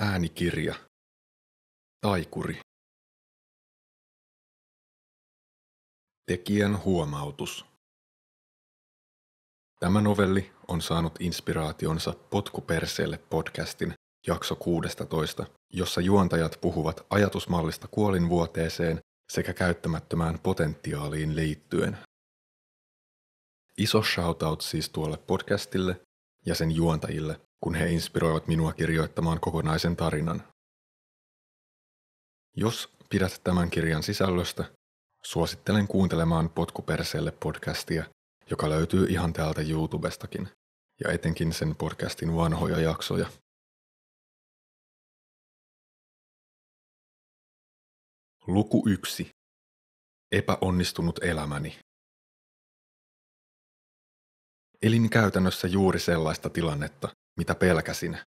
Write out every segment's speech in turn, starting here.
Äänikirja. Taikuri. Tekijän huomautus. Tämä novelli on saanut inspiraationsa Potkuperseelle podcastin jakso 16, jossa juontajat puhuvat ajatusmallista kuolinvuoteeseen sekä käyttämättömään potentiaaliin liittyen. Iso shoutout siis tuolle podcastille ja sen juontajille, kun he inspiroivat minua kirjoittamaan kokonaisen tarinan. Jos pidät tämän kirjan sisällöstä, suosittelen kuuntelemaan Potkuperseelle podcastia, joka löytyy ihan täältä YouTubestakin, ja etenkin sen podcastin vanhoja jaksoja. Luku 1. Epäonnistunut elämäni. Elin käytännössä juuri sellaista tilannetta, mitä pelkäsin.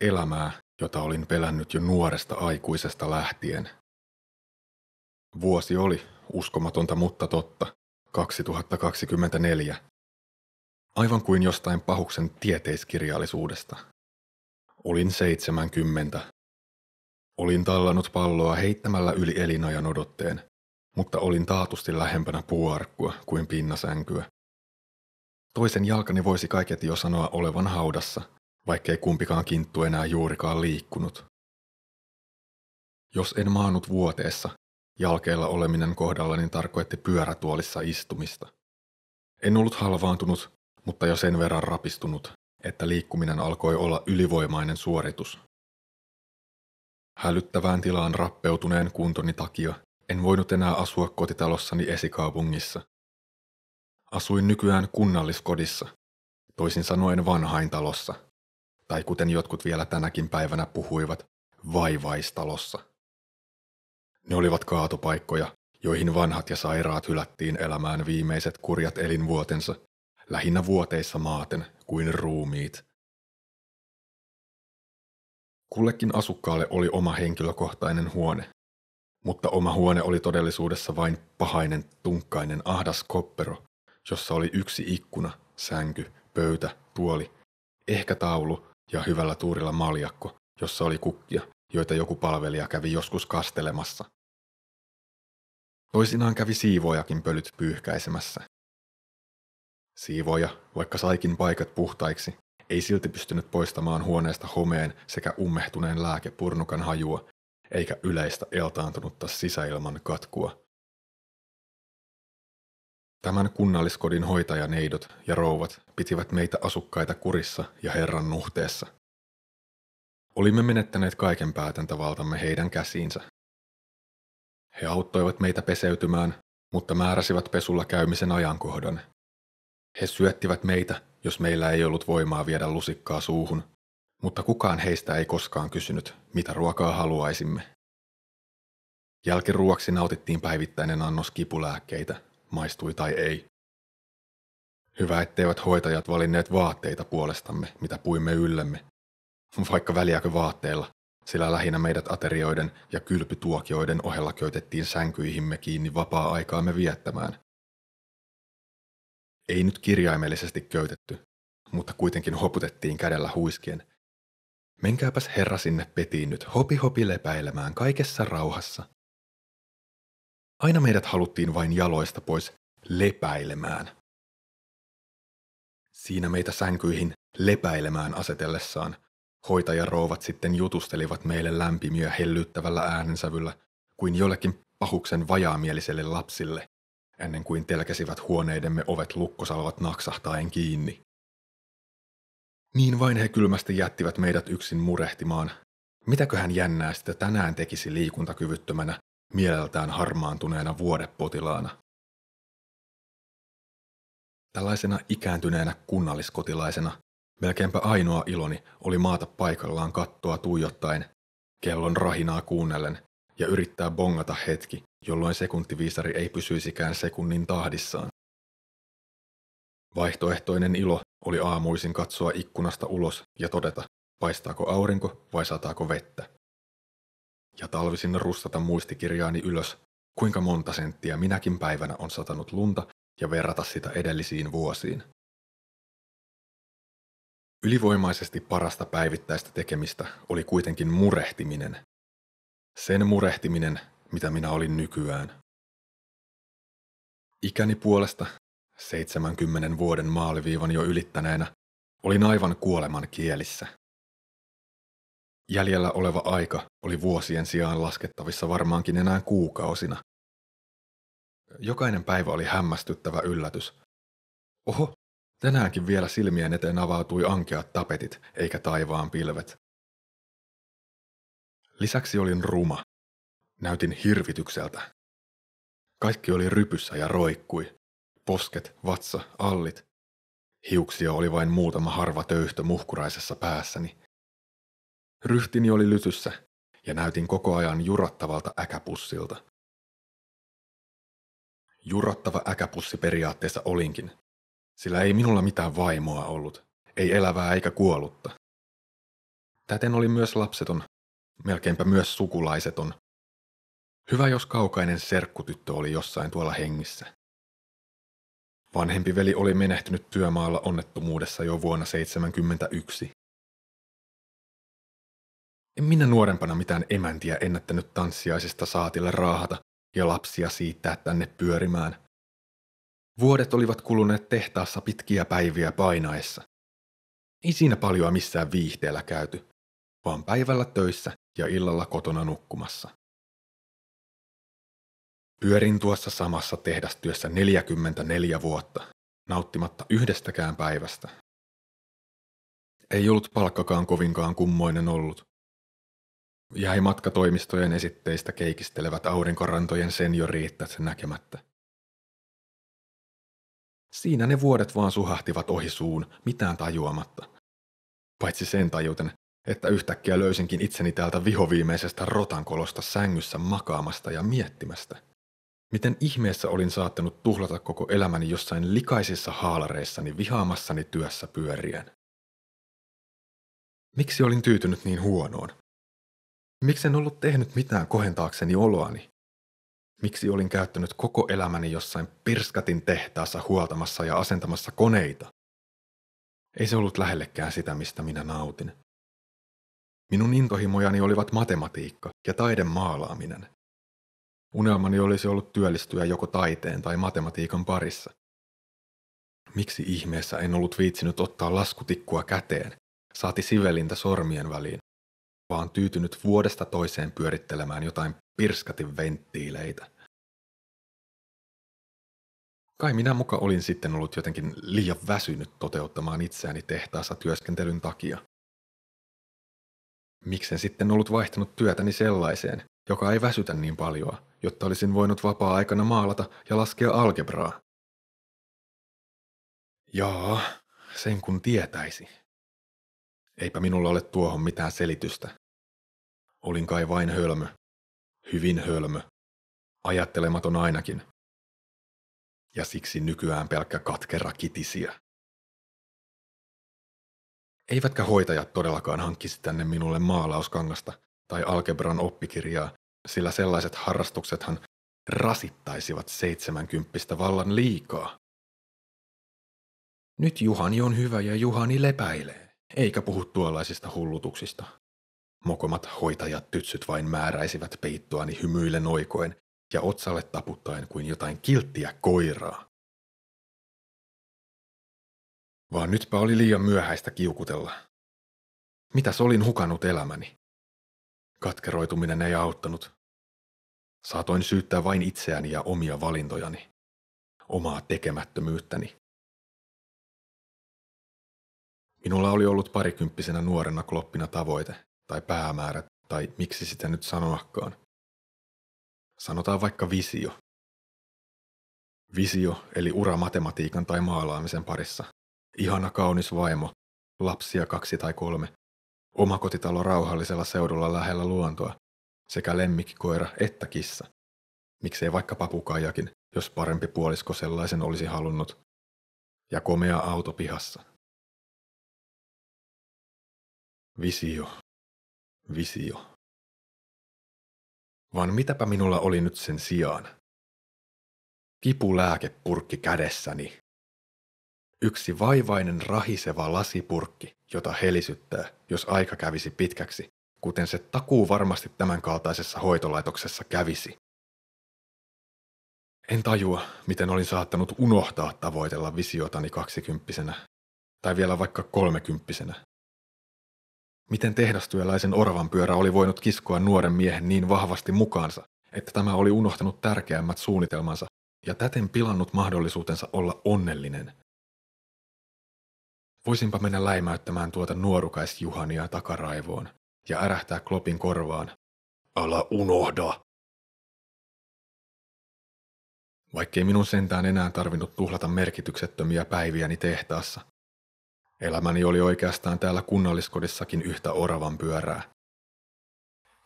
Elämää, jota olin pelännyt jo nuoresta aikuisesta lähtien. Vuosi oli, uskomatonta mutta totta, 2024. Aivan kuin jostain pahuksen tieteiskirjallisuudesta. Olin 70. Olin tallannut palloa heittämällä yli elinajan odotteen, mutta olin taatusti lähempänä puuarkkua kuin pinnasänkyä. Toisen jalkani voisi kaiketi jo sanoa olevan haudassa, vaikkei kumpikaan kinttu enää juurikaan liikkunut. Jos en maannut vuoteessa, jalkeilla oleminen kohdallani tarkoitti pyörätuolissa istumista. En ollut halvaantunut, mutta jo sen verran rapistunut, että liikkuminen alkoi olla ylivoimainen suoritus. Hälyttävään tilaan rappeutuneen kuntoni takia en voinut enää asua kotitalossani esikaupungissa – Asuin nykyään kunnalliskodissa, toisin sanoen vanhaintalossa, tai kuten jotkut vielä tänäkin päivänä puhuivat, vaivaistalossa. Ne olivat kaatopaikkoja, joihin vanhat ja sairaat hylättiin elämään viimeiset kurjat elinvuotensa, lähinnä vuoteissa maaten kuin ruumiit. Kullekin asukkaalle oli oma henkilökohtainen huone, mutta oma huone oli todellisuudessa vain pahainen, tunkkainen, ahdas koppero, jossa oli yksi ikkuna, sänky, pöytä, tuoli, ehkä taulu ja hyvällä tuurilla maljakko, jossa oli kukkia, joita joku palvelija kävi joskus kastelemassa. Toisinaan kävi siivojakin pölyt pyyhkäisemässä. Siivoja, vaikka saikin paikat puhtaiksi, ei silti pystynyt poistamaan huoneesta homeen sekä ummehtuneen lääkepurnukan hajua, eikä yleistä eltaantunutta sisäilman katkua. Tämän kunnalliskodin hoitajaneidot ja rouvat pitivät meitä asukkaita kurissa ja Herran nuhteessa. Olimme menettäneet kaiken päätäntävaltamme heidän käsiinsä. He auttoivat meitä peseytymään, mutta määräsivät pesulla käymisen ajankohdan. He syöttivät meitä, jos meillä ei ollut voimaa viedä lusikkaa suuhun, mutta kukaan heistä ei koskaan kysynyt, mitä ruokaa haluaisimme. Jälkiruoksi nautittiin päivittäinen annos kipulääkkeitä, maistui tai ei. Hyvä, etteivät hoitajat valinneet vaatteita puolestamme, mitä puimme yllemme. Vaikka väliäkö vaatteella, sillä lähinnä meidät aterioiden ja kylpytuokioiden ohella köytettiin sänkyihimme kiinni vapaa-aikaamme viettämään. Ei nyt kirjaimellisesti köytetty, mutta kuitenkin hoputettiin kädellä huiskien. Menkääpäs herra sinne petiin nyt hopi hopi lepäilemään kaikessa rauhassa. Aina meidät haluttiin vain jaloista pois lepäilemään. Siinä meitä sänkyihin lepäilemään asetellessaan hoitajarouvat sitten jutustelivat meille lämpimiä hellyttävällä äänensävyllä kuin jollekin pahuksen vajaamieliselle lapsille, ennen kuin telkäsivät huoneidemme ovet lukkosalvat naksahtaen kiinni. Niin vain he kylmästi jättivät meidät yksin murehtimaan. Mitäköhän jännää sitä tänään tekisi liikuntakyvyttömänä mieleltään harmaantuneena vuodepotilaana. Tällaisena ikääntyneenä kunnalliskotilaisena melkeinpä ainoa iloni oli maata paikallaan kattoa tuijottaen, kellon rahinaa kuunnellen ja yrittää bongata hetki, jolloin sekuntiviisari ei pysyisikään sekunnin tahdissaan. Vaihtoehtoinen ilo oli aamuisin katsoa ikkunasta ulos ja todeta, paistaako aurinko vai sataako vettä ja talvisin rustata muistikirjaani ylös, kuinka monta senttiä minäkin päivänä on satanut lunta ja verrata sitä edellisiin vuosiin. Ylivoimaisesti parasta päivittäistä tekemistä oli kuitenkin murehtiminen. Sen murehtiminen, mitä minä olin nykyään. Ikäni puolesta, 70 vuoden maaliviivan jo ylittäneenä, olin aivan kuoleman kielissä. Jäljellä oleva aika oli vuosien sijaan laskettavissa varmaankin enää kuukausina. Jokainen päivä oli hämmästyttävä yllätys. Oho, tänäänkin vielä silmien eteen avautui ankeat tapetit, eikä taivaan pilvet. Lisäksi olin ruma. Näytin hirvitykseltä. Kaikki oli rypyssä ja roikkui. Posket, vatsa, allit. Hiuksia oli vain muutama harva töyhtö muhkuraisessa päässäni. Ryhtini oli lytyssä ja näytin koko ajan jurattavalta äkäpussilta. Jurattava äkäpussi periaatteessa olinkin, sillä ei minulla mitään vaimoa ollut, ei elävää eikä kuollutta. Täten oli myös lapseton, melkeinpä myös sukulaiseton. Hyvä jos kaukainen serkkutyttö oli jossain tuolla hengissä. Vanhempi veli oli menehtynyt työmaalla onnettomuudessa jo vuonna 1971. En minä nuorempana mitään emäntiä ennättänyt tanssiaisista saatille raahata ja lapsia siittää tänne pyörimään. Vuodet olivat kuluneet tehtaassa pitkiä päiviä painaessa. Ei siinä paljoa missään viihteellä käyty, vaan päivällä töissä ja illalla kotona nukkumassa. Pyörin tuossa samassa tehdastyössä 44 vuotta, nauttimatta yhdestäkään päivästä. Ei ollut palkkakaan kovinkaan kummoinen ollut, Jäi matkatoimistojen esitteistä keikistelevät aurinkorantojen senioriittat näkemättä. Siinä ne vuodet vaan suhahtivat ohi suun, mitään tajuamatta. Paitsi sen tajuten, että yhtäkkiä löysinkin itseni täältä vihoviimeisestä rotankolosta sängyssä makaamasta ja miettimästä. Miten ihmeessä olin saattanut tuhlata koko elämäni jossain likaisissa haalareissani vihaamassani työssä pyörien? Miksi olin tyytynyt niin huonoon? Miksi en ollut tehnyt mitään kohentaakseni oloani? Miksi olin käyttänyt koko elämäni jossain pirskatin tehtaassa huoltamassa ja asentamassa koneita? Ei se ollut lähellekään sitä, mistä minä nautin. Minun intohimojani olivat matematiikka ja taiden maalaaminen. Unelmani olisi ollut työllistyä joko taiteen tai matematiikan parissa. Miksi ihmeessä en ollut viitsinyt ottaa laskutikkua käteen, saati sivelintä sormien väliin, vaan tyytynyt vuodesta toiseen pyörittelemään jotain pirskatin venttiileitä. Kai minä muka olin sitten ollut jotenkin liian väsynyt toteuttamaan itseäni tehtaassa työskentelyn takia. Miksen sitten ollut vaihtanut työtäni sellaiseen, joka ei väsytä niin paljon, jotta olisin voinut vapaa-aikana maalata ja laskea algebraa? Jaa, sen kun tietäisi. Eipä minulla ole tuohon mitään selitystä. Olin kai vain hölmö. Hyvin hölmö. Ajattelematon ainakin. Ja siksi nykyään pelkkä katkera kitisiä. Eivätkä hoitajat todellakaan hankkisi tänne minulle maalauskangasta tai algebran oppikirjaa, sillä sellaiset harrastuksethan rasittaisivat seitsemänkymppistä vallan liikaa. Nyt Juhani on hyvä ja Juhani lepäilee eikä puhu tuollaisista hullutuksista. Mokomat hoitajat tytsyt vain määräisivät peittoani hymyillen oikoen ja otsalle taputtaen kuin jotain kilttiä koiraa. Vaan nytpä oli liian myöhäistä kiukutella. Mitäs olin hukannut elämäni? Katkeroituminen ei auttanut. Saatoin syyttää vain itseäni ja omia valintojani, omaa tekemättömyyttäni. Minulla oli ollut parikymppisenä nuorena kloppina tavoite tai päämäärä tai miksi sitä nyt sanoakaan. Sanotaan vaikka visio. Visio eli ura matematiikan tai maalaamisen parissa. Ihana kaunis vaimo, lapsia kaksi tai kolme, omakotitalo rauhallisella seudulla lähellä luontoa, sekä lemmikkikoira että kissa. Miksei vaikka papukaijakin, jos parempi puolisko sellaisen olisi halunnut. Ja komea auto pihassa. Visio. Visio. Vaan mitäpä minulla oli nyt sen sijaan? Kipulääkepurkki kädessäni. Yksi vaivainen rahiseva lasipurkki, jota helisyttää, jos aika kävisi pitkäksi, kuten se takuu varmasti tämän kaltaisessa hoitolaitoksessa kävisi. En tajua, miten olin saattanut unohtaa tavoitella visiotani kaksikymppisenä, tai vielä vaikka kolmekymppisenä. Miten tehdastyöläisen orvan pyörä oli voinut kiskoa nuoren miehen niin vahvasti mukaansa, että tämä oli unohtanut tärkeämmät suunnitelmansa ja täten pilannut mahdollisuutensa olla onnellinen. Voisinpa mennä läimäyttämään tuota nuorukaisjuhania takaraivoon ja ärähtää Klopin korvaan. Ala unohda! Vaikkei minun sentään enää tarvinnut tuhlata merkityksettömiä päiviäni tehtaassa. Elämäni oli oikeastaan täällä kunnalliskodissakin yhtä oravan pyörää.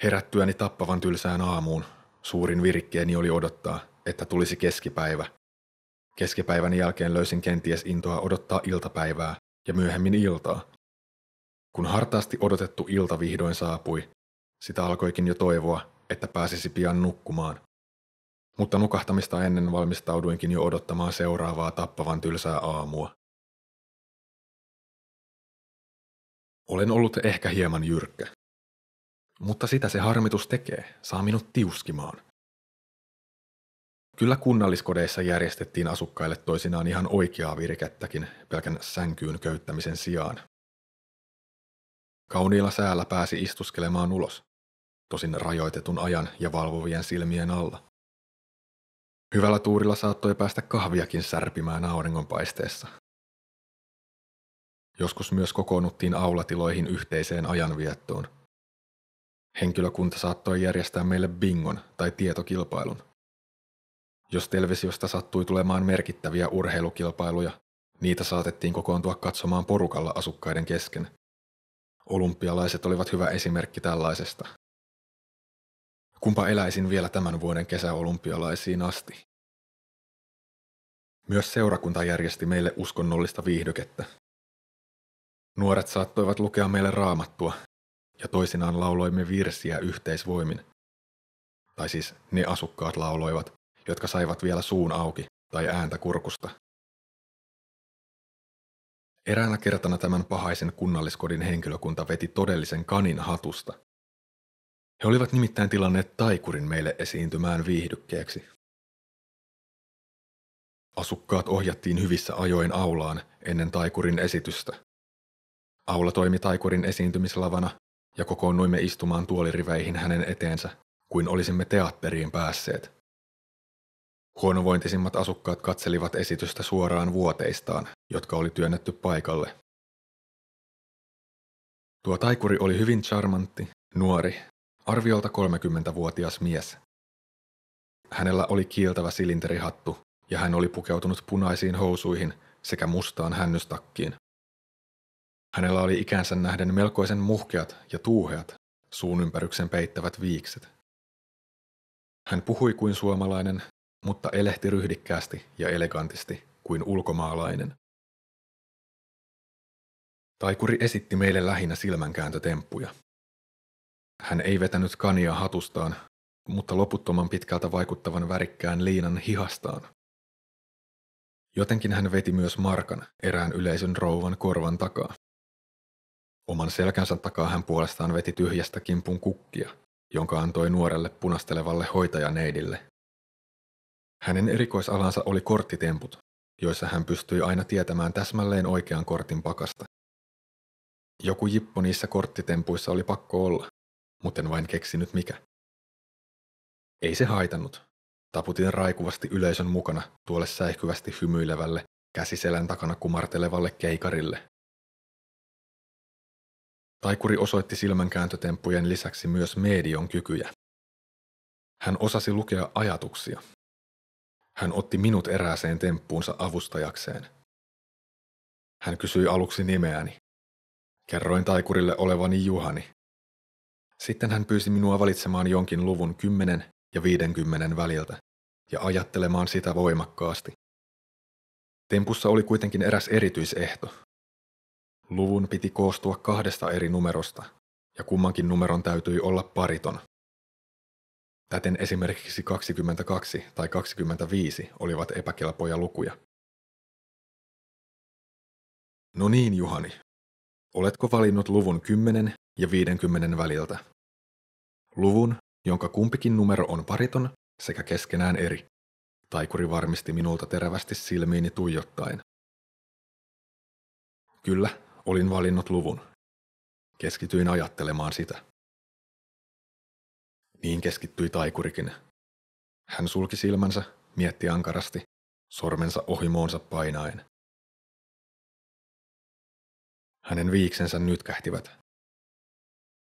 Herättyäni tappavan tylsään aamuun, suurin virikkeeni oli odottaa, että tulisi keskipäivä. Keskipäivän jälkeen löysin kenties intoa odottaa iltapäivää ja myöhemmin iltaa. Kun hartaasti odotettu ilta vihdoin saapui, sitä alkoikin jo toivoa, että pääsisi pian nukkumaan. Mutta nukahtamista ennen valmistauduinkin jo odottamaan seuraavaa tappavan tylsää aamua. Olen ollut ehkä hieman jyrkkä. Mutta sitä se harmitus tekee, saa minut tiuskimaan. Kyllä kunnalliskodeissa järjestettiin asukkaille toisinaan ihan oikeaa virkettäkin pelkän sänkyyn köyttämisen sijaan. Kauniilla säällä pääsi istuskelemaan ulos, tosin rajoitetun ajan ja valvovien silmien alla. Hyvällä tuurilla saattoi päästä kahviakin särpimään auringonpaisteessa. Joskus myös kokoonnuttiin aulatiloihin yhteiseen ajanviettoon. Henkilökunta saattoi järjestää meille bingon tai tietokilpailun. Jos televisiosta sattui tulemaan merkittäviä urheilukilpailuja, niitä saatettiin kokoontua katsomaan porukalla asukkaiden kesken. Olympialaiset olivat hyvä esimerkki tällaisesta. Kumpa eläisin vielä tämän vuoden kesäolympialaisiin asti. Myös seurakunta järjesti meille uskonnollista viihdykettä. Nuoret saattoivat lukea meille raamattua, ja toisinaan lauloimme virsiä yhteisvoimin. Tai siis ne asukkaat lauloivat, jotka saivat vielä suun auki tai ääntä kurkusta. Eräänä kertana tämän pahaisen kunnalliskodin henkilökunta veti todellisen kanin hatusta. He olivat nimittäin tilanneet taikurin meille esiintymään viihdykkeeksi. Asukkaat ohjattiin hyvissä ajoin aulaan ennen taikurin esitystä. Aula toimi taikurin esiintymislavana ja kokoonnuimme istumaan tuoliriveihin hänen eteensä, kuin olisimme teatteriin päässeet. Huonovointisimmat asukkaat katselivat esitystä suoraan vuoteistaan, jotka oli työnnetty paikalle. Tuo taikuri oli hyvin charmantti, nuori, arviolta 30-vuotias mies. Hänellä oli kiiltävä silinterihattu ja hän oli pukeutunut punaisiin housuihin sekä mustaan hännystakkiin. Hänellä oli ikänsä nähden melkoisen muhkeat ja tuuheat, suun ympäryksen peittävät viikset. Hän puhui kuin suomalainen mutta elehti ryhdikkäästi ja elegantisti kuin ulkomaalainen. Taikuri esitti meille lähinnä silmänkääntötemppuja. Hän ei vetänyt kania hatustaan, mutta loputtoman pitkältä vaikuttavan värikkään liinan hihastaan. Jotenkin hän veti myös markan erään yleisön rouvan korvan takaa. Oman selkänsä takaa hän puolestaan veti tyhjästä kimpun kukkia, jonka antoi nuorelle punastelevalle hoitajaneidille hänen erikoisalansa oli korttitemput, joissa hän pystyi aina tietämään täsmälleen oikean kortin pakasta. Joku jippo niissä korttitempuissa oli pakko olla, mutta en vain keksinyt mikä. Ei se haitannut. Taputin raikuvasti yleisön mukana tuolle säihkyvästi hymyilevälle, käsiselän takana kumartelevalle keikarille. Taikuri osoitti silmänkääntötemppujen lisäksi myös medion kykyjä. Hän osasi lukea ajatuksia hän otti minut erääseen temppuunsa avustajakseen. Hän kysyi aluksi nimeäni. Kerroin taikurille olevani Juhani. Sitten hän pyysi minua valitsemaan jonkin luvun kymmenen ja viidenkymmenen väliltä ja ajattelemaan sitä voimakkaasti. Tempussa oli kuitenkin eräs erityisehto. Luvun piti koostua kahdesta eri numerosta, ja kummankin numeron täytyi olla pariton. Täten esimerkiksi 22 tai 25 olivat epäkelpoja lukuja. No niin, Juhani. Oletko valinnut luvun 10 ja 50 väliltä? Luvun, jonka kumpikin numero on pariton sekä keskenään eri. Taikuri varmisti minulta terävästi silmiini tuijottaen. Kyllä, olin valinnut luvun. Keskityin ajattelemaan sitä. Niin keskittyi taikurikin. Hän sulki silmänsä, mietti ankarasti, sormensa ohimoonsa painaen. Hänen viiksensä nytkähtivät.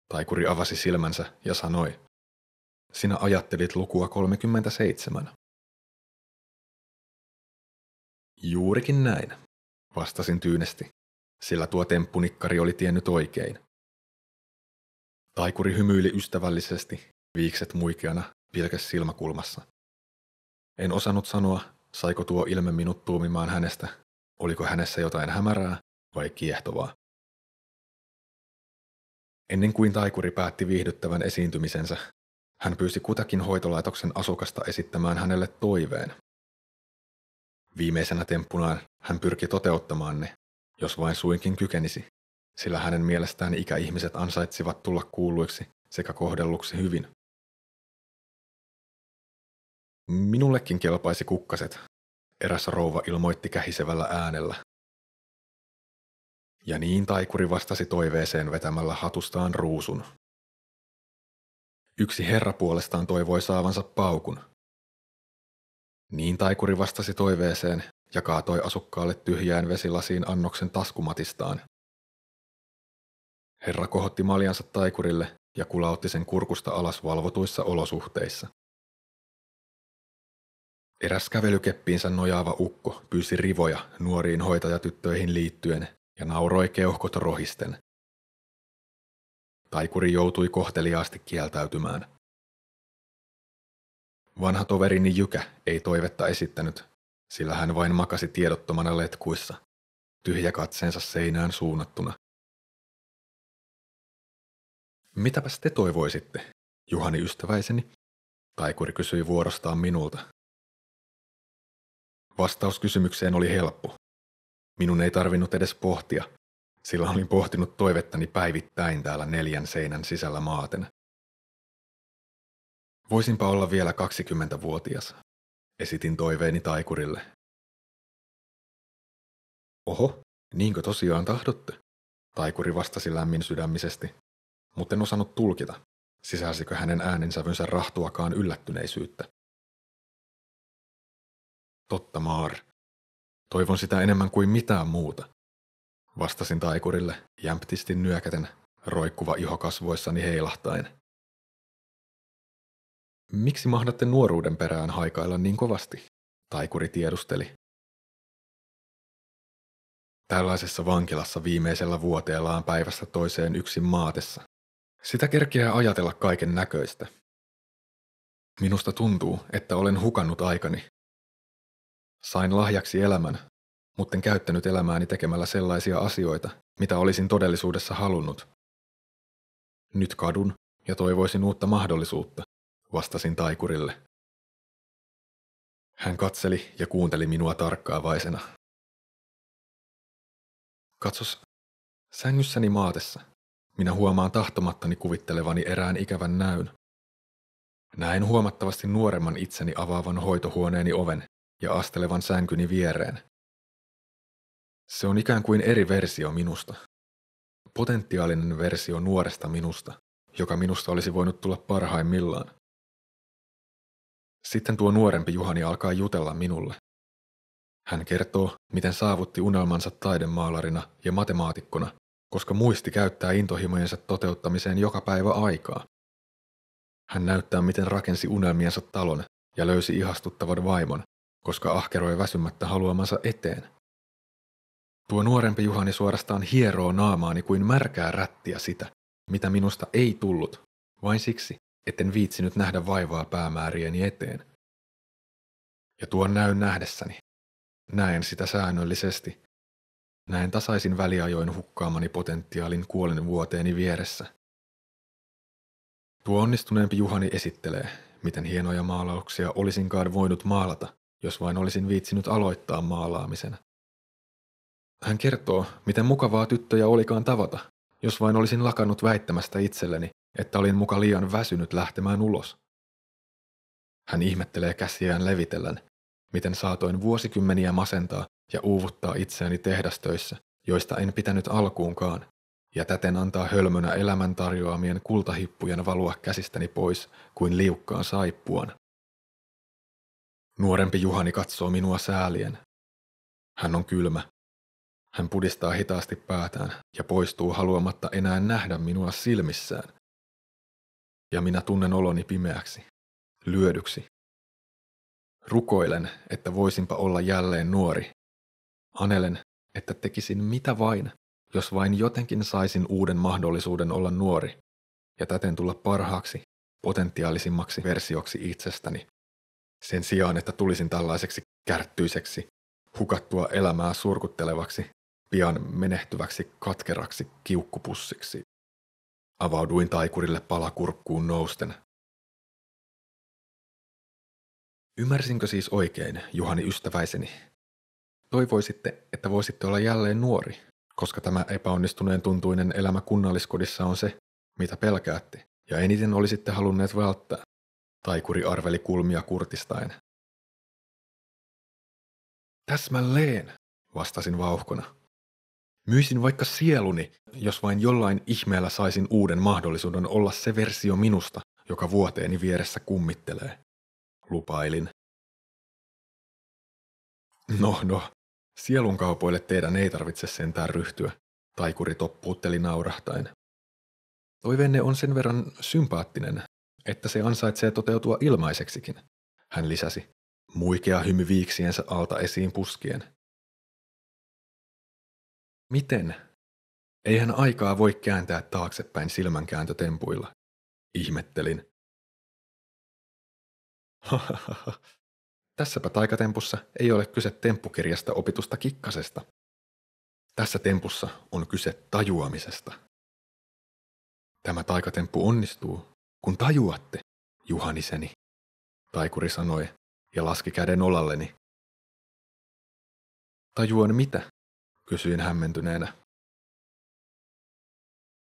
Taikuri avasi silmänsä ja sanoi, sinä ajattelit lukua 37. Juurikin näin, vastasin tyynesti, sillä tuo temppunikkari oli tiennyt oikein. Taikuri hymyili ystävällisesti, viikset muikeana, pilkäs silmäkulmassa. En osannut sanoa, saiko tuo ilme minut tuumimaan hänestä, oliko hänessä jotain hämärää vai kiehtovaa. Ennen kuin taikuri päätti viihdyttävän esiintymisensä, hän pyysi kutakin hoitolaitoksen asukasta esittämään hänelle toiveen. Viimeisenä temppunaan hän pyrki toteuttamaan ne, jos vain suinkin kykenisi, sillä hänen mielestään ikäihmiset ansaitsivat tulla kuulluiksi sekä kohdelluksi hyvin. Minullekin kelpaisi kukkaset, eräs rouva ilmoitti kähisevällä äänellä. Ja niin taikuri vastasi toiveeseen vetämällä hatustaan ruusun. Yksi herra puolestaan toivoi saavansa paukun. Niin taikuri vastasi toiveeseen ja kaatoi asukkaalle tyhjään vesilasiin annoksen taskumatistaan. Herra kohotti maljansa taikurille ja kulautti sen kurkusta alas valvotuissa olosuhteissa. Eräs kävelykeppiinsä nojaava ukko pyysi rivoja nuoriin hoitajatyttöihin liittyen ja nauroi keuhkot rohisten. Taikuri joutui kohteliaasti kieltäytymään. Vanha toverini Jykä ei toivetta esittänyt, sillä hän vain makasi tiedottomana letkuissa, tyhjä katseensa seinään suunnattuna. Mitäpäs te toivoisitte, Juhani ystäväiseni? Taikuri kysyi vuorostaan minulta. Vastaus kysymykseen oli helppo. Minun ei tarvinnut edes pohtia, sillä olin pohtinut toivettani päivittäin täällä neljän seinän sisällä maaten. Voisinpa olla vielä 20-vuotias, esitin toiveeni taikurille. Oho, niinkö tosiaan tahdotte? Taikuri vastasi lämmin sydämisesti, mutta en osannut tulkita, sisälsikö hänen äänensävynsä rahtuakaan yllättyneisyyttä. Totta, Maar. Toivon sitä enemmän kuin mitään muuta. Vastasin taikurille jämptisti nyökäten, roikkuva iho kasvoissani. Miksi mahdatte nuoruuden perään haikailla niin kovasti? Taikuri tiedusteli. Tällaisessa vankilassa viimeisellä vuoteellaan päivästä toiseen yksin maatessa. Sitä kerkeää ajatella kaiken näköistä. Minusta tuntuu, että olen hukannut aikani. Sain lahjaksi elämän, mutten käyttänyt elämääni tekemällä sellaisia asioita, mitä olisin todellisuudessa halunnut. Nyt kadun ja toivoisin uutta mahdollisuutta, vastasin taikurille. Hän katseli ja kuunteli minua tarkkaavaisena. Katsos, sängyssäni maatessa. Minä huomaan tahtomattani kuvittelevani erään ikävän näyn. Näen huomattavasti nuoremman itseni avaavan hoitohuoneeni oven ja astelevan sänkyni viereen. Se on ikään kuin eri versio minusta. Potentiaalinen versio nuoresta minusta, joka minusta olisi voinut tulla parhaimmillaan. Sitten tuo nuorempi Juhani alkaa jutella minulle. Hän kertoo, miten saavutti unelmansa taidemaalarina ja matemaatikkona, koska muisti käyttää intohimojensa toteuttamiseen joka päivä aikaa. Hän näyttää, miten rakensi unelmiensa talon ja löysi ihastuttavan vaimon, koska ahkeroi väsymättä haluamansa eteen. Tuo nuorempi Juhani suorastaan hieroo naamaani kuin märkää rättiä sitä, mitä minusta ei tullut, vain siksi, etten viitsinyt nähdä vaivaa päämäärieni eteen. Ja tuon näyn nähdessäni, näen sitä säännöllisesti, näen tasaisin väliajoin hukkaamani potentiaalin kuolen vuoteeni vieressä. Tuo onnistuneempi Juhani esittelee, miten hienoja maalauksia olisinkaan voinut maalata, jos vain olisin viitsinyt aloittaa maalaamisen. Hän kertoo, miten mukavaa tyttöjä olikaan tavata, jos vain olisin lakannut väittämästä itselleni, että olin muka liian väsynyt lähtemään ulos. Hän ihmettelee käsiään levitellen, miten saatoin vuosikymmeniä masentaa ja uuvuttaa itseäni tehdastöissä, joista en pitänyt alkuunkaan, ja täten antaa hölmönä elämän tarjoamien kultahippujen valua käsistäni pois kuin liukkaan saippuan. Nuorempi Juhani katsoo minua säälien. Hän on kylmä. Hän pudistaa hitaasti päätään ja poistuu haluamatta enää nähdä minua silmissään. Ja minä tunnen oloni pimeäksi, lyödyksi. Rukoilen, että voisinpa olla jälleen nuori. Anelen, että tekisin mitä vain, jos vain jotenkin saisin uuden mahdollisuuden olla nuori ja täten tulla parhaaksi, potentiaalisimmaksi versioksi itsestäni. Sen sijaan, että tulisin tällaiseksi kärttyiseksi, hukattua elämää surkuttelevaksi, pian menehtyväksi katkeraksi kiukkupussiksi. Avauduin taikurille palakurkkuun nousten. Ymmärsinkö siis oikein, Juhani ystäväiseni? Toivoisitte, että voisitte olla jälleen nuori, koska tämä epäonnistuneen tuntuinen elämä kunnalliskodissa on se, mitä pelkäätte, ja eniten olisitte halunneet välttää. Taikuri arveli kulmia kurtistaen. Täsmälleen, vastasin vauhkona. Myisin vaikka sieluni, jos vain jollain ihmeellä saisin uuden mahdollisuuden olla se versio minusta, joka vuoteeni vieressä kummittelee. Lupailin. No, no, sielun kaupoille teidän ei tarvitse sentään ryhtyä, taikuri toppuutteli naurahtain. Toiveenne on sen verran sympaattinen, että se ansaitsee toteutua ilmaiseksikin, hän lisäsi, muikea hymy viiksiensä alta esiin puskien. Miten? Eihän aikaa voi kääntää taaksepäin silmänkääntötempuilla, ihmettelin. Tässäpä taikatempussa ei ole kyse temppukirjasta opitusta kikkasesta. Tässä tempussa on kyse tajuamisesta. Tämä taikatemppu onnistuu, kun tajuatte, Juhaniseni, taikuri sanoi ja laski käden olalleni. Tajuan mitä? Kysyin hämmentyneenä.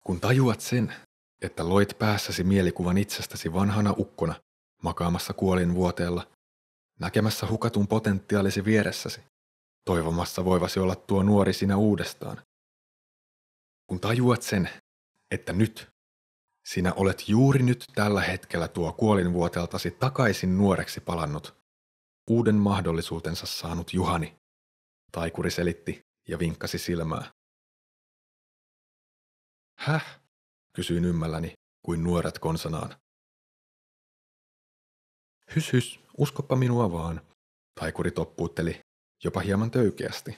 Kun tajuat sen, että loit päässäsi mielikuvan itsestäsi vanhana ukkona, makaamassa kuolin vuoteella, näkemässä hukatun potentiaalisi vieressäsi, toivomassa voivasi olla tuo nuori sinä uudestaan. Kun tajuat sen, että nyt sinä olet juuri nyt tällä hetkellä tuo kuolinvuoteltasi takaisin nuoreksi palannut, uuden mahdollisuutensa saanut Juhani, taikuri selitti ja vinkkasi silmää. Häh? kysyin ymmälläni kuin nuoret konsanaan. Hys hys, uskoppa minua vaan, taikuri toppuutteli, jopa hieman töykeästi.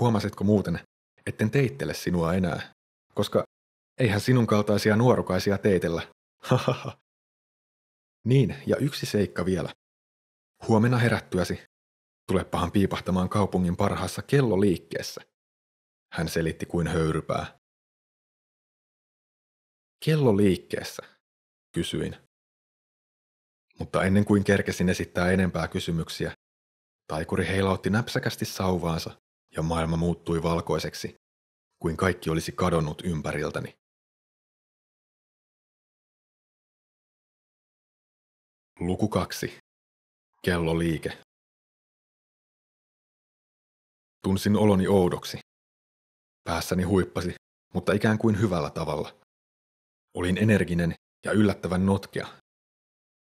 Huomasitko muuten, etten teittele sinua enää, koska eihän sinun kaltaisia nuorukaisia teitellä. Niin, ja yksi seikka vielä. Huomenna herättyäsi, tulepahan piipahtamaan kaupungin parhaassa kelloliikkeessä. Hän selitti kuin höyrypää. Kelloliikkeessä, kysyin. Mutta ennen kuin kerkesin esittää enempää kysymyksiä, taikuri heilautti näpsäkästi sauvaansa ja maailma muuttui valkoiseksi, kuin kaikki olisi kadonnut ympäriltäni. Luku kaksi. Kelloliike. Tunsin oloni oudoksi. Päässäni huippasi, mutta ikään kuin hyvällä tavalla. Olin energinen ja yllättävän notkea.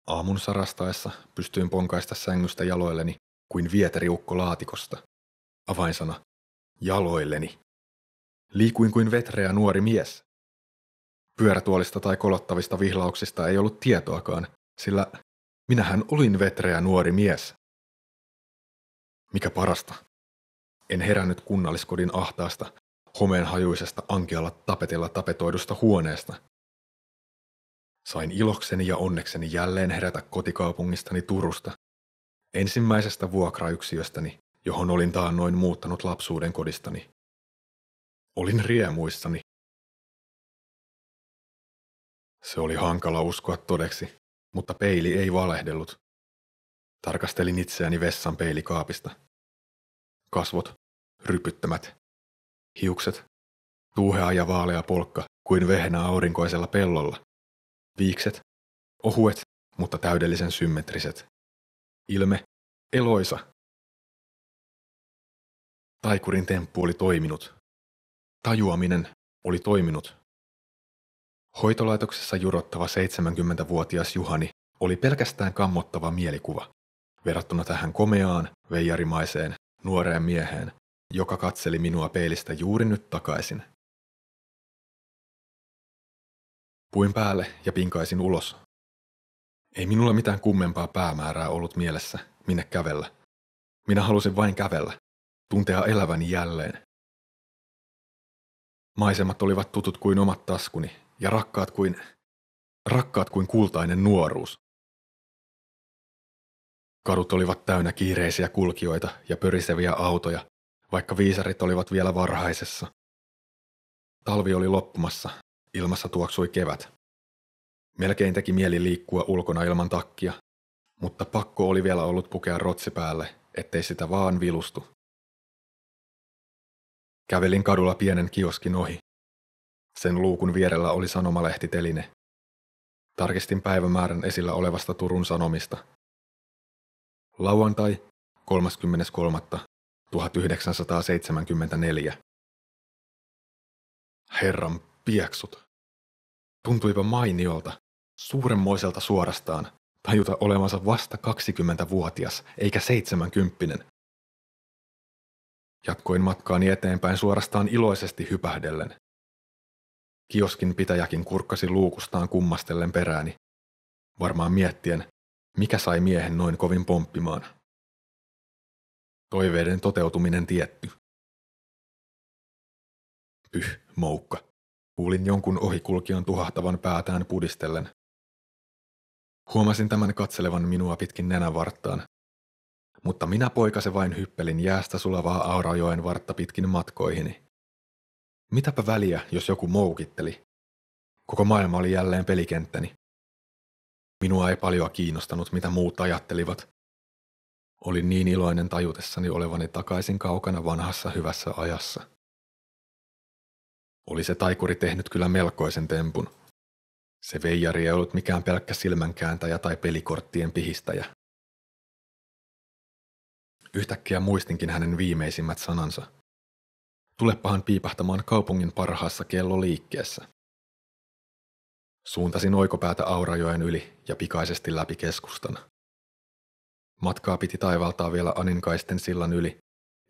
Aamun sarastaessa pystyin ponkaista sängystä jaloilleni kuin vieteriukko laatikosta. Avainsana. Jaloilleni. Liikuin kuin vetreä nuori mies. Pyörätuolista tai kolottavista vihlauksista ei ollut tietoakaan, sillä minähän olin vetreä nuori mies. Mikä parasta, en herännyt kunnalliskodin ahtaasta, homeenhajuisesta ankealla tapetilla tapetoidusta huoneesta. Sain ilokseni ja onnekseni jälleen herätä kotikaupungistani Turusta, ensimmäisestä vuokrayksiöstäni, johon olin taannoin muuttanut lapsuuden kodistani. Olin riemuissani. Se oli hankala uskoa todeksi, mutta peili ei valehdellut. Tarkastelin itseäni vessan peilikaapista. Kasvot, rypyttämät. Hiukset, tuuhea ja vaalea polkka kuin vehnä aurinkoisella pellolla. Viikset, ohuet, mutta täydellisen symmetriset. Ilme, eloisa. Taikurin temppu oli toiminut. Tajuaminen oli toiminut. Hoitolaitoksessa jurottava 70-vuotias Juhani oli pelkästään kammottava mielikuva verrattuna tähän komeaan, veijarimaiseen, nuoreen mieheen, joka katseli minua peilistä juuri nyt takaisin. Puin päälle ja pinkaisin ulos. Ei minulla mitään kummempaa päämäärää ollut mielessä, minne kävellä. Minä halusin vain kävellä, tuntea eläväni jälleen. Maisemat olivat tutut kuin omat taskuni ja rakkaat kuin, rakkaat kuin kultainen nuoruus. Kadut olivat täynnä kiireisiä kulkijoita ja pöriseviä autoja, vaikka viisarit olivat vielä varhaisessa. Talvi oli loppumassa, ilmassa tuoksui kevät. Melkein teki mieli liikkua ulkona ilman takkia, mutta pakko oli vielä ollut pukea rotsi päälle, ettei sitä vaan vilustu. Kävelin kadulla pienen kioskin ohi. Sen luukun vierellä oli sanomalehtiteline. Tarkistin päivämäärän esillä olevasta Turun Sanomista. Lauantai 33.1974. Herran pieksut. Tuntuipa mainiolta, suuremmoiselta suorastaan, tajuta olevansa vasta 20-vuotias eikä 70. Jatkoin matkaani eteenpäin suorastaan iloisesti hypähdellen. Kioskin pitäjäkin kurkkasi luukustaan kummastellen perääni, varmaan miettien, mikä sai miehen noin kovin pomppimaan. Toiveiden toteutuminen tietty. Pyh, moukka. Kuulin jonkun ohikulkijan tuhahtavan päätään pudistellen. Huomasin tämän katselevan minua pitkin nenävarttaan. Mutta minä poikase vain hyppelin jäästä sulavaa Aurajoen vartta pitkin matkoihini. Mitäpä väliä, jos joku moukitteli. Koko maailma oli jälleen pelikenttäni. Minua ei paljon kiinnostanut, mitä muut ajattelivat. Olin niin iloinen tajutessani olevani takaisin kaukana vanhassa hyvässä ajassa. Oli se taikuri tehnyt kyllä melkoisen tempun. Se veijari ei ollut mikään pelkkä silmänkääntäjä tai pelikorttien pihistäjä. Yhtäkkiä muistinkin hänen viimeisimmät sanansa. Tulepahan piipahtamaan kaupungin parhaassa kelloliikkeessä. Suuntasin oikopäätä Aurajoen yli ja pikaisesti läpi keskustan. Matkaa piti taivaltaa vielä Aninkaisten sillan yli,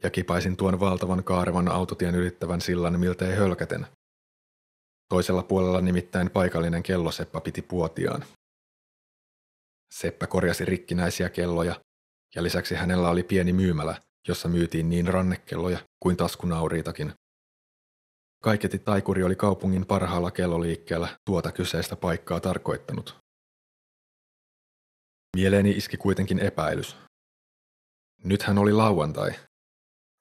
ja kipaisin tuon valtavan kaarevan autotien ylittävän sillan miltei hölkäten. Toisella puolella nimittäin paikallinen kelloseppä piti puotiaan. Seppä korjasi rikkinäisiä kelloja, ja lisäksi hänellä oli pieni myymälä, jossa myytiin niin rannekelloja kuin taskunauriitakin. Kaiketi taikuri oli kaupungin parhaalla kelloliikkeellä tuota kyseistä paikkaa tarkoittanut. Mieleeni iski kuitenkin epäilys. Nythän oli lauantai.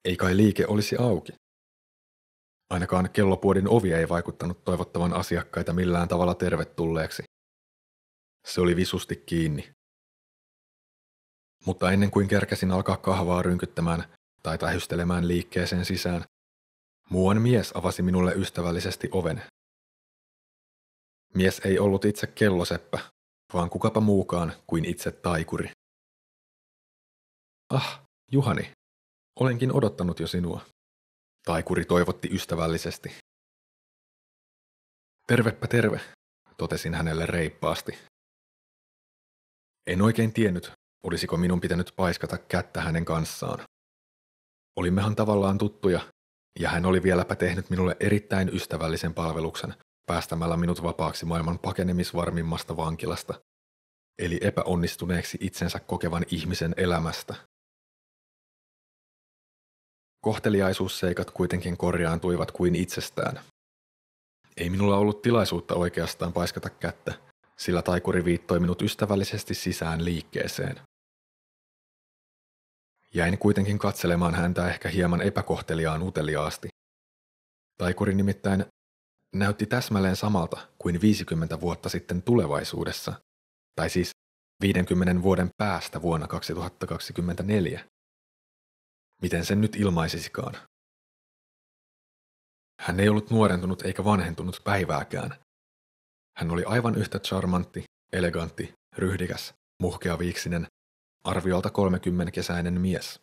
Ei kai liike olisi auki. Ainakaan kellopuodin ovi ei vaikuttanut toivottavan asiakkaita millään tavalla tervetulleeksi. Se oli visusti kiinni. Mutta ennen kuin kerkäsin alkaa kahvaa rynkyttämään tai tähystelemään liikkeeseen sisään, muuan mies avasi minulle ystävällisesti oven. Mies ei ollut itse kelloseppä, vaan kukapa muukaan kuin itse taikuri. Ah, Juhani, olenkin odottanut jo sinua. Taikuri toivotti ystävällisesti. Tervepä terve, totesin hänelle reippaasti. En oikein tiennyt, olisiko minun pitänyt paiskata kättä hänen kanssaan. Olimmehan tavallaan tuttuja, ja hän oli vieläpä tehnyt minulle erittäin ystävällisen palveluksen, päästämällä minut vapaaksi maailman pakenemisvarmimmasta vankilasta, eli epäonnistuneeksi itsensä kokevan ihmisen elämästä. Kohteliaisuusseikat kuitenkin korjaantuivat kuin itsestään. Ei minulla ollut tilaisuutta oikeastaan paiskata kättä, sillä taikuri viittoi minut ystävällisesti sisään liikkeeseen. Jäin kuitenkin katselemaan häntä ehkä hieman epäkohteliaan uteliaasti. Taikuri nimittäin näytti täsmälleen samalta kuin 50 vuotta sitten tulevaisuudessa, tai siis 50 vuoden päästä vuonna 2024. Miten sen nyt ilmaisisikaan? Hän ei ollut nuorentunut eikä vanhentunut päivääkään. Hän oli aivan yhtä charmantti, elegantti, ryhdikäs, muhkeaviiksinen, arviolta 30 kesäinen mies.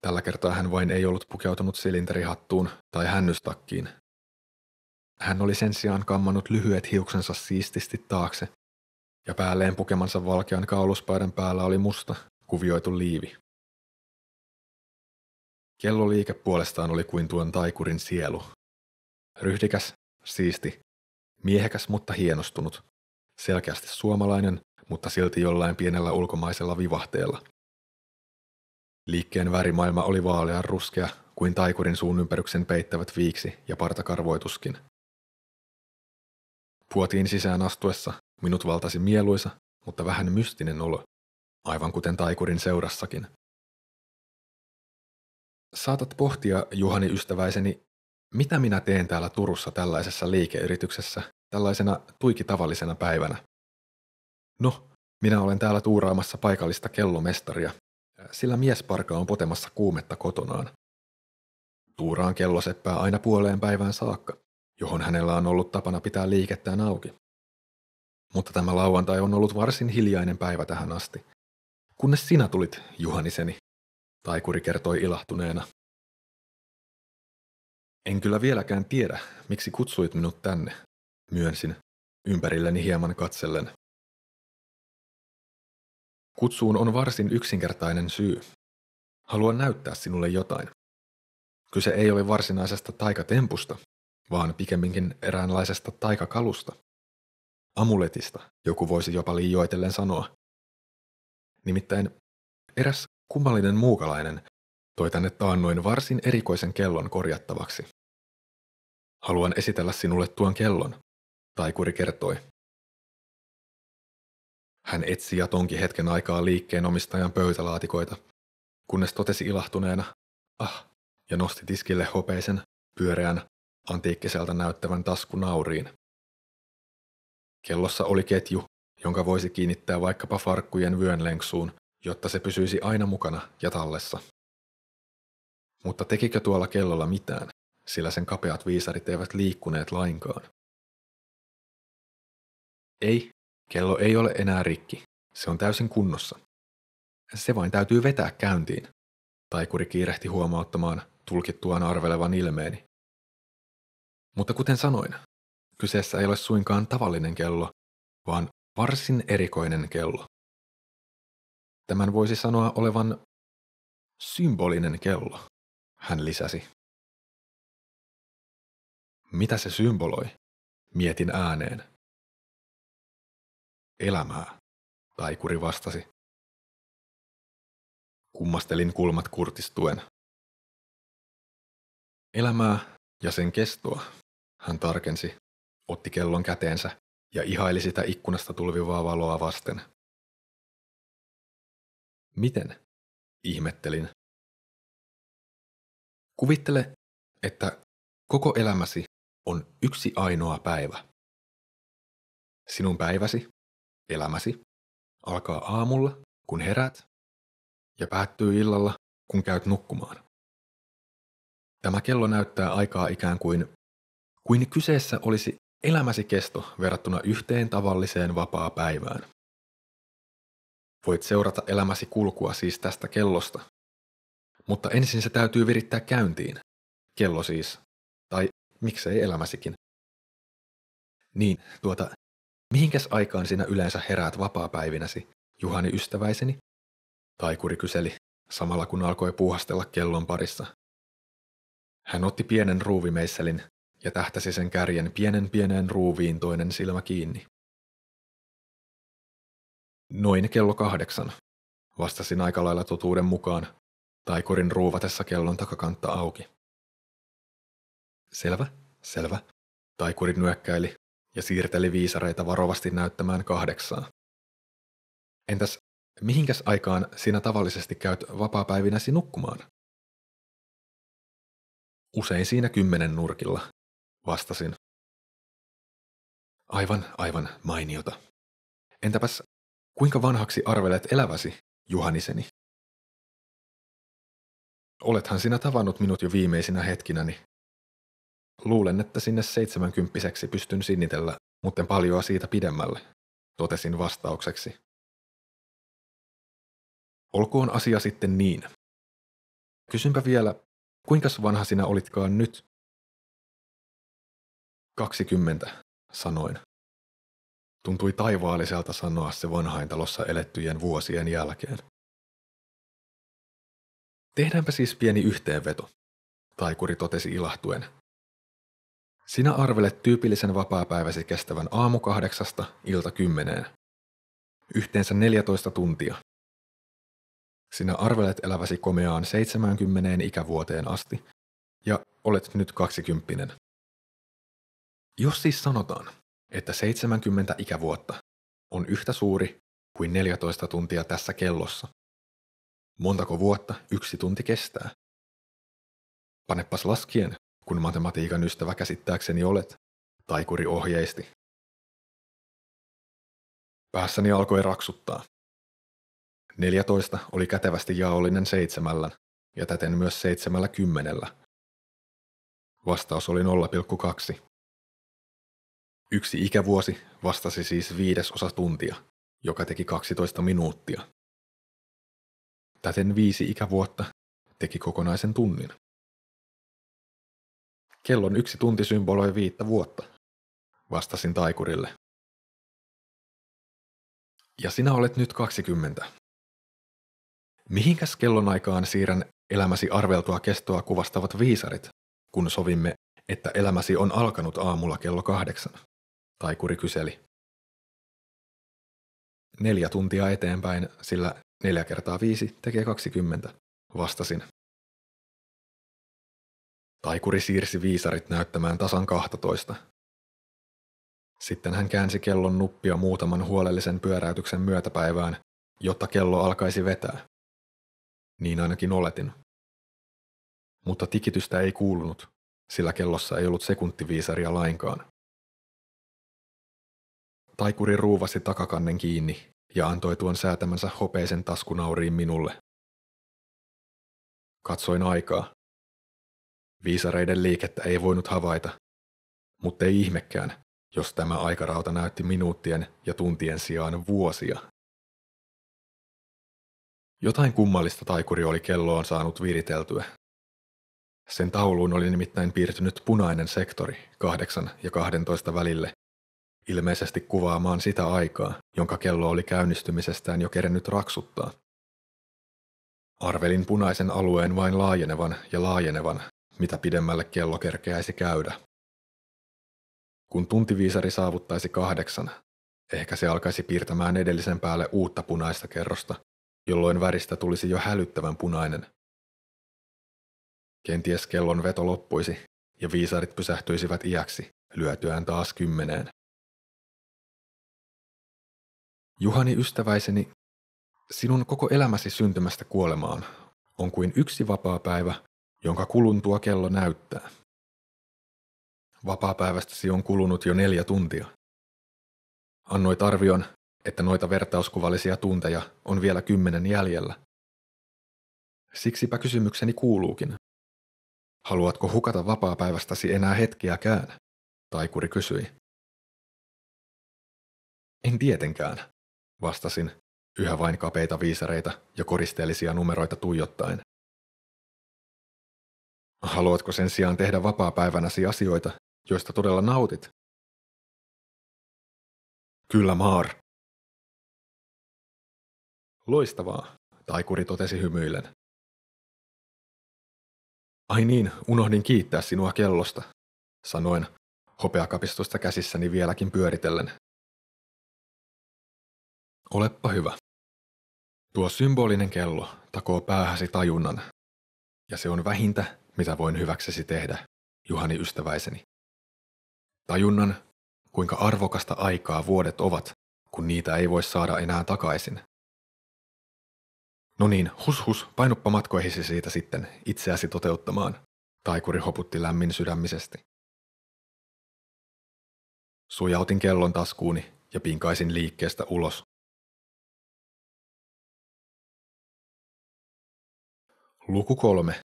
Tällä kertaa hän vain ei ollut pukeutunut silinterihattuun tai hännystakkiin. Hän oli sen sijaan kammannut lyhyet hiuksensa siististi taakse, ja päälleen pukemansa valkean kauluspaidan päällä oli musta, kuvioitu liivi. Kelloliike puolestaan oli kuin tuon taikurin sielu. Ryhdikäs, siisti, miehekäs mutta hienostunut, selkeästi suomalainen, mutta silti jollain pienellä ulkomaisella vivahteella. Liikkeen värimaailma oli vaalean ruskea kuin taikurin suun ympäryksen peittävät viiksi ja partakarvoituskin. Puotiin sisään astuessa minut valtasi mieluisa, mutta vähän mystinen olo, aivan kuten taikurin seurassakin. Saatat pohtia, Juhani ystäväiseni, mitä minä teen täällä Turussa tällaisessa liikeyrityksessä, tällaisena tuiki tavallisena päivänä? No, minä olen täällä tuuraamassa paikallista kellomestaria, sillä miesparka on potemassa kuumetta kotonaan. Tuuraan kelloseppää aina puoleen päivään saakka, johon hänellä on ollut tapana pitää liikettään auki. Mutta tämä lauantai on ollut varsin hiljainen päivä tähän asti. Kunnes sinä tulit, Juhaniseni, taikuri kertoi ilahtuneena. En kyllä vieläkään tiedä, miksi kutsuit minut tänne, myönsin, ympärilleni hieman katsellen. Kutsuun on varsin yksinkertainen syy. Haluan näyttää sinulle jotain. Kyse ei ole varsinaisesta taikatempusta, vaan pikemminkin eräänlaisesta taikakalusta. Amuletista, joku voisi jopa liioitellen sanoa. Nimittäin eräs kummallinen muukalainen toi tänne taannoin varsin erikoisen kellon korjattavaksi. Haluan esitellä sinulle tuon kellon, taikuri kertoi. Hän etsi ja tonki hetken aikaa liikkeen omistajan pöytälaatikoita, kunnes totesi ilahtuneena, ah, ja nosti tiskille hopeisen, pyöreän, antiikkiselta näyttävän taskunauriin. Kellossa oli ketju, jonka voisi kiinnittää vaikkapa farkkujen vyönlenksuun, jotta se pysyisi aina mukana ja tallessa. Mutta tekikö tuolla kellolla mitään, sillä sen kapeat viisarit eivät liikkuneet lainkaan? Ei, kello ei ole enää rikki. Se on täysin kunnossa. Se vain täytyy vetää käyntiin. Taikuri kiirehti huomauttamaan tulkittuaan arvelevan ilmeeni. Mutta kuten sanoin, kyseessä ei ole suinkaan tavallinen kello, vaan varsin erikoinen kello. Tämän voisi sanoa olevan symbolinen kello, hän lisäsi. Mitä se symboloi? Mietin ääneen. Elämää, taikuri vastasi. Kummastelin kulmat kurtistuen. Elämää ja sen kestoa, hän tarkensi, otti kellon käteensä ja ihaili sitä ikkunasta tulvivaa valoa vasten. Miten? Ihmettelin. Kuvittele, että koko elämäsi on yksi ainoa päivä. Sinun päiväsi, elämäsi, alkaa aamulla, kun herät, ja päättyy illalla, kun käyt nukkumaan. Tämä kello näyttää aikaa ikään kuin, kuin kyseessä olisi elämäsi kesto verrattuna yhteen tavalliseen vapaa päivään. Voit seurata elämäsi kulkua siis tästä kellosta. Mutta ensin se täytyy virittää käyntiin. Kello siis. Tai miksei elämäsikin. Niin, tuota, mihinkäs aikaan sinä yleensä heräät vapaa-päivinäsi, Juhani ystäväiseni? Taikuri kyseli, samalla kun alkoi puuhastella kellon parissa. Hän otti pienen ruuvimeisselin ja tähtäsi sen kärjen pienen pieneen ruuviin toinen silmä kiinni. Noin kello kahdeksan, vastasin aika lailla totuuden mukaan, taikurin ruuvatessa kellon takakantta auki. Selvä, selvä, taikuri nyökkäili ja siirteli viisareita varovasti näyttämään kahdeksaa. Entäs mihinkäs aikaan sinä tavallisesti käyt vapaapäivinäsi nukkumaan? Usein siinä kymmenen nurkilla, vastasin. Aivan, aivan mainiota. Entäpäs Kuinka vanhaksi arvelet eläväsi, Juhaniseni? Olethan sinä tavannut minut jo viimeisinä hetkinäni, luulen, että sinne seitsemänkymppiseksi pystyn sinnitellä, mutten paljoa siitä pidemmälle, totesin vastaukseksi. Olkoon asia sitten niin. Kysynpä vielä, kuinka vanha sinä olitkaan nyt? 20, sanoin. Tuntui taivaalliselta sanoa se vanhaintalossa elettyjen vuosien jälkeen. Tehdäänpä siis pieni yhteenveto, taikuri totesi ilahtuen. Sinä arvelet tyypillisen vapaapäiväsi kestävän aamu kahdeksasta ilta kymmeneen. Yhteensä 14 tuntia. Sinä arvelet eläväsi komeaan 70 ikävuoteen asti ja olet nyt kaksikymppinen. Jos siis sanotaan, että 70 ikävuotta on yhtä suuri kuin 14 tuntia tässä kellossa, montako vuotta yksi tunti kestää? Panepas laskien, kun matematiikan ystävä käsittääkseni olet, taikuri ohjeisti. Päässäni alkoi raksuttaa. 14 oli kätevästi jaollinen seitsemällä ja täten myös seitsemällä kymmenellä. Vastaus oli 0,2. Yksi ikävuosi vastasi siis viidesosa tuntia, joka teki 12 minuuttia. Täten viisi ikävuotta teki kokonaisen tunnin. Kellon yksi tunti symboloi viittä vuotta, vastasin taikurille. Ja sinä olet nyt 20. Mihinkäs kellonaikaan siirrän elämäsi arveltua kestoa kuvastavat viisarit, kun sovimme, että elämäsi on alkanut aamulla kello kahdeksan? Taikuri kyseli. Neljä tuntia eteenpäin, sillä neljä kertaa viisi tekee kaksikymmentä, vastasin. Taikuri siirsi viisarit näyttämään tasan kahtatoista. Sitten hän käänsi kellon nuppia muutaman huolellisen pyöräytyksen myötäpäivään, jotta kello alkaisi vetää. Niin ainakin oletin. Mutta tikitystä ei kuulunut, sillä kellossa ei ollut sekuntiviisaria lainkaan. Taikuri ruuvasi takakannen kiinni ja antoi tuon säätämänsä hopeisen taskunauriin minulle. Katsoin aikaa. Viisareiden liikettä ei voinut havaita, mutta ei ihmekään, jos tämä aikarauta näytti minuuttien ja tuntien sijaan vuosia. Jotain kummallista taikuri oli kelloon saanut viriteltyä. Sen tauluun oli nimittäin piirtynyt punainen sektori kahdeksan ja kahdentoista välille, ilmeisesti kuvaamaan sitä aikaa, jonka kello oli käynnistymisestään jo kerennyt raksuttaa. Arvelin punaisen alueen vain laajenevan ja laajenevan, mitä pidemmälle kello kerkeäisi käydä. Kun tuntiviisari saavuttaisi kahdeksan, ehkä se alkaisi piirtämään edellisen päälle uutta punaista kerrosta, jolloin väristä tulisi jo hälyttävän punainen. Kenties kellon veto loppuisi ja viisarit pysähtyisivät iäksi, lyötyään taas kymmeneen. Juhani ystäväiseni, sinun koko elämäsi syntymästä kuolemaan on kuin yksi vapaa päivä, jonka kuluntua kello näyttää. Vapaapäivästäsi on kulunut jo neljä tuntia. Annoit arvion, että noita vertauskuvallisia tunteja on vielä kymmenen jäljellä. Siksipä kysymykseni kuuluukin. Haluatko hukata vapaapäivästäsi enää hetkiäkään? Taikuri kysyi. En tietenkään, vastasin, yhä vain kapeita viisareita ja koristeellisia numeroita tuijottaen. Haluatko sen sijaan tehdä vapaa-päivänäsi asioita, joista todella nautit? Kyllä, Maar. Loistavaa, taikuri totesi hymyillen. Ai niin, unohdin kiittää sinua kellosta, sanoin, hopeakapistosta käsissäni vieläkin pyöritellen. Oleppa hyvä. Tuo symbolinen kello takoo päähäsi tajunnan, ja se on vähintä, mitä voin hyväksesi tehdä, Juhani ystäväiseni. Tajunnan, kuinka arvokasta aikaa vuodet ovat, kun niitä ei voi saada enää takaisin. No niin, hus hus, painuppa matkoihisi siitä sitten itseäsi toteuttamaan, taikuri hoputti lämmin sydämisesti. Sujautin kellon taskuuni ja pinkaisin liikkeestä ulos. Luku kolme.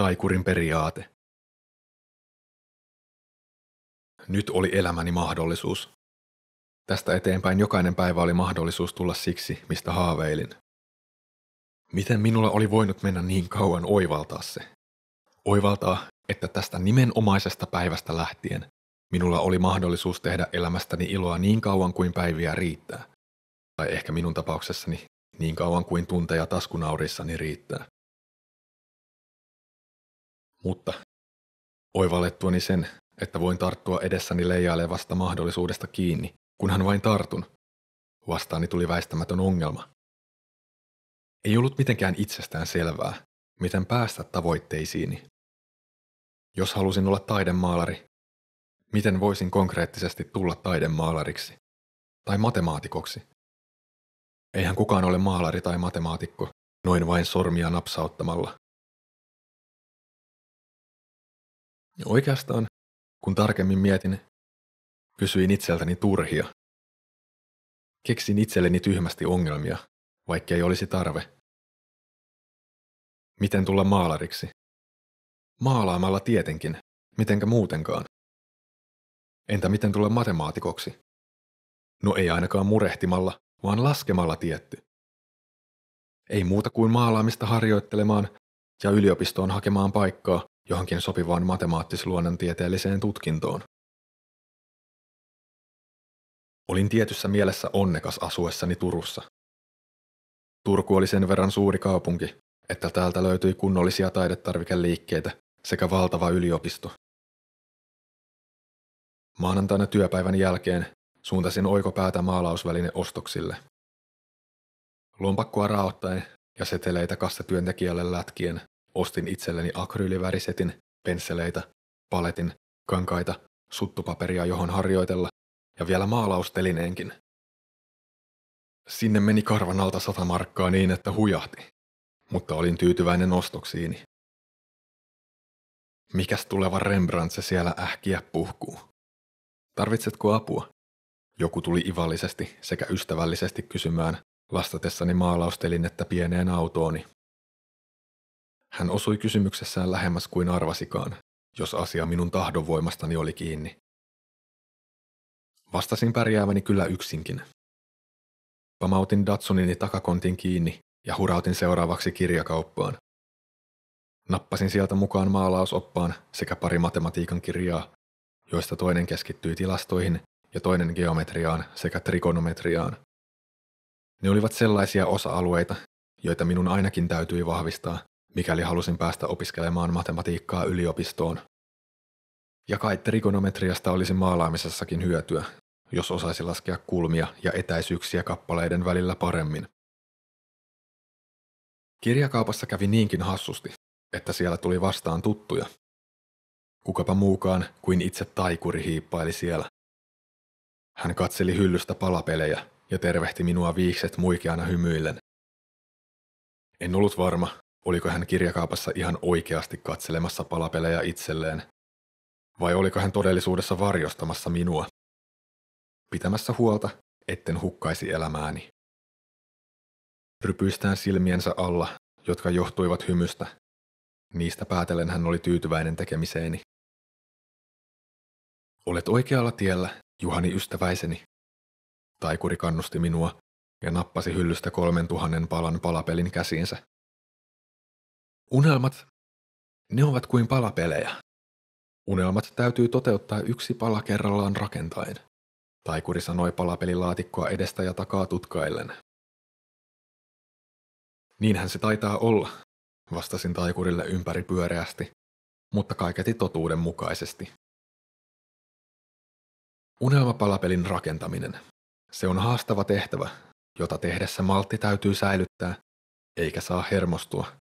Taikurin periaate. Nyt oli elämäni mahdollisuus. Tästä eteenpäin jokainen päivä oli mahdollisuus tulla siksi, mistä haaveilin. Miten minulla oli voinut mennä niin kauan oivaltaa se? Oivaltaa, että tästä nimenomaisesta päivästä lähtien minulla oli mahdollisuus tehdä elämästäni iloa niin kauan kuin päiviä riittää. Tai ehkä minun tapauksessani niin kauan kuin tunteja taskunaurissani riittää. Mutta oivallettuani sen, että voin tarttua edessäni leijailevasta mahdollisuudesta kiinni, kunhan vain tartun, vastaani tuli väistämätön ongelma. Ei ollut mitenkään itsestään selvää, miten päästä tavoitteisiini. Jos halusin olla taidemaalari, miten voisin konkreettisesti tulla taidemaalariksi tai matemaatikoksi? Eihän kukaan ole maalari tai matemaatikko noin vain sormia napsauttamalla. Ja oikeastaan, kun tarkemmin mietin, kysyin itseltäni turhia. Keksin itselleni tyhmästi ongelmia, vaikkei olisi tarve. Miten tulla maalariksi? Maalaamalla tietenkin, mitenkä muutenkaan. Entä miten tulla matemaatikoksi? No ei ainakaan murehtimalla, vaan laskemalla tietty. Ei muuta kuin maalaamista harjoittelemaan ja yliopistoon hakemaan paikkaa johonkin sopivaan matemaattis-luonnontieteelliseen tutkintoon. Olin tietyssä mielessä onnekas asuessani Turussa. Turku oli sen verran suuri kaupunki, että täältä löytyi kunnollisia taidetarvikeliikkeitä sekä valtava yliopisto. Maanantaina työpäivän jälkeen suuntasin oikopäätä maalausväline ostoksille. Lompakkoa raottaen ja seteleitä kassatyöntekijälle lätkien ostin itselleni akryylivärisetin, pensseleitä, paletin, kankaita, suttupaperia johon harjoitella ja vielä maalaustelineenkin. Sinne meni karvan alta sata markkaa niin, että hujahti, mutta olin tyytyväinen ostoksiini. Mikäs tuleva Rembrandt se siellä ähkiä puhkuu? Tarvitsetko apua? Joku tuli ivallisesti sekä ystävällisesti kysymään vastatessani maalaustelinettä pieneen autooni. Hän osui kysymyksessään lähemmäs kuin arvasikaan, jos asia minun tahdonvoimastani oli kiinni. Vastasin pärjääväni kyllä yksinkin. Pamautin Datsunini takakontin kiinni ja hurautin seuraavaksi kirjakauppaan. Nappasin sieltä mukaan maalausoppaan sekä pari matematiikan kirjaa, joista toinen keskittyi tilastoihin ja toinen geometriaan sekä trikonometriaan. Ne olivat sellaisia osa-alueita, joita minun ainakin täytyi vahvistaa, mikäli halusin päästä opiskelemaan matematiikkaa yliopistoon. Ja kai trikonometriasta olisi maalaamisessakin hyötyä, jos osaisi laskea kulmia ja etäisyyksiä kappaleiden välillä paremmin. Kirjakaupassa kävi niinkin hassusti, että siellä tuli vastaan tuttuja. Kukapa muukaan kuin itse taikuri hiippaili siellä. Hän katseli hyllystä palapelejä ja tervehti minua viikset muikeana hymyillen. En ollut varma, oliko hän kirjakaupassa ihan oikeasti katselemassa palapelejä itselleen, vai oliko hän todellisuudessa varjostamassa minua pitämässä huolta, etten hukkaisi elämääni. Rypyistään silmiensä alla, jotka johtuivat hymystä, niistä päätellen hän oli tyytyväinen tekemiseeni. Olet oikealla tiellä, Juhani ystäväiseni. Taikuri kannusti minua ja nappasi hyllystä kolmen tuhannen palan palapelin käsiinsä. Unelmat, ne ovat kuin palapelejä. Unelmat täytyy toteuttaa yksi pala kerrallaan rakentaen. Taikuri sanoi palapelilaatikkoa edestä ja takaa tutkaillen. Niinhän se taitaa olla, vastasin taikurille ympäri pyöreästi, mutta kaiketi totuuden mukaisesti. Unelmapalapelin rakentaminen. Se on haastava tehtävä, jota tehdessä maltti täytyy säilyttää, eikä saa hermostua.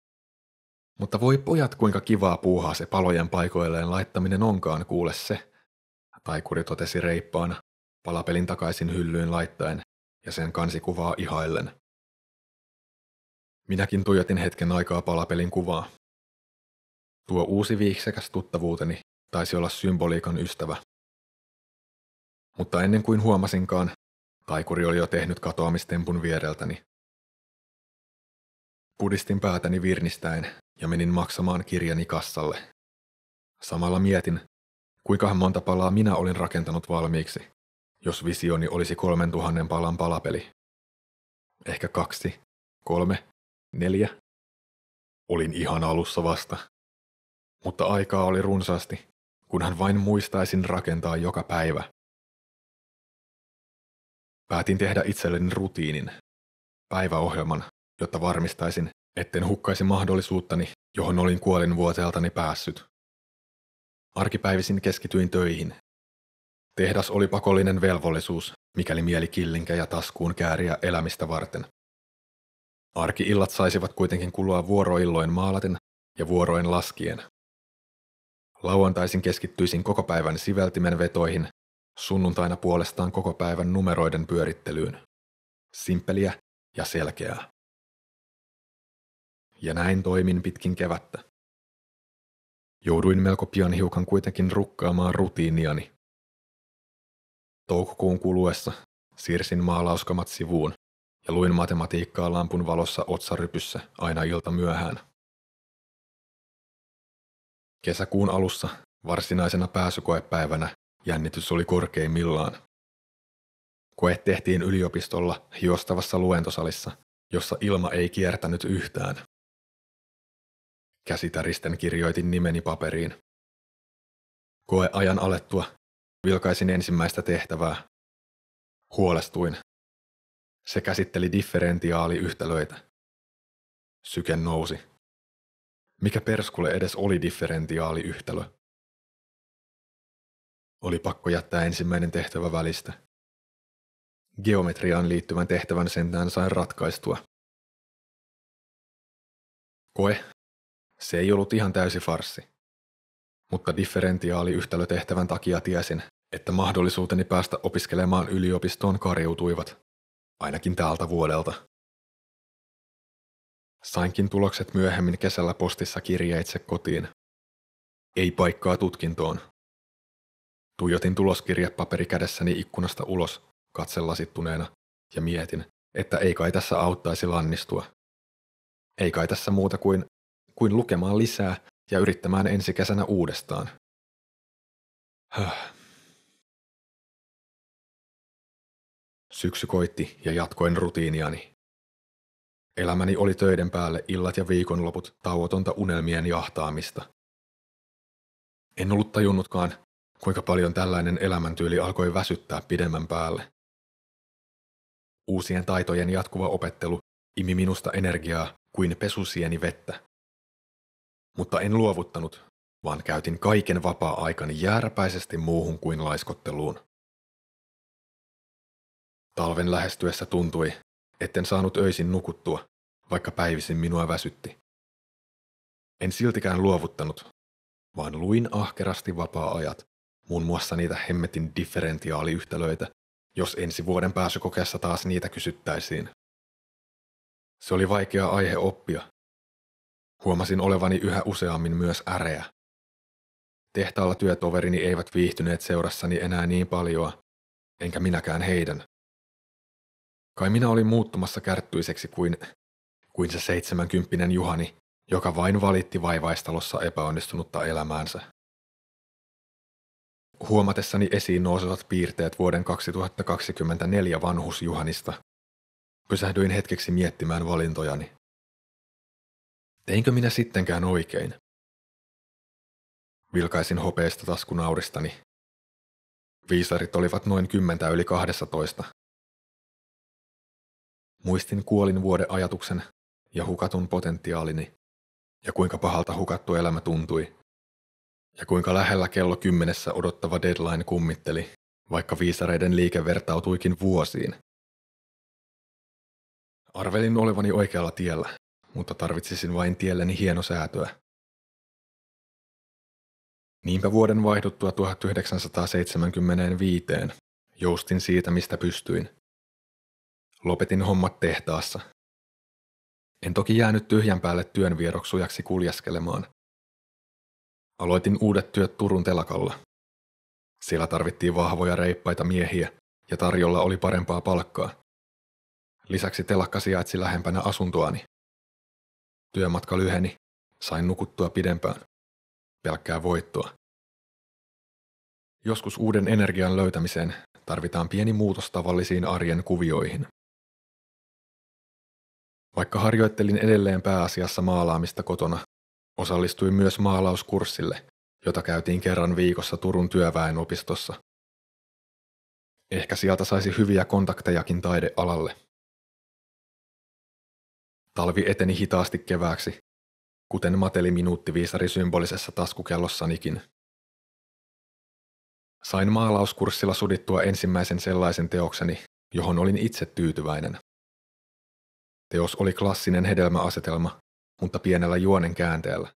Mutta voi pojat, kuinka kivaa puuhaa se palojen paikoilleen laittaminen onkaan, kuule se, taikuri totesi reippaana, palapelin takaisin hyllyyn laittaen ja sen kansikuvaa ihaillen. Minäkin tuijotin hetken aikaa palapelin kuvaa. Tuo uusi viiksekäs tuttavuuteni taisi olla symboliikan ystävä. Mutta ennen kuin huomasinkaan, taikuri oli jo tehnyt katoamistempun viereltäni. Pudistin päätäni virnistäen ja menin maksamaan kirjani kassalle. Samalla mietin, Kuinkahan monta palaa minä olin rakentanut valmiiksi, jos visioni olisi kolmen tuhannen palan palapeli? Ehkä kaksi, kolme, neljä? Olin ihan alussa vasta. Mutta aikaa oli runsaasti, kunhan vain muistaisin rakentaa joka päivä. Päätin tehdä itselleni rutiinin, päiväohjelman, jotta varmistaisin, etten hukkaisi mahdollisuuttani, johon olin kuolin vuoteeltani päässyt. Arkipäivisin keskityin töihin. Tehdas oli pakollinen velvollisuus, mikäli mieli killinkä ja taskuun kääriä elämistä varten. Arki-illat saisivat kuitenkin kulua vuoroilloin maalaten ja vuoroin laskien. Lauantaisin keskittyisin koko päivän siveltimen vetoihin, sunnuntaina puolestaan koko päivän numeroiden pyörittelyyn. Simpeliä ja selkeää. Ja näin toimin pitkin kevättä. Jouduin melko pian hiukan kuitenkin rukkaamaan rutiiniani. Toukokuun kuluessa siirsin maalauskamat sivuun ja luin matematiikkaa lampun valossa otsarypyssä aina ilta myöhään. Kesäkuun alussa, varsinaisena pääsykoepäivänä, jännitys oli korkeimmillaan. Koe tehtiin yliopistolla hiostavassa luentosalissa, jossa ilma ei kiertänyt yhtään. Käsitäristen kirjoitin nimeni paperiin. Koeajan alettua vilkaisin ensimmäistä tehtävää. Huolestuin. Se käsitteli differentiaaliyhtälöitä. Syke nousi. Mikä perskule edes oli differentiaaliyhtälö? Oli pakko jättää ensimmäinen tehtävä välistä. Geometriaan liittyvän tehtävän sentään sain ratkaistua. Koe se ei ollut ihan täysi farsi. Mutta differentiaaliyhtälötehtävän takia tiesin, että mahdollisuuteni päästä opiskelemaan yliopistoon karjuutuivat, ainakin tältä vuodelta. Sainkin tulokset myöhemmin kesällä postissa kirjeitse kotiin. Ei paikkaa tutkintoon. Tuijotin tuloskirjepaperi kädessäni ikkunasta ulos, katselasittuneena, ja mietin, että ei kai tässä auttaisi lannistua. Ei kai tässä muuta kuin kuin lukemaan lisää ja yrittämään ensi kesänä uudestaan. Höh. Syksy koitti ja jatkoin rutiiniani. Elämäni oli töiden päälle illat ja viikonloput tauotonta unelmien jahtaamista. En ollut tajunnutkaan, kuinka paljon tällainen elämäntyyli alkoi väsyttää pidemmän päälle. Uusien taitojen jatkuva opettelu imi minusta energiaa kuin pesusieni vettä mutta en luovuttanut, vaan käytin kaiken vapaa-aikani jääräpäisesti muuhun kuin laiskotteluun. Talven lähestyessä tuntui, etten saanut öisin nukuttua, vaikka päivisin minua väsytti. En siltikään luovuttanut, vaan luin ahkerasti vapaa-ajat, muun muassa niitä hemmetin differentiaaliyhtälöitä, jos ensi vuoden pääsykokeessa taas niitä kysyttäisiin. Se oli vaikea aihe oppia, Huomasin olevani yhä useammin myös äreä. Tehtaalla työtoverini eivät viihtyneet seurassani enää niin paljon, enkä minäkään heidän. Kai minä olin muuttumassa kärttyiseksi kuin, kuin se seitsemänkymppinen Juhani, joka vain valitti vaivaistalossa epäonnistunutta elämäänsä. Huomatessani esiin nousevat piirteet vuoden 2024 vanhusjuhanista, pysähdyin hetkeksi miettimään valintojani. Teinkö minä sittenkään oikein? Vilkaisin hopeista taskunauristani. Viisarit olivat noin kymmentä yli kahdessatoista. Muistin kuolin vuoden ajatuksen ja hukatun potentiaalini, ja kuinka pahalta hukattu elämä tuntui, ja kuinka lähellä kello kymmenessä odottava deadline kummitteli, vaikka viisareiden liike vertautuikin vuosiin. Arvelin olevani oikealla tiellä, mutta tarvitsisin vain tielleni hienosäätöä. Niinpä vuoden vaihduttua 1975 joustin siitä, mistä pystyin. Lopetin hommat tehtaassa. En toki jäänyt tyhjän päälle työn vieroksujaksi kuljeskelemaan. Aloitin uudet työt Turun telakalla. Siellä tarvittiin vahvoja reippaita miehiä ja tarjolla oli parempaa palkkaa. Lisäksi telakka sijaitsi lähempänä asuntoani. Työmatka lyheni, sain nukuttua pidempään. Pelkkää voittoa. Joskus uuden energian löytämiseen tarvitaan pieni muutos tavallisiin arjen kuvioihin. Vaikka harjoittelin edelleen pääasiassa maalaamista kotona, osallistuin myös maalauskurssille, jota käytiin kerran viikossa Turun työväenopistossa. Ehkä sieltä saisi hyviä kontaktejakin taidealalle. Talvi eteni hitaasti kevääksi, kuten mateli minuuttiviisari symbolisessa taskukellossanikin. Sain maalauskurssilla sudittua ensimmäisen sellaisen teokseni, johon olin itse tyytyväinen. Teos oli klassinen hedelmäasetelma, mutta pienellä juonen käänteellä.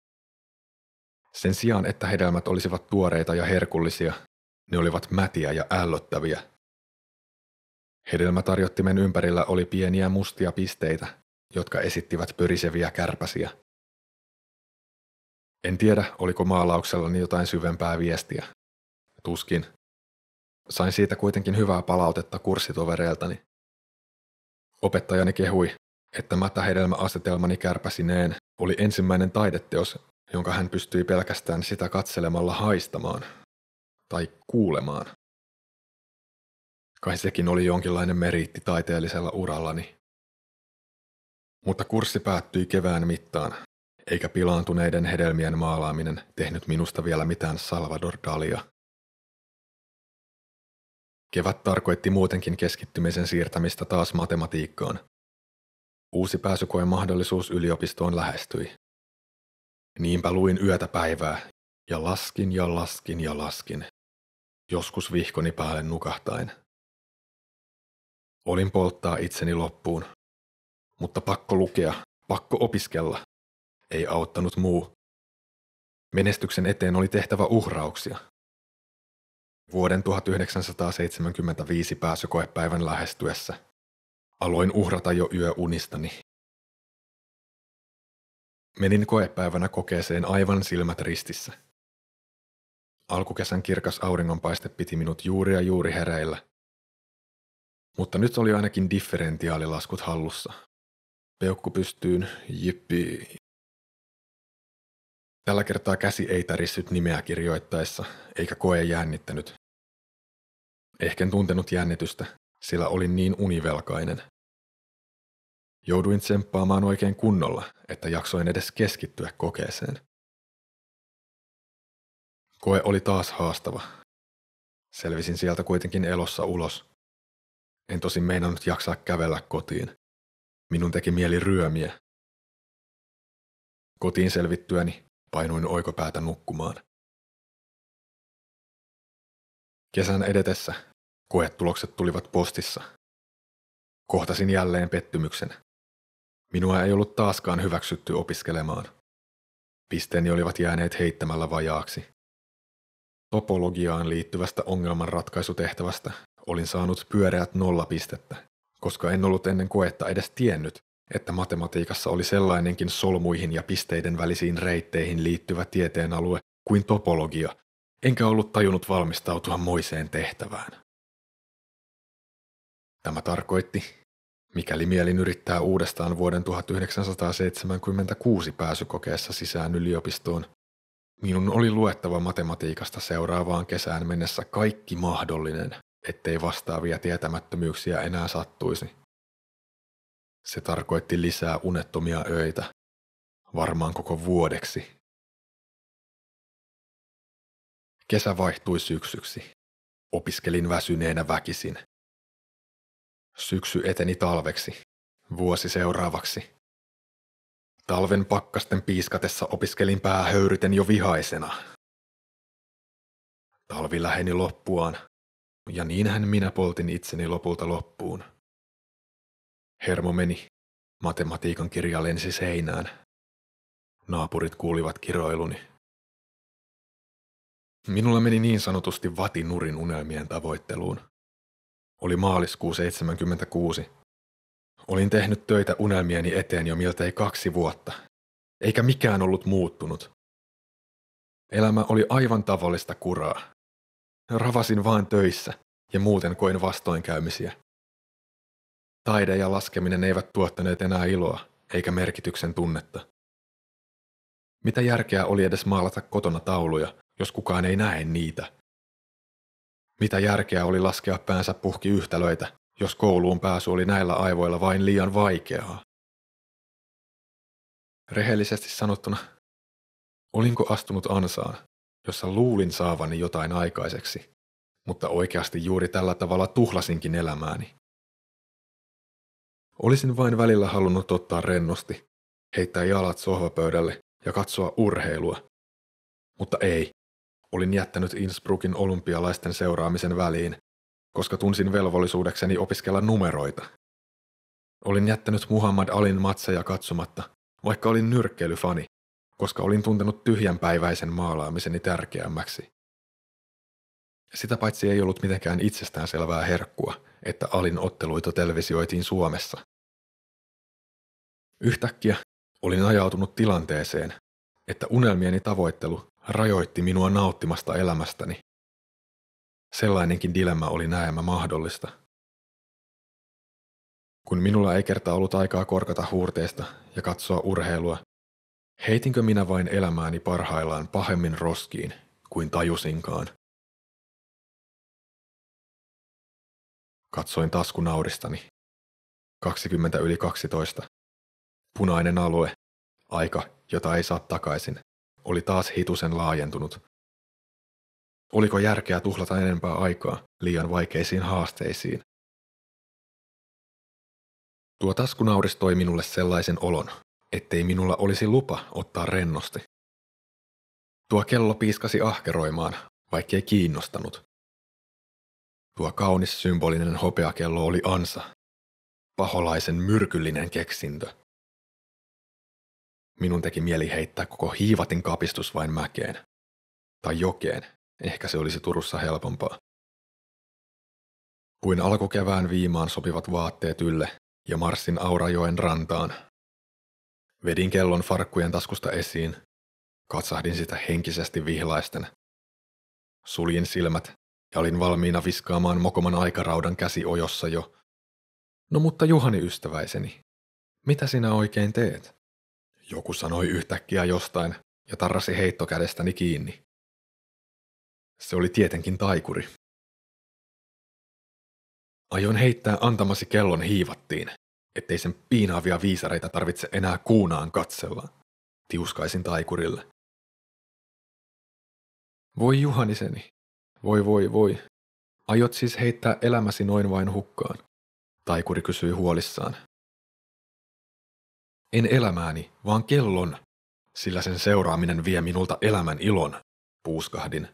Sen sijaan, että hedelmät olisivat tuoreita ja herkullisia, ne olivat mätiä ja ällöttäviä. Hedelmätarjottimen ympärillä oli pieniä mustia pisteitä, jotka esittivät pöriseviä kärpäsiä. En tiedä, oliko maalauksellani jotain syvempää viestiä. Tuskin. Sain siitä kuitenkin hyvää palautetta kurssitovereiltani. Opettajani kehui, että mätähedelmäasetelmani kärpäsineen oli ensimmäinen taideteos, jonka hän pystyi pelkästään sitä katselemalla haistamaan tai kuulemaan. Kai sekin oli jonkinlainen meriitti taiteellisella urallani. Mutta kurssi päättyi kevään mittaan, eikä pilaantuneiden hedelmien maalaaminen tehnyt minusta vielä mitään Salvador Dalia. Kevät tarkoitti muutenkin keskittymisen siirtämistä taas matematiikkaan. Uusi pääsykoen mahdollisuus yliopistoon lähestyi. Niinpä luin yötä päivää ja laskin ja laskin ja laskin, joskus vihkoni päälle nukahtain. Olin polttaa itseni loppuun, mutta pakko lukea, pakko opiskella. Ei auttanut muu. Menestyksen eteen oli tehtävä uhrauksia. Vuoden 1975 pääsykoepäivän lähestyessä aloin uhrata jo yöunistani. Menin koepäivänä kokeeseen aivan silmät ristissä. Alkukesän kirkas auringonpaiste piti minut juuri ja juuri hereillä. Mutta nyt oli ainakin differentiaalilaskut hallussa. Peukku pystyyn, jippi. Tällä kertaa käsi ei tärissyt nimeä kirjoittaessa, eikä koe jännittänyt. Ehken tuntenut jännitystä, sillä olin niin univelkainen. Jouduin tsemppaamaan oikein kunnolla, että jaksoin edes keskittyä kokeeseen. Koe oli taas haastava. Selvisin sieltä kuitenkin elossa ulos. En tosin meinannut jaksaa kävellä kotiin. Minun teki mieli ryömiä. Kotiin selvittyäni painuin oikopäätä nukkumaan. Kesän edetessä koetulokset tulivat postissa. Kohtasin jälleen pettymyksen. Minua ei ollut taaskaan hyväksytty opiskelemaan. Pisteeni olivat jääneet heittämällä vajaaksi. Topologiaan liittyvästä ongelmanratkaisutehtävästä olin saanut pyöreät nolla pistettä, koska en ollut ennen koetta edes tiennyt, että matematiikassa oli sellainenkin solmuihin ja pisteiden välisiin reitteihin liittyvä tieteenalue kuin topologia, enkä ollut tajunnut valmistautua moiseen tehtävään. Tämä tarkoitti, mikäli mielin yrittää uudestaan vuoden 1976 pääsykokeessa sisään yliopistoon, minun oli luettava matematiikasta seuraavaan kesään mennessä kaikki mahdollinen, ettei vastaavia tietämättömyyksiä enää sattuisi. Se tarkoitti lisää unettomia öitä, varmaan koko vuodeksi. Kesä vaihtui syksyksi. Opiskelin väsyneenä väkisin. Syksy eteni talveksi, vuosi seuraavaksi. Talven pakkasten piiskatessa opiskelin päähöyryten jo vihaisena. Talvi läheni loppuaan, ja niinhän minä poltin itseni lopulta loppuun. Hermo meni, matematiikan kirja lensi seinään. Naapurit kuulivat kiroiluni. Minulla meni niin sanotusti vatinurin unelmien tavoitteluun. Oli maaliskuu 76. Olin tehnyt töitä unelmieni eteen jo miltei kaksi vuotta, eikä mikään ollut muuttunut. Elämä oli aivan tavallista kuraa. Ravasin vain töissä ja muuten koin vastoinkäymisiä. Taide ja laskeminen eivät tuottaneet enää iloa eikä merkityksen tunnetta. Mitä järkeä oli edes maalata kotona tauluja, jos kukaan ei näe niitä? Mitä järkeä oli laskea päänsä puhki yhtälöitä, jos kouluun pääsy oli näillä aivoilla vain liian vaikeaa? Rehellisesti sanottuna, olinko astunut ansaan, jossa luulin saavani jotain aikaiseksi, mutta oikeasti juuri tällä tavalla tuhlasinkin elämääni. Olisin vain välillä halunnut ottaa rennosti, heittää jalat sohvapöydälle ja katsoa urheilua. Mutta ei, olin jättänyt Innsbruckin olympialaisten seuraamisen väliin, koska tunsin velvollisuudekseni opiskella numeroita. Olin jättänyt Muhammad Alin matseja katsomatta, vaikka olin nyrkkeilyfani, koska olin tuntenut tyhjänpäiväisen maalaamiseni tärkeämmäksi. Sitä paitsi ei ollut mitenkään itsestäänselvää herkkua, että Alin otteluita televisioitiin Suomessa. Yhtäkkiä olin ajautunut tilanteeseen, että unelmieni tavoittelu rajoitti minua nauttimasta elämästäni. Sellainenkin dilemma oli näemä mahdollista. Kun minulla ei kerta ollut aikaa korkata huurteista ja katsoa urheilua, heitinkö minä vain elämääni parhaillaan pahemmin roskiin kuin tajusinkaan. Katsoin taskunauristani. 20 yli 12. Punainen alue, aika, jota ei saa takaisin, oli taas hitusen laajentunut. Oliko järkeä tuhlata enempää aikaa liian vaikeisiin haasteisiin? Tuo taskunauris toi minulle sellaisen olon, ettei minulla olisi lupa ottaa rennosti. Tuo kello piiskasi ahkeroimaan, vaikkei kiinnostanut. Tuo kaunis symbolinen hopeakello oli ansa. Paholaisen myrkyllinen keksintö. Minun teki mieli heittää koko hiivatin kapistus vain mäkeen. Tai jokeen, ehkä se olisi Turussa helpompaa. Kuin alkukevään viimaan sopivat vaatteet ylle ja marssin Aurajoen rantaan. Vedin kellon farkkujen taskusta esiin, katsahdin sitä henkisesti vihlaisten. Suljin silmät ja olin valmiina viskaamaan mokoman aikaraudan käsi ojossa jo. No mutta Juhani ystäväiseni, mitä sinä oikein teet? Joku sanoi yhtäkkiä jostain ja tarrasi heittokädestäni kiinni. Se oli tietenkin taikuri. Aion heittää antamasi kellon hiivattiin, ettei sen piinaavia viisareita tarvitse enää kuunaan katsella. Tiuskaisin taikurille. Voi Juhaniseni, voi voi voi. Aiot siis heittää elämäsi noin vain hukkaan? Taikuri kysyi huolissaan. En elämääni, vaan kellon, sillä sen seuraaminen vie minulta elämän ilon, puuskahdin.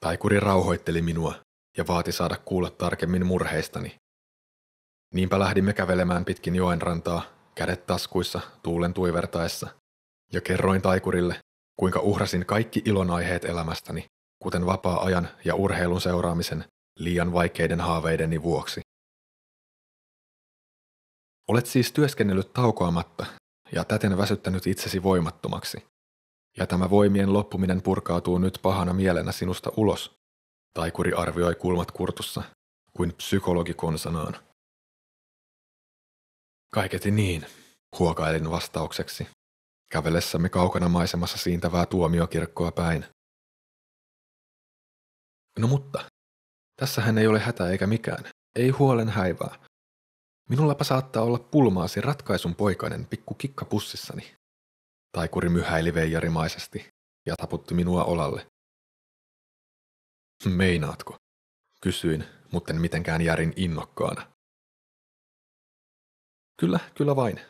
Taikuri rauhoitteli minua ja vaati saada kuulla tarkemmin murheistani. Niinpä lähdimme kävelemään pitkin joen rantaa, kädet taskuissa, tuulen tuivertaessa, ja kerroin taikurille, kuinka uhrasin kaikki ilonaiheet elämästäni, kuten vapaa-ajan ja urheilun seuraamisen, liian vaikeiden haaveideni vuoksi. Olet siis työskennellyt taukoamatta ja täten väsyttänyt itsesi voimattomaksi. Ja tämä voimien loppuminen purkautuu nyt pahana mielenä sinusta ulos, taikuri arvioi kulmat kurtussa, kuin psykologi konsanaan. Kaiketi niin, huokailin vastaukseksi, kävellessämme kaukana maisemassa siintävää tuomiokirkkoa päin. No mutta, tässähän ei ole hätä eikä mikään, ei huolen häivää. Minullapa saattaa olla pulmaasi ratkaisun poikainen pikku kikka pussissani. Taikuri myhäili veijarimaisesti ja taputti minua olalle. Meinaatko? Kysyin, mutten mitenkään järin innokkaana. Kyllä, kyllä vain.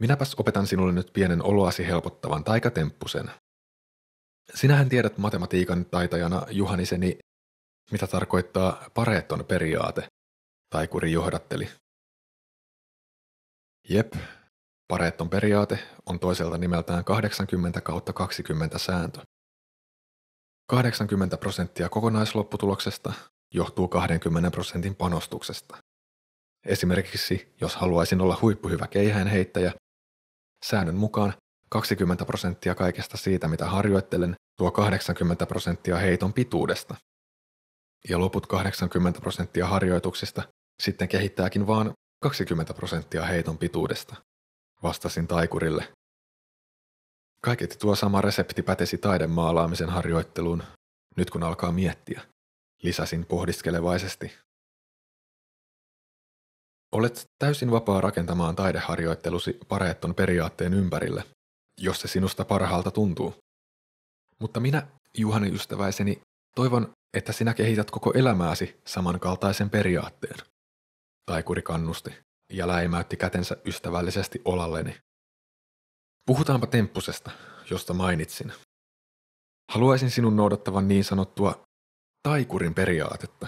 Minäpäs opetan sinulle nyt pienen oloasi helpottavan taikatemppusen. Sinähän tiedät matematiikan taitajana Juhaniseni, mitä tarkoittaa pareton periaate, taikuri johdatteli. Jep, pareton periaate on toiselta nimeltään 80 kautta 20 sääntö. 80 prosenttia kokonaislopputuloksesta johtuu 20 prosentin panostuksesta. Esimerkiksi jos haluaisin olla huippuhyvä keihäänheittäjä, säännön mukaan 20 prosenttia kaikesta siitä, mitä harjoittelen, tuo 80 prosenttia heiton pituudesta. Ja loput 80 prosenttia harjoituksista sitten kehittääkin vaan 20 prosenttia heiton pituudesta. Vastasin taikurille. Kaiketi tuo sama resepti pätesi taidemaalaamisen harjoitteluun, nyt kun alkaa miettiä, lisäsin pohdiskelevaisesti. Olet täysin vapaa rakentamaan taideharjoittelusi pareetton periaatteen ympärille, jos se sinusta parhaalta tuntuu. Mutta minä, Juhani ystäväiseni, toivon, että sinä kehität koko elämääsi samankaltaisen periaatteen. Taikuri kannusti ja läimäytti kätensä ystävällisesti olalleni. Puhutaanpa temppusesta, josta mainitsin. Haluaisin sinun noudattavan niin sanottua taikurin periaatetta,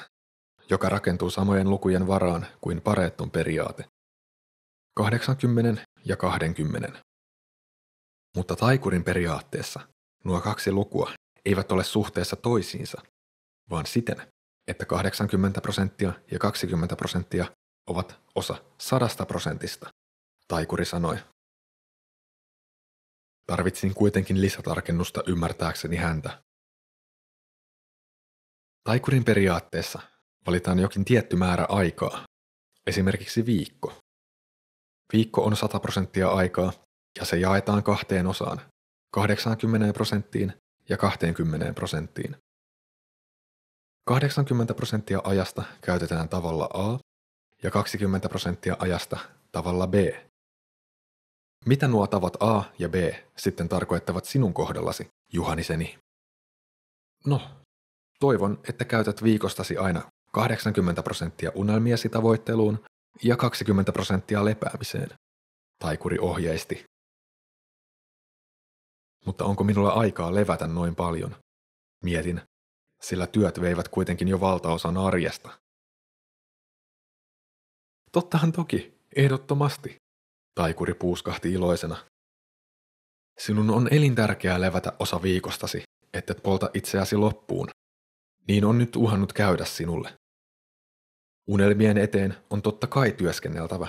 joka rakentuu samojen lukujen varaan kuin pareetton periaate. 80 ja 20. Mutta taikurin periaatteessa nuo kaksi lukua eivät ole suhteessa toisiinsa, vaan siten, että 80 prosenttia ja 20 prosenttia ovat osa sadasta prosentista, taikuri sanoi. Tarvitsin kuitenkin lisätarkennusta ymmärtääkseni häntä. Taikurin periaatteessa valitaan jokin tietty määrä aikaa, esimerkiksi viikko. Viikko on 100 prosenttia aikaa ja se jaetaan kahteen osaan, 80 prosenttiin ja 20 prosenttiin. 80 prosenttia ajasta käytetään tavalla A ja 20 prosenttia ajasta tavalla B. Mitä nuo tavat A ja B sitten tarkoittavat sinun kohdallasi, Juhaniseni? No, toivon, että käytät viikostasi aina 80 prosenttia unelmiesi tavoitteluun ja 20 prosenttia lepäämiseen, taikuri ohjeisti. Mutta onko minulla aikaa levätä noin paljon? Mietin, sillä työt veivät kuitenkin jo valtaosan arjesta. Tottahan toki, ehdottomasti, taikuri puuskahti iloisena. Sinun on elintärkeää levätä osa viikostasi, ettet polta itseäsi loppuun. Niin on nyt uhannut käydä sinulle. Unelmien eteen on totta kai työskenneltävä,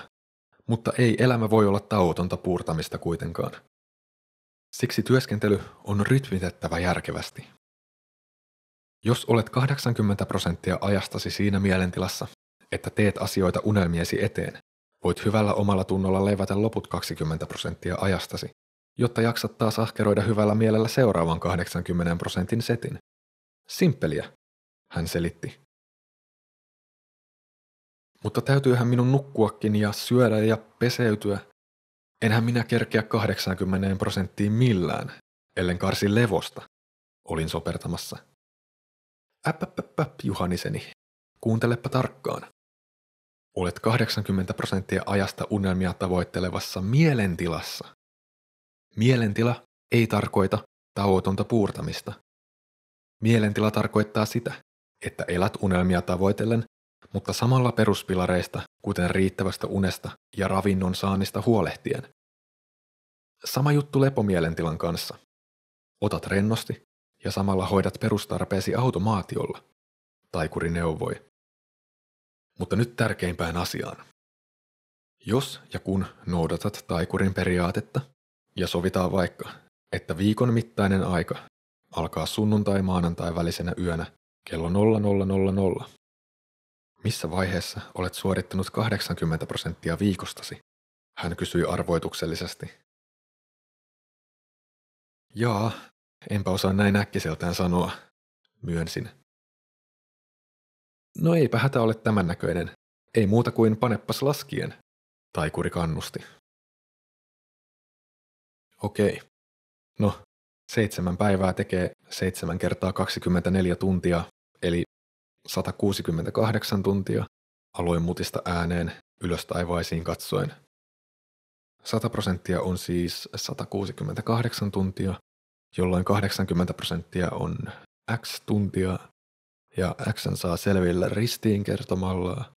mutta ei elämä voi olla tauotonta puurtamista kuitenkaan. Siksi työskentely on rytmitettävä järkevästi. Jos olet 80 prosenttia ajastasi siinä mielentilassa, että teet asioita unelmiesi eteen, voit hyvällä omalla tunnolla levätä loput 20 prosenttia ajastasi, jotta jaksat taas ahkeroida hyvällä mielellä seuraavan 80 prosentin setin. Simppeliä, hän selitti. Mutta täytyyhän minun nukkuakin ja syödä ja peseytyä. Enhän minä kerkeä 80 prosenttiin millään, ellen karsi levosta, olin sopertamassa. Äppäppäppäp, Juhaniseni, kuuntelepa tarkkaan. Olet 80 prosenttia ajasta unelmia tavoittelevassa mielentilassa. Mielentila ei tarkoita tauotonta puurtamista. Mielentila tarkoittaa sitä, että elät unelmia tavoitellen, mutta samalla peruspilareista, kuten riittävästä unesta ja ravinnon saannista huolehtien. Sama juttu lepomielentilan kanssa. Otat rennosti ja samalla hoidat perustarpeesi automaatiolla, taikuri neuvoi. Mutta nyt tärkeimpään asiaan. Jos ja kun noudatat taikurin periaatetta ja sovitaan vaikka, että viikon mittainen aika alkaa sunnuntai-maanantai välisenä yönä kello 0000. Missä vaiheessa olet suorittanut 80 prosenttia viikostasi? Hän kysyi arvoituksellisesti. Jaa, enpä osaa näin äkkiseltään sanoa, myönsin. No eipä hätä ole tämän näköinen. Ei muuta kuin panepas laskien, taikuri kannusti. Okei. No, seitsemän päivää tekee seitsemän kertaa 24 tuntia, 168 tuntia, aloin mutista ääneen ylös taivaisiin katsoen. 100 prosenttia on siis 168 tuntia, jolloin 80 prosenttia on x tuntia ja X saa selville ristiin kertomalla.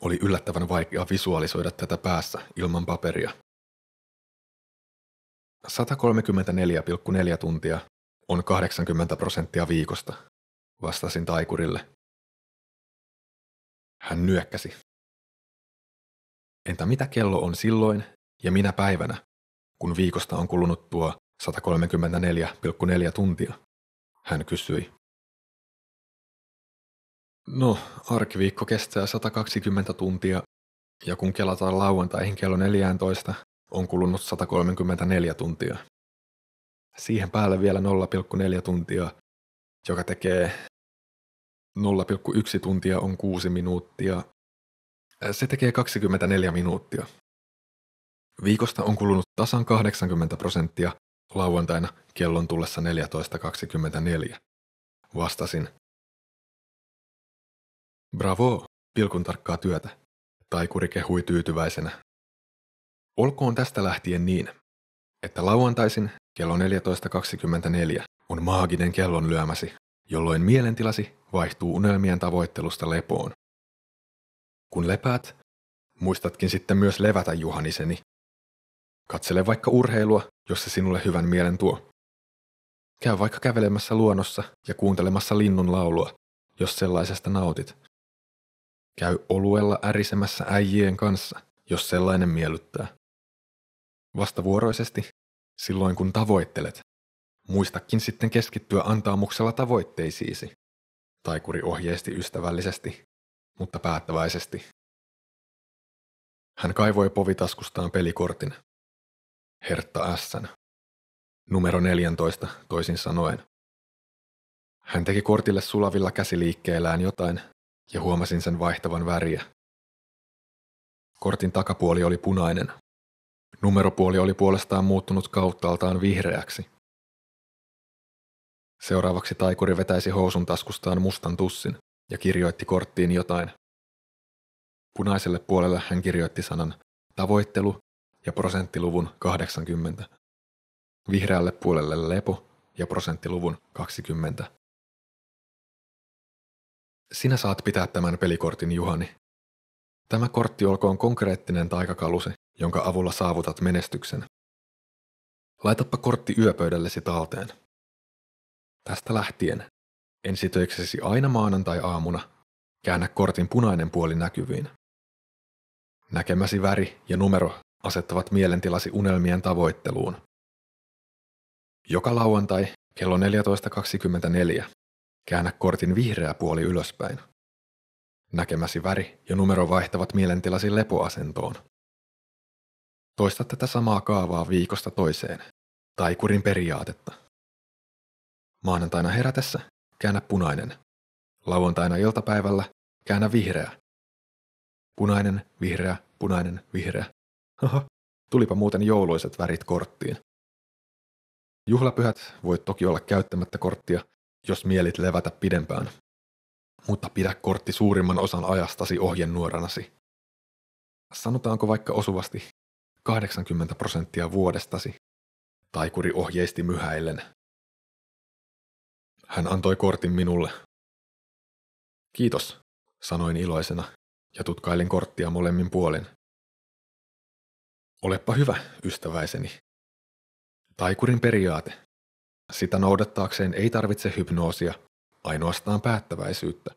Oli yllättävän vaikea visualisoida tätä päässä ilman paperia. 134,4 tuntia on 80 prosenttia viikosta, vastasin taikurille. Hän nyökkäsi. Entä mitä kello on silloin ja minä päivänä, kun viikosta on kulunut tuo 134,4 tuntia? hän kysyi. No, arkiviikko kestää 120 tuntia, ja kun kelataan lauantaihin kello 14, on kulunut 134 tuntia. Siihen päälle vielä 0,4 tuntia, joka tekee 0,1 tuntia on 6 minuuttia. Se tekee 24 minuuttia. Viikosta on kulunut tasan 80 prosenttia lauantaina kellon tullessa 14.24. Vastasin. Bravo, pilkun tarkkaa työtä. Taikuri kehui tyytyväisenä. Olkoon tästä lähtien niin, että lauantaisin kello 14.24 on maaginen kellon lyömäsi, jolloin mielentilasi vaihtuu unelmien tavoittelusta lepoon. Kun lepäät, muistatkin sitten myös levätä Juhaniseni. Katsele vaikka urheilua, jos se sinulle hyvän mielen tuo. Käy vaikka kävelemässä luonnossa ja kuuntelemassa linnun laulua, jos sellaisesta nautit. Käy oluella ärisemässä äijien kanssa, jos sellainen miellyttää. Vastavuoroisesti, silloin kun tavoittelet, muistakin sitten keskittyä antaamuksella tavoitteisiisi. Taikuri ohjeisti ystävällisesti, mutta päättäväisesti. Hän kaivoi povitaskustaan pelikortin. Hertta S. Numero 14, toisin sanoen. Hän teki kortille sulavilla käsiliikkeellään jotain, ja huomasin sen vaihtavan väriä. Kortin takapuoli oli punainen. Numeropuoli oli puolestaan muuttunut kauttaaltaan vihreäksi. Seuraavaksi taikuri vetäisi housun taskustaan mustan tussin ja kirjoitti korttiin jotain. Punaiselle puolelle hän kirjoitti sanan tavoittelu ja prosenttiluvun 80. Vihreälle puolelle lepo ja prosenttiluvun 20. Sinä saat pitää tämän pelikortin, Juhani. Tämä kortti olkoon konkreettinen taikakalusi, jonka avulla saavutat menestyksen. Laitappa kortti yöpöydällesi talteen. Tästä lähtien, ensitöiksesi aina maanantai-aamuna, käännä kortin punainen puoli näkyviin. Näkemäsi väri ja numero asettavat mielentilasi unelmien tavoitteluun. Joka lauantai kello 14.24 käännä kortin vihreä puoli ylöspäin. Näkemäsi väri ja numero vaihtavat mielentilasi lepoasentoon. Toista tätä samaa kaavaa viikosta toiseen, taikurin periaatetta. Maanantaina herätessä käännä punainen. Lauantaina iltapäivällä käännä vihreä. Punainen, vihreä, punainen, vihreä. Haha, tulipa muuten jouluiset värit korttiin. Juhlapyhät voit toki olla käyttämättä korttia, jos mielit levätä pidempään. Mutta pidä kortti suurimman osan ajastasi ohjenuoranasi. Sanotaanko vaikka osuvasti 80 prosenttia vuodestasi, taikuri ohjeisti myhäillen. Hän antoi kortin minulle. Kiitos, sanoin iloisena ja tutkailin korttia molemmin puolin. Olepa hyvä, ystäväiseni. Taikurin periaate. Sitä noudattaakseen ei tarvitse hypnoosia, ainoastaan päättäväisyyttä.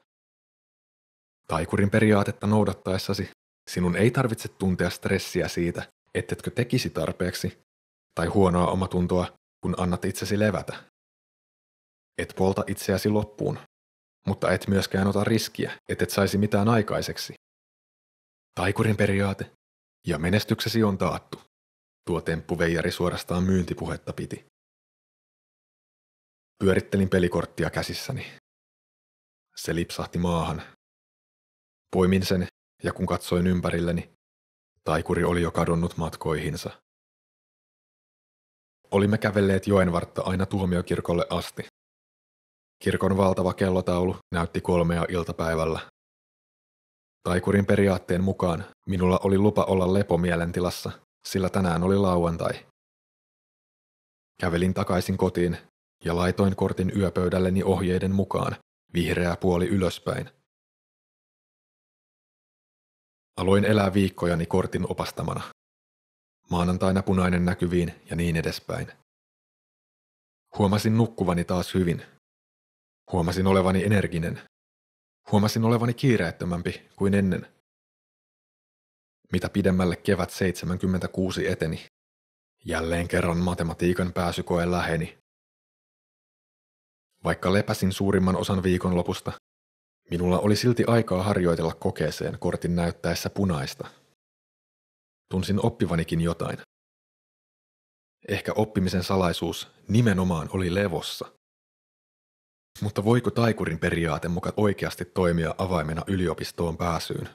Taikurin periaatetta noudattaessasi sinun ei tarvitse tuntea stressiä siitä, ettetkö tekisi tarpeeksi, tai huonoa omatuntoa, kun annat itsesi levätä. Et polta itseäsi loppuun, mutta et myöskään ota riskiä, et saisi mitään aikaiseksi. Taikurin periaate, ja menestyksesi on taattu. Tuo temppuveijari suorastaan myyntipuhetta piti. Pyörittelin pelikorttia käsissäni. Se lipsahti maahan. Poimin sen, ja kun katsoin ympärilleni, Taikuri oli jo kadonnut matkoihinsa. Olimme kävelleet joenvartta aina tuomiokirkolle asti. Kirkon valtava kellotaulu näytti kolmea iltapäivällä. Taikurin periaatteen mukaan minulla oli lupa olla lepomielentilassa, sillä tänään oli lauantai. Kävelin takaisin kotiin ja laitoin kortin yöpöydälleni ohjeiden mukaan, vihreä puoli ylöspäin. Aloin elää viikkojani kortin opastamana. Maanantaina punainen näkyviin ja niin edespäin. Huomasin nukkuvani taas hyvin. Huomasin olevani energinen. Huomasin olevani kiireettömämpi kuin ennen. Mitä pidemmälle kevät 76 eteni, jälleen kerran matematiikan pääsykoe läheni. Vaikka lepäsin suurimman osan viikonlopusta, Minulla oli silti aikaa harjoitella kokeeseen kortin näyttäessä punaista. Tunsin oppivanikin jotain. Ehkä oppimisen salaisuus nimenomaan oli levossa. Mutta voiko taikurin periaate muka oikeasti toimia avaimena yliopistoon pääsyyn?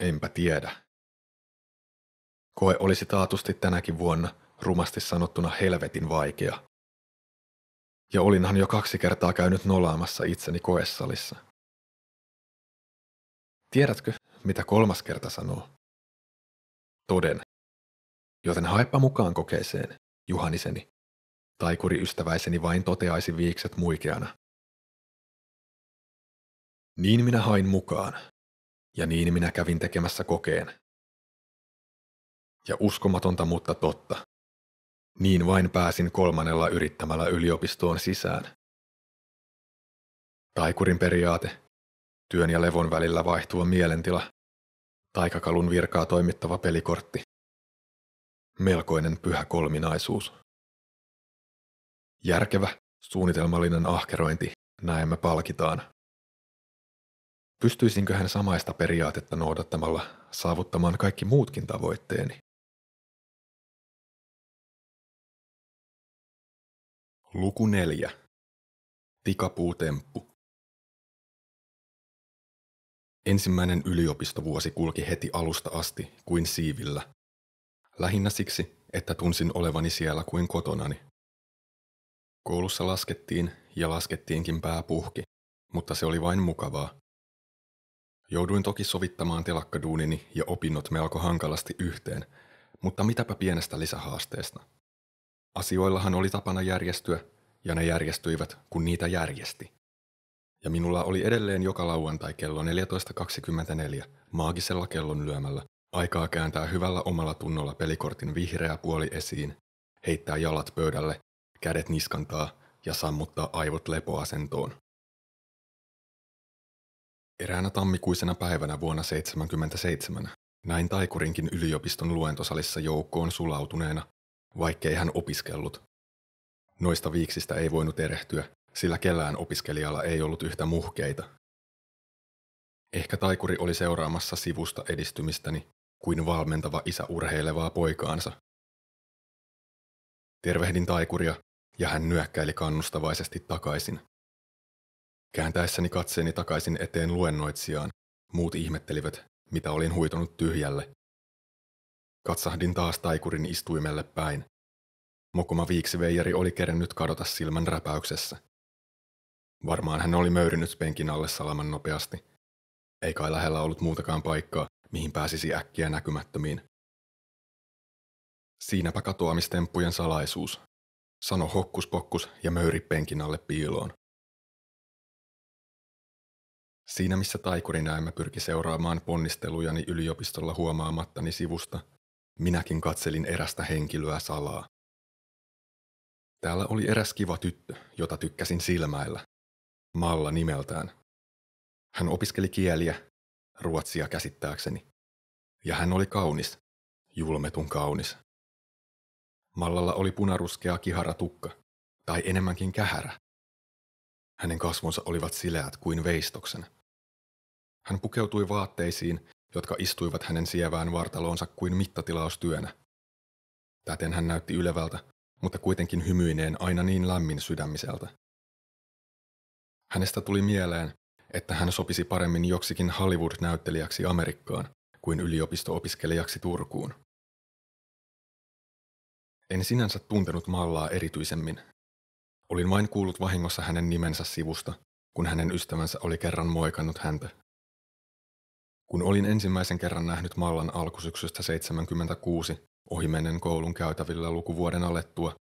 Enpä tiedä. Koe olisi taatusti tänäkin vuonna rumasti sanottuna helvetin vaikea. Ja olinhan jo kaksi kertaa käynyt nolaamassa itseni koessalissa. Tiedätkö, mitä kolmas kerta sanoo? Toden. Joten haepa mukaan kokeeseen, Juhaniseni. Taikuri ystäväiseni vain toteaisi viikset muikeana. Niin minä hain mukaan, ja niin minä kävin tekemässä kokeen. Ja uskomatonta, mutta totta. Niin vain pääsin kolmannella yrittämällä yliopistoon sisään. Taikurin periaate, työn ja levon välillä vaihtuva mielentila, taikakalun virkaa toimittava pelikortti. Melkoinen pyhä kolminaisuus. Järkevä, suunnitelmallinen ahkerointi, näemme palkitaan. Pystyisinkö hän samaista periaatetta noudattamalla saavuttamaan kaikki muutkin tavoitteeni? Luku neljä. Tikapuutemppu. Ensimmäinen yliopistovuosi kulki heti alusta asti kuin siivillä. Lähinnä siksi, että tunsin olevani siellä kuin kotonani. Koulussa laskettiin ja laskettiinkin pää puhki, mutta se oli vain mukavaa. Jouduin toki sovittamaan telakkaduunini ja opinnot melko hankalasti yhteen, mutta mitäpä pienestä lisähaasteesta. Asioillahan oli tapana järjestyä, ja ne järjestyivät, kun niitä järjesti. Ja minulla oli edelleen joka lauantai kello 14.24 maagisella kellon lyömällä aikaa kääntää hyvällä omalla tunnolla pelikortin vihreä puoli esiin, heittää jalat pöydälle, kädet niskantaa ja sammuttaa aivot lepoasentoon. Eräänä tammikuisena päivänä vuonna 1977 näin Taikurinkin yliopiston luentosalissa joukkoon sulautuneena vaikkei hän opiskellut. Noista viiksistä ei voinut erehtyä, sillä kellään opiskelijalla ei ollut yhtä muhkeita. Ehkä taikuri oli seuraamassa sivusta edistymistäni kuin valmentava isä urheilevaa poikaansa. Tervehdin taikuria ja hän nyökkäili kannustavaisesti takaisin. Kääntäessäni katseeni takaisin eteen luennoitsijaan, muut ihmettelivät, mitä olin huitonut tyhjälle. Katsahdin taas taikurin istuimelle päin. Mokoma viiksiveijari oli kerennyt kadota silmän räpäyksessä. Varmaan hän oli möyrinyt penkin alle salaman nopeasti. Ei kai lähellä ollut muutakaan paikkaa, mihin pääsisi äkkiä näkymättömiin. Siinäpä katoamistemppujen salaisuus, sano hokkuspokkus ja möyri penkin alle piiloon. Siinä missä taikuri näemmä pyrki seuraamaan ponnistelujani yliopistolla huomaamattani sivusta, Minäkin katselin erästä henkilöä salaa. Täällä oli eräs kiva tyttö, jota tykkäsin silmäillä. Malla nimeltään. Hän opiskeli kieliä, ruotsia käsittääkseni. Ja hän oli kaunis, julmetun kaunis. Mallalla oli punaruskea kihara tukka, tai enemmänkin kähärä. Hänen kasvonsa olivat sileät kuin veistoksen. Hän pukeutui vaatteisiin, jotka istuivat hänen sievään vartaloonsa kuin mittatilaustyönä. Täten hän näytti ylevältä, mutta kuitenkin hymyineen aina niin lämmin sydämiseltä. Hänestä tuli mieleen, että hän sopisi paremmin joksikin Hollywood-näyttelijäksi Amerikkaan kuin yliopisto-opiskelijaksi Turkuun. En sinänsä tuntenut Mallaa erityisemmin. Olin vain kuullut vahingossa hänen nimensä sivusta, kun hänen ystävänsä oli kerran moikannut häntä kun olin ensimmäisen kerran nähnyt Mallan alkusyksystä 76 ohimennen koulun käytävillä lukuvuoden alettua,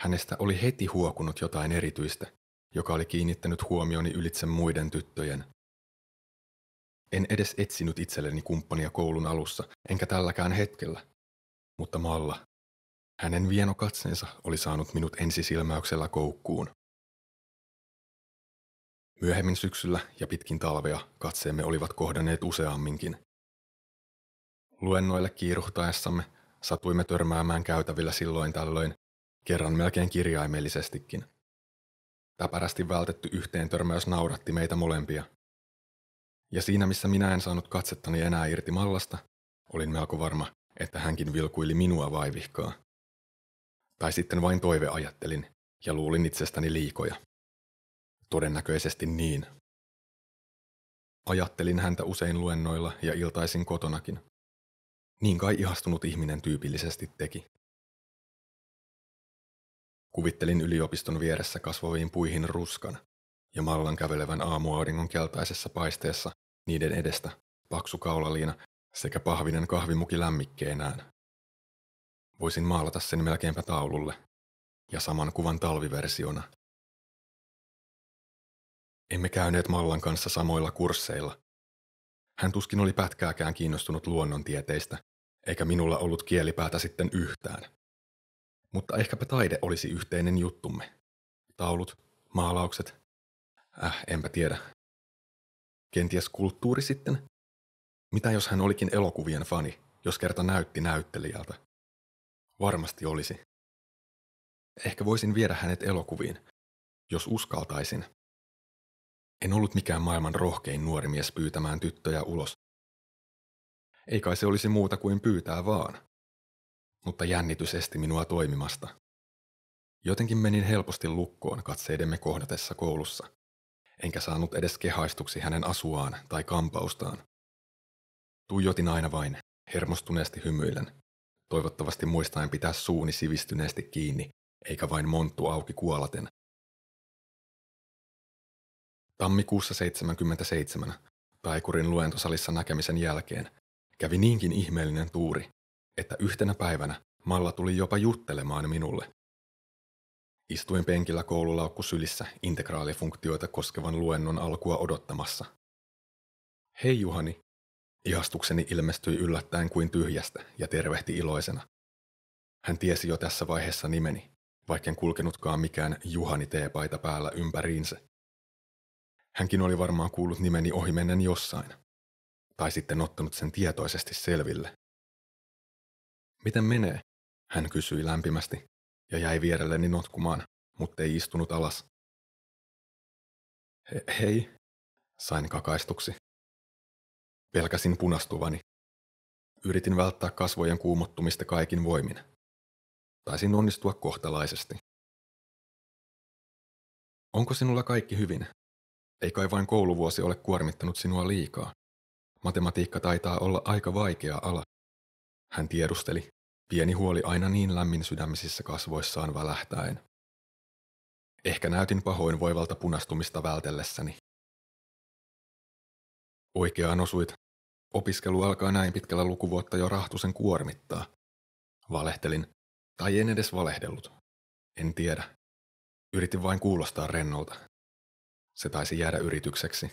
hänestä oli heti huokunut jotain erityistä, joka oli kiinnittänyt huomioni ylitse muiden tyttöjen. En edes etsinyt itselleni kumppania koulun alussa, enkä tälläkään hetkellä. Mutta Malla, hänen vieno katseensa oli saanut minut ensisilmäyksellä koukkuun. Myöhemmin syksyllä ja pitkin talvea katseemme olivat kohdanneet useamminkin. Luennoille kiiruhtaessamme satuimme törmäämään käytävillä silloin tällöin, kerran melkein kirjaimellisestikin. Täpärästi vältetty yhteen törmäys nauratti meitä molempia. Ja siinä missä minä en saanut katsettani enää irti mallasta, olin melko varma, että hänkin vilkuili minua vaivihkaa. Tai sitten vain toive ajattelin ja luulin itsestäni liikoja. Todennäköisesti niin. Ajattelin häntä usein luennoilla ja iltaisin kotonakin. Niin kai ihastunut ihminen tyypillisesti teki. Kuvittelin yliopiston vieressä kasvaviin puihin ruskan ja mallan kävelevän aamuauringon keltaisessa paisteessa niiden edestä paksu kaulaliina sekä pahvinen kahvimuki lämmikkeenään. Voisin maalata sen melkeinpä taululle ja saman kuvan talviversiona. Emme käyneet Mallan kanssa samoilla kursseilla. Hän tuskin oli pätkääkään kiinnostunut luonnontieteistä, eikä minulla ollut kielipäätä sitten yhtään. Mutta ehkäpä taide olisi yhteinen juttumme. Taulut, maalaukset. Äh, enpä tiedä. Kenties kulttuuri sitten? Mitä jos hän olikin elokuvien fani, jos kerta näytti näyttelijältä? Varmasti olisi. Ehkä voisin viedä hänet elokuviin, jos uskaltaisin. En ollut mikään maailman rohkein nuori mies pyytämään tyttöjä ulos. Ei kai se olisi muuta kuin pyytää vaan. Mutta jännitys esti minua toimimasta. Jotenkin menin helposti lukkoon katseidemme kohdatessa koulussa, enkä saanut edes kehaistuksi hänen asuaan tai kampaustaan. Tuijotin aina vain, hermostuneesti hymyillen, toivottavasti muistaen pitää suuni sivistyneesti kiinni, eikä vain monttu auki kuolaten. Tammikuussa 77, taikurin luentosalissa näkemisen jälkeen, kävi niinkin ihmeellinen tuuri, että yhtenä päivänä Malla tuli jopa juttelemaan minulle. Istuin penkillä koululaukku sylissä integraalifunktioita koskevan luennon alkua odottamassa. Hei Juhani, Ihastukseni ilmestyi yllättäen kuin tyhjästä ja tervehti iloisena. Hän tiesi jo tässä vaiheessa nimeni, vaikken kulkenutkaan mikään Juhani teepaita päällä ympäriinsä. Hänkin oli varmaan kuullut nimeni ohimennen jossain, tai sitten ottanut sen tietoisesti selville. Miten menee? Hän kysyi lämpimästi ja jäi vierelleni notkumaan, mutta ei istunut alas. He- hei, sain kakaistuksi. Pelkäsin punastuvani. Yritin välttää kasvojen kuumottumista kaikin voimin. Taisin onnistua kohtalaisesti. Onko sinulla kaikki hyvin? Ei kai vain kouluvuosi ole kuormittanut sinua liikaa. Matematiikka taitaa olla aika vaikea ala. Hän tiedusteli, pieni huoli aina niin lämmin sydämisissä kasvoissaan välähtäen. Ehkä näytin pahoin voivalta punastumista vältellessäni. Oikeaan osuit. Opiskelu alkaa näin pitkällä lukuvuotta jo rahtusen kuormittaa. Valehtelin. Tai en edes valehdellut. En tiedä. Yritin vain kuulostaa rennolta. Se taisi jäädä yritykseksi.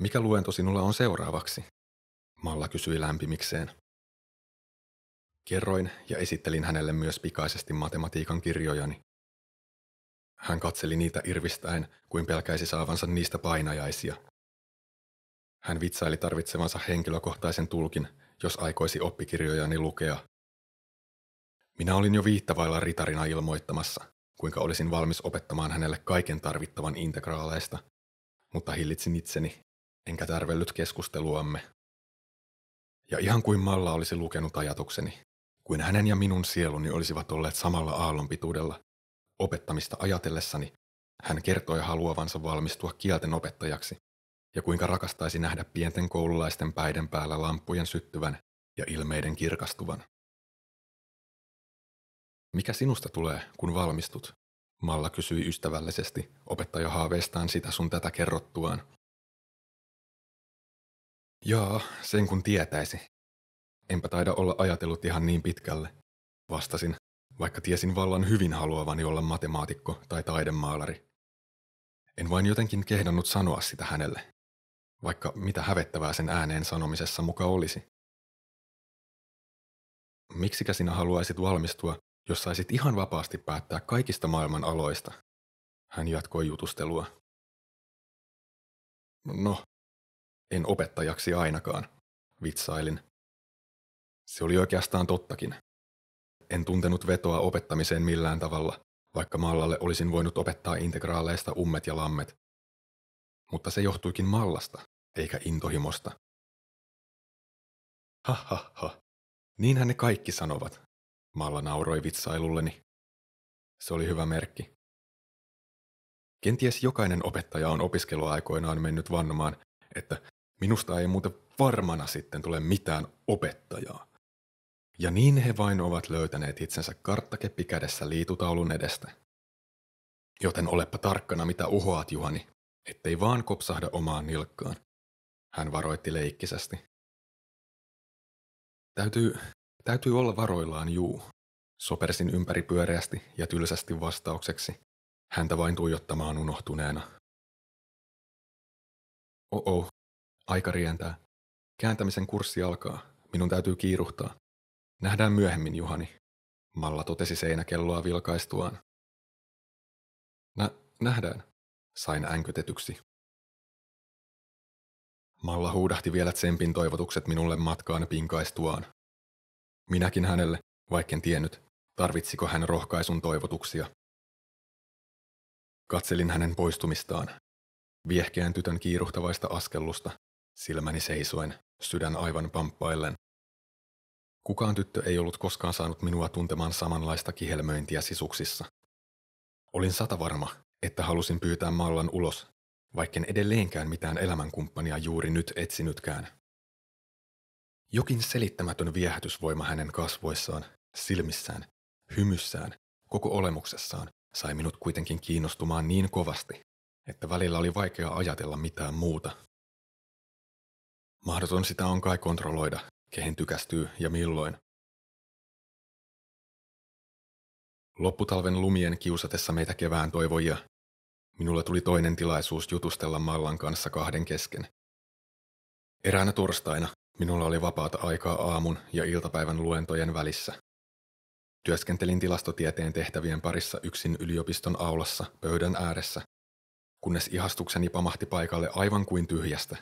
Mikä luento sinulla on seuraavaksi? Malla kysyi lämpimikseen. Kerroin ja esittelin hänelle myös pikaisesti matematiikan kirjojani. Hän katseli niitä irvistäen, kuin pelkäisi saavansa niistä painajaisia. Hän vitsaili tarvitsevansa henkilökohtaisen tulkin, jos aikoisi oppikirjojani lukea. Minä olin jo viittavailla ritarina ilmoittamassa, kuinka olisin valmis opettamaan hänelle kaiken tarvittavan integraaleista, mutta hillitsin itseni, enkä tärvellyt keskusteluamme. Ja ihan kuin Malla olisi lukenut ajatukseni, kuin hänen ja minun sieluni olisivat olleet samalla aallonpituudella, opettamista ajatellessani, hän kertoi haluavansa valmistua kielten opettajaksi ja kuinka rakastaisi nähdä pienten koululaisten päiden päällä lampujen syttyvän ja ilmeiden kirkastuvan. Mikä sinusta tulee, kun valmistut? Malla kysyi ystävällisesti opettaja haaveistaan sitä sun tätä kerrottuaan. Jaa, sen kun tietäisi. Enpä taida olla ajatellut ihan niin pitkälle, vastasin vaikka tiesin vallan hyvin haluavani olla matemaatikko tai taidemaalari. En vain jotenkin kehdannut sanoa sitä hänelle, vaikka mitä hävettävää sen ääneen sanomisessa muka olisi. Miksikä sinä haluaisit valmistua, jos saisit ihan vapaasti päättää kaikista maailman aloista? Hän jatkoi jutustelua. No, en opettajaksi ainakaan, vitsailin. Se oli oikeastaan tottakin. En tuntenut vetoa opettamiseen millään tavalla, vaikka Mallalle olisin voinut opettaa integraaleista ummet ja lammet. Mutta se johtuikin Mallasta, eikä intohimosta. Ha ha ha. Niinhän ne kaikki sanovat. Malla nauroi vitsailulleni. Se oli hyvä merkki. Kenties jokainen opettaja on opiskeluaikoinaan mennyt vannomaan, että minusta ei muuten varmana sitten tule mitään opettajaa. Ja niin he vain ovat löytäneet itsensä karttakeppi kädessä liitutaulun edestä. Joten olepa tarkkana mitä uhoat, Juhani, ettei vaan kopsahda omaan nilkkaan. Hän varoitti leikkisästi. Täytyy, täytyy olla varoillaan, juu. Sopersin ympäri pyöreästi ja tylsästi vastaukseksi, häntä vain tuijottamaan unohtuneena. Oh, aika rientää. Kääntämisen kurssi alkaa. Minun täytyy kiiruhtaa. Nähdään myöhemmin, Juhani. Malla totesi seinäkelloa vilkaistuaan. Nä, nähdään, sain änkytetyksi. Malla huudahti vielä tsempin toivotukset minulle matkaan pinkaistuaan. Minäkin hänelle, vaikken tiennyt, tarvitsiko hän rohkaisun toivotuksia. Katselin hänen poistumistaan, viehkeän tytön kiiruhtavaista askellusta, silmäni seisoen, sydän aivan pamppaillen. Kukaan tyttö ei ollut koskaan saanut minua tuntemaan samanlaista kihelmöintiä sisuksissa. Olin sata varma, että halusin pyytää Mallan ulos, vaikken edelleenkään mitään elämänkumppania juuri nyt etsinytkään. Jokin selittämätön viehätysvoima hänen kasvoissaan, silmissään, hymyssään, koko olemuksessaan sai minut kuitenkin kiinnostumaan niin kovasti, että välillä oli vaikea ajatella mitään muuta. Mahdoton sitä on kai kontrolloida, kehen tykästyy ja milloin. Lopputalven lumien kiusatessa meitä kevään toivojia, minulla tuli toinen tilaisuus jutustella Mallan kanssa kahden kesken. Eräänä torstaina minulla oli vapaata aikaa aamun ja iltapäivän luentojen välissä. Työskentelin tilastotieteen tehtävien parissa yksin yliopiston aulassa pöydän ääressä, kunnes ihastukseni pamahti paikalle aivan kuin tyhjästä.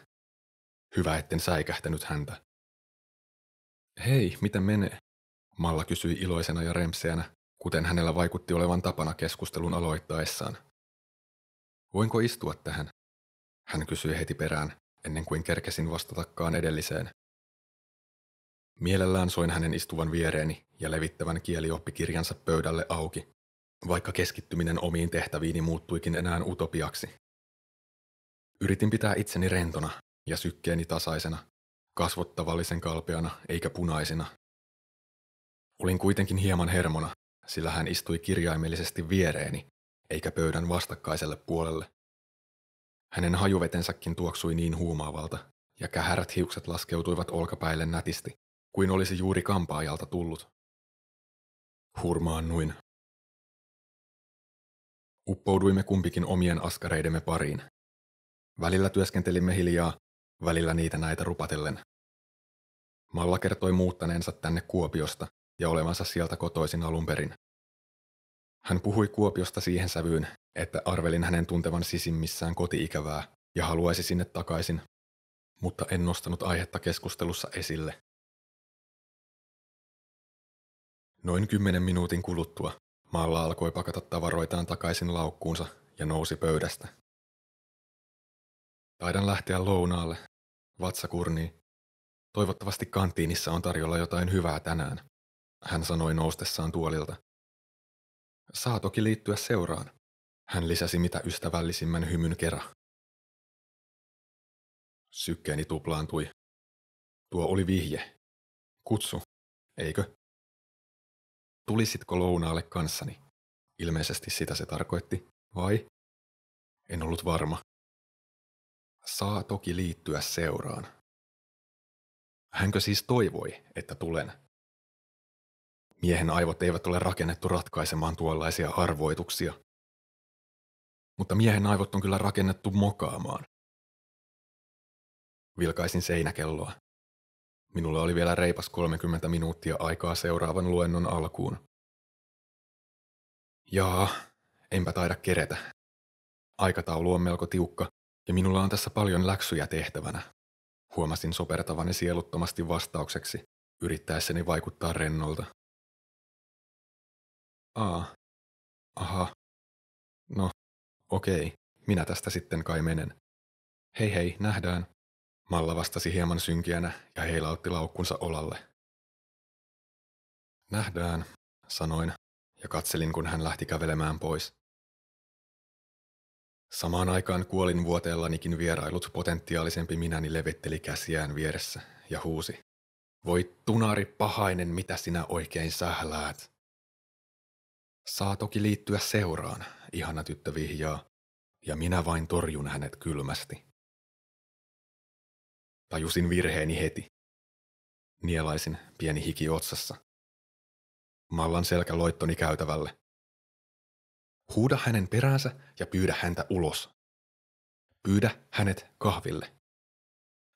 Hyvä, etten säikähtänyt häntä. Hei, miten menee? Malla kysyi iloisena ja remseänä, kuten hänellä vaikutti olevan tapana keskustelun aloittaessaan. Voinko istua tähän? Hän kysyi heti perään, ennen kuin kerkesin vastatakaan edelliseen. Mielellään soin hänen istuvan viereeni ja levittävän kielioppikirjansa pöydälle auki, vaikka keskittyminen omiin tehtäviini muuttuikin enää utopiaksi. Yritin pitää itseni rentona ja sykkeeni tasaisena, kasvot tavallisen kalpeana eikä punaisina. Olin kuitenkin hieman hermona, sillä hän istui kirjaimellisesti viereeni, eikä pöydän vastakkaiselle puolelle. Hänen hajuvetensäkin tuoksui niin huumaavalta, ja kähärät hiukset laskeutuivat olkapäille nätisti, kuin olisi juuri kampaajalta tullut. Hurmaannuin. Uppouduimme kumpikin omien askareidemme pariin. Välillä työskentelimme hiljaa, välillä niitä näitä rupatellen. Malla kertoi muuttaneensa tänne Kuopiosta ja olevansa sieltä kotoisin alun perin. Hän puhui Kuopiosta siihen sävyyn, että arvelin hänen tuntevan sisimmissään kotiikävää ja haluaisi sinne takaisin, mutta en nostanut aihetta keskustelussa esille. Noin kymmenen minuutin kuluttua Maalla alkoi pakata tavaroitaan takaisin laukkuunsa ja nousi pöydästä. Taidan lähteä lounaalle. Vatsa kurnii. Toivottavasti kantiinissa on tarjolla jotain hyvää tänään, hän sanoi noustessaan tuolilta. Saa toki liittyä seuraan. Hän lisäsi mitä ystävällisimmän hymyn kerran. Sykkeeni tuplaantui. Tuo oli vihje. Kutsu, eikö? Tulisitko lounaalle kanssani? Ilmeisesti sitä se tarkoitti, vai? En ollut varma. Saa toki liittyä seuraan. Hänkö siis toivoi, että tulen? Miehen aivot eivät ole rakennettu ratkaisemaan tuollaisia arvoituksia. Mutta miehen aivot on kyllä rakennettu mokaamaan. Vilkaisin seinäkelloa. Minulla oli vielä reipas 30 minuuttia aikaa seuraavan luennon alkuun. Jaa, enpä taida keretä. Aikataulu on melko tiukka ja minulla on tässä paljon läksyjä tehtävänä. Huomasin sopertavani sieluttomasti vastaukseksi, yrittäessäni vaikuttaa rennolta. Aa, aha. No, okei, minä tästä sitten kai menen. Hei hei, nähdään. Malla vastasi hieman synkiänä ja heilautti laukkunsa olalle. Nähdään, sanoin ja katselin, kun hän lähti kävelemään pois. Samaan aikaan kuolin vuoteellanikin vierailut potentiaalisempi minäni levitteli käsiään vieressä ja huusi. Voi tunari pahainen, mitä sinä oikein sähläät. Saa toki liittyä seuraan, ihana tyttö vihjaa, ja minä vain torjun hänet kylmästi. Tajusin virheeni heti. Nielaisin pieni hiki otsassa. Mallan selkä loittoni käytävälle. Huuda hänen peräänsä ja pyydä häntä ulos. Pyydä hänet kahville.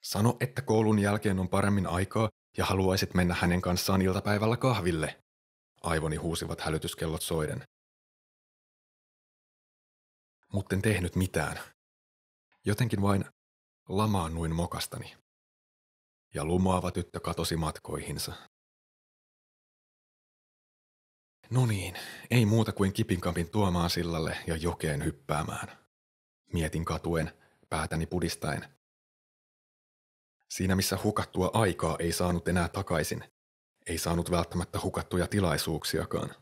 Sano, että koulun jälkeen on paremmin aikaa ja haluaisit mennä hänen kanssaan iltapäivällä kahville. Aivoni huusivat hälytyskellot soiden. Mutten tehnyt mitään. Jotenkin vain lamaannuin mokastani. Ja lumaava tyttö katosi matkoihinsa. No niin, ei muuta kuin kipinkampin tuomaan sillalle ja jokeen hyppäämään. Mietin katuen, päätäni pudistaen. Siinä missä hukattua aikaa ei saanut enää takaisin, ei saanut välttämättä hukattuja tilaisuuksiakaan.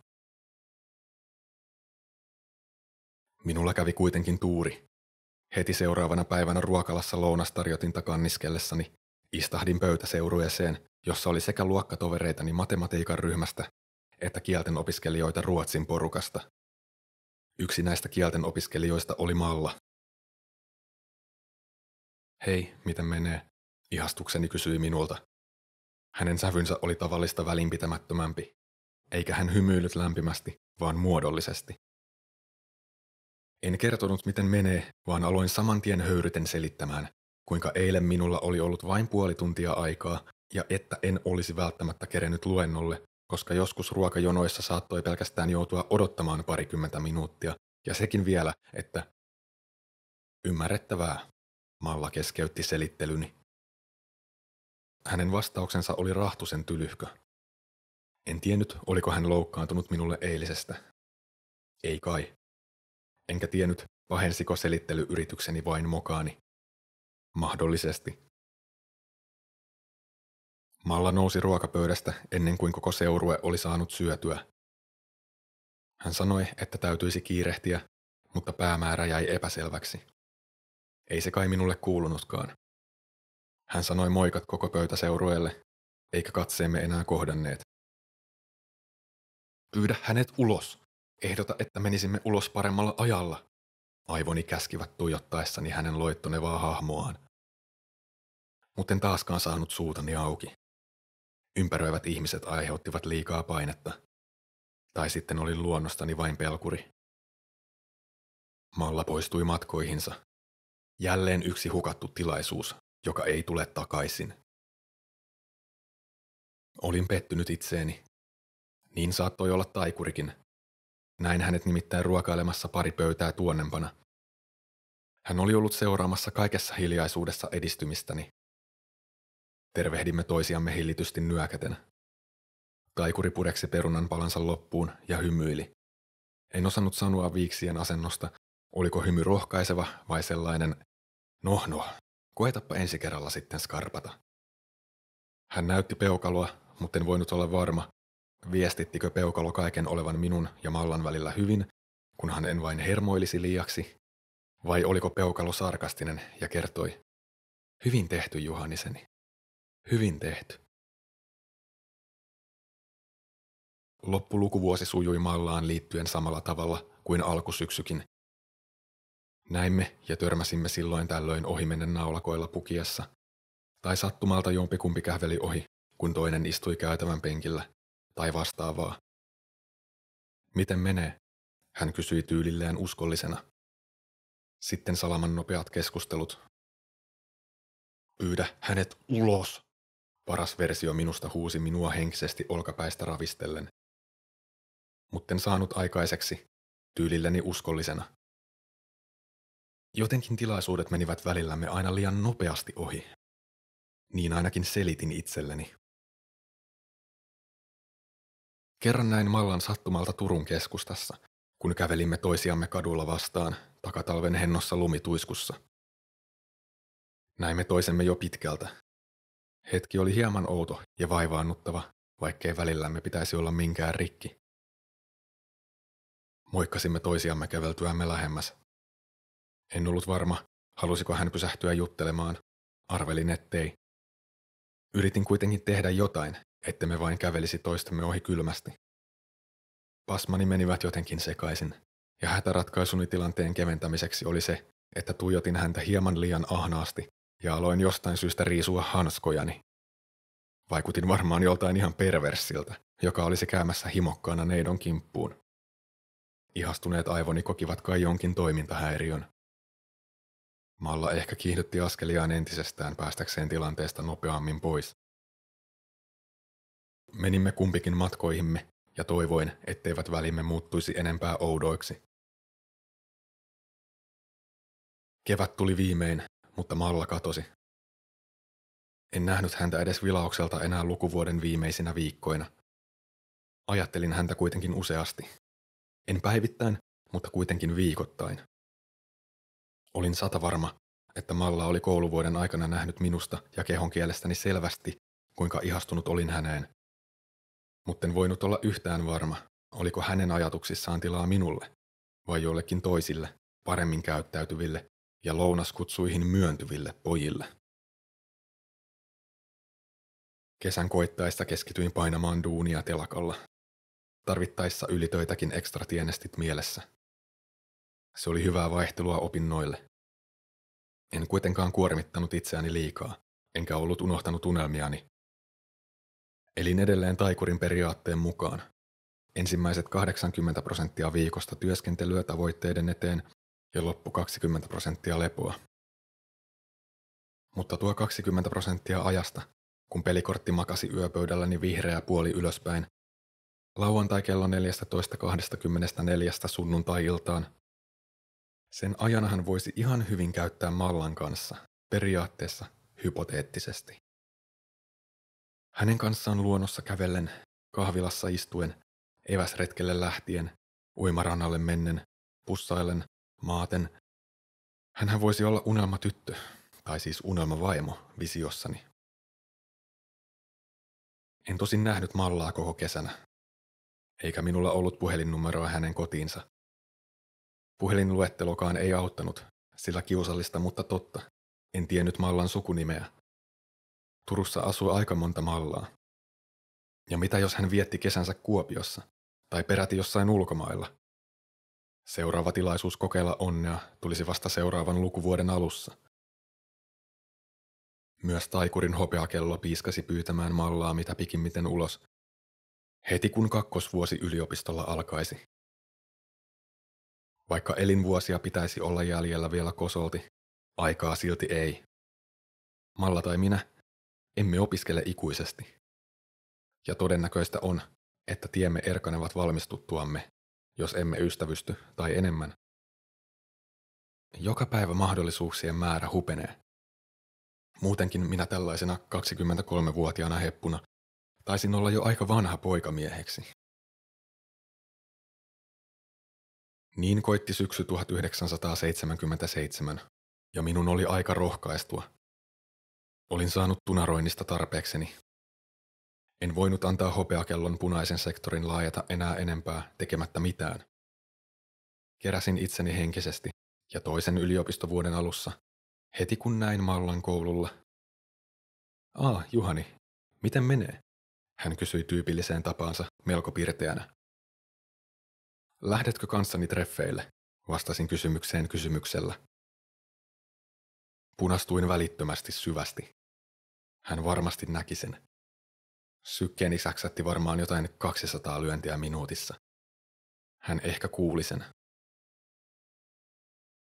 Minulla kävi kuitenkin tuuri. Heti seuraavana päivänä ruokalassa lounastarjotinta kanniskellessani istahdin pöytäseurueeseen, jossa oli sekä luokkatovereitani matematiikan ryhmästä että kielten opiskelijoita Ruotsin porukasta. Yksi näistä kielten opiskelijoista oli Malla. Hei, miten menee? Ihastukseni kysyi minulta. Hänen sävynsä oli tavallista välinpitämättömämpi, eikä hän hymyillyt lämpimästi, vaan muodollisesti. En kertonut miten menee, vaan aloin saman tien höyryten selittämään, kuinka eilen minulla oli ollut vain puoli tuntia aikaa ja että en olisi välttämättä kerennyt luennolle, koska joskus ruokajonoissa saattoi pelkästään joutua odottamaan parikymmentä minuuttia, ja sekin vielä, että ymmärrettävää, Malla keskeytti selittelyni. Hänen vastauksensa oli rahtusen tylyhkö. En tiennyt, oliko hän loukkaantunut minulle eilisestä. Ei kai. Enkä tiennyt, pahensiko selittelyyritykseni vain mokaani. Mahdollisesti. Malla nousi ruokapöydästä ennen kuin koko seurue oli saanut syötyä. Hän sanoi, että täytyisi kiirehtiä, mutta päämäärä jäi epäselväksi. Ei se kai minulle kuulunutkaan. Hän sanoi moikat koko pöytäseurueelle, eikä katseemme enää kohdanneet. Pyydä hänet ulos. Ehdota, että menisimme ulos paremmalla ajalla. Aivoni käskivät tuijottaessani hänen loittonevaa hahmoaan. Mutten taaskaan saanut suutani auki. Ympäröivät ihmiset aiheuttivat liikaa painetta. Tai sitten olin luonnostani vain pelkuri. Malla poistui matkoihinsa. Jälleen yksi hukattu tilaisuus, joka ei tule takaisin. Olin pettynyt itseeni. Niin saattoi olla taikurikin. Näin hänet nimittäin ruokailemassa pari pöytää tuonnempana. Hän oli ollut seuraamassa kaikessa hiljaisuudessa edistymistäni. Tervehdimme toisiamme hillitysti nyökäten. Taikuri pureksi perunan palansa loppuun ja hymyili. En osannut sanoa viiksien asennosta, oliko hymy rohkaiseva vai sellainen, no no, koetappa ensi kerralla sitten skarpata. Hän näytti peukaloa, mutta en voinut olla varma, viestittikö peukalo kaiken olevan minun ja Mallan välillä hyvin, kunhan en vain hermoilisi liiaksi, vai oliko peukalo sarkastinen ja kertoi, hyvin tehty Juhaniseni. Hyvin tehty. Loppulukuvuosi sujui mallaan liittyen samalla tavalla kuin alkusyksykin. Näimme ja törmäsimme silloin tällöin ohimennen naulakoilla pukiessa, tai sattumalta jompikumpi käveli ohi, kun toinen istui käytävän penkillä, tai vastaavaa. Miten menee? Hän kysyi tyylilleen uskollisena. Sitten salaman nopeat keskustelut. Pyydä hänet ulos, Paras versio minusta huusi minua henkisesti olkapäistä ravistellen. Mutten saanut aikaiseksi, tyylilleni uskollisena. Jotenkin tilaisuudet menivät välillämme aina liian nopeasti ohi. Niin ainakin selitin itselleni. Kerran näin Mallan sattumalta Turun keskustassa, kun kävelimme toisiamme kadulla vastaan takatalven hennossa lumituiskussa. Näimme toisemme jo pitkältä, Hetki oli hieman outo ja vaivaannuttava, vaikkei välillämme pitäisi olla minkään rikki. Moikkasimme toisiamme käveltyämme lähemmäs. En ollut varma, halusiko hän pysähtyä juttelemaan. Arvelin ettei. Yritin kuitenkin tehdä jotain, ettemme vain kävelisi toistemme ohi kylmästi. Pasmani menivät jotenkin sekaisin, ja hätäratkaisuni tilanteen keventämiseksi oli se, että tuijotin häntä hieman liian ahnaasti ja aloin jostain syystä riisua hanskojani. Vaikutin varmaan joltain ihan perversiltä, joka olisi käymässä himokkaana neidon kimppuun. Ihastuneet aivoni kokivat kai jonkin toimintahäiriön. Malla ehkä kiihdytti askeliaan entisestään päästäkseen tilanteesta nopeammin pois. Menimme kumpikin matkoihimme ja toivoin, etteivät välimme muuttuisi enempää oudoiksi. Kevät tuli viimein, mutta Malla katosi. En nähnyt häntä edes vilaukselta enää lukuvuoden viimeisinä viikkoina. Ajattelin häntä kuitenkin useasti. En päivittäin, mutta kuitenkin viikoittain. Olin sata varma, että Malla oli kouluvuoden aikana nähnyt minusta ja kehon kielestäni selvästi, kuinka ihastunut olin häneen. Mutten voinut olla yhtään varma, oliko hänen ajatuksissaan tilaa minulle vai jollekin toisille, paremmin käyttäytyville ja lounaskutsuihin myöntyville pojille. Kesän koittaessa keskityin painamaan duunia telakalla. Tarvittaessa ylitöitäkin ekstra tienestit mielessä. Se oli hyvää vaihtelua opinnoille. En kuitenkaan kuormittanut itseäni liikaa, enkä ollut unohtanut unelmiani. Elin edelleen taikurin periaatteen mukaan. Ensimmäiset 80 prosenttia viikosta työskentelyä tavoitteiden eteen ja loppu 20 prosenttia lepoa. Mutta tuo 20 prosenttia ajasta, kun pelikortti makasi yöpöydälläni vihreä puoli ylöspäin, lauantai kello 14.24 sunnuntai-iltaan, sen ajanahan voisi ihan hyvin käyttää Mallan kanssa, periaatteessa hypoteettisesti. Hänen kanssaan luonnossa kävellen, kahvilassa istuen, eväsretkelle lähtien, uimarannalle mennen, pussaillen, maaten. Hänhän voisi olla unelmatyttö, tai siis unelmavaimo visiossani. En tosin nähnyt Mallaa koko kesänä, eikä minulla ollut puhelinnumeroa hänen kotiinsa. Puhelinluettelokaan ei auttanut, sillä kiusallista mutta totta, en tiennyt Mallan sukunimeä. Turussa asui aika monta Mallaa. Ja mitä jos hän vietti kesänsä Kuopiossa, tai peräti jossain ulkomailla? Seuraava tilaisuus kokeilla onnea tulisi vasta seuraavan lukuvuoden alussa. Myös taikurin hopeakello piiskasi pyytämään mallaa mitä pikimmiten ulos, heti kun kakkosvuosi yliopistolla alkaisi. Vaikka elinvuosia pitäisi olla jäljellä vielä kosolti, aikaa silti ei. Malla tai minä emme opiskele ikuisesti. Ja todennäköistä on, että tiemme erkanevat valmistuttuamme jos emme ystävysty tai enemmän. Joka päivä mahdollisuuksien määrä hupenee. Muutenkin minä tällaisena 23-vuotiaana heppuna taisin olla jo aika vanha poikamieheksi. Niin koitti syksy 1977, ja minun oli aika rohkaistua. Olin saanut tunaroinnista tarpeekseni en voinut antaa hopeakellon punaisen sektorin laajata enää enempää tekemättä mitään. Keräsin itseni henkisesti ja toisen yliopistovuoden alussa, heti kun näin Mallan koululla. Aa, Juhani, miten menee? Hän kysyi tyypilliseen tapaansa melko pirteänä. Lähdetkö kanssani treffeille? Vastasin kysymykseen kysymyksellä. Punastuin välittömästi syvästi. Hän varmasti näki sen. Sykkeeni saksatti varmaan jotain 200 lyöntiä minuutissa. Hän ehkä kuuli sen.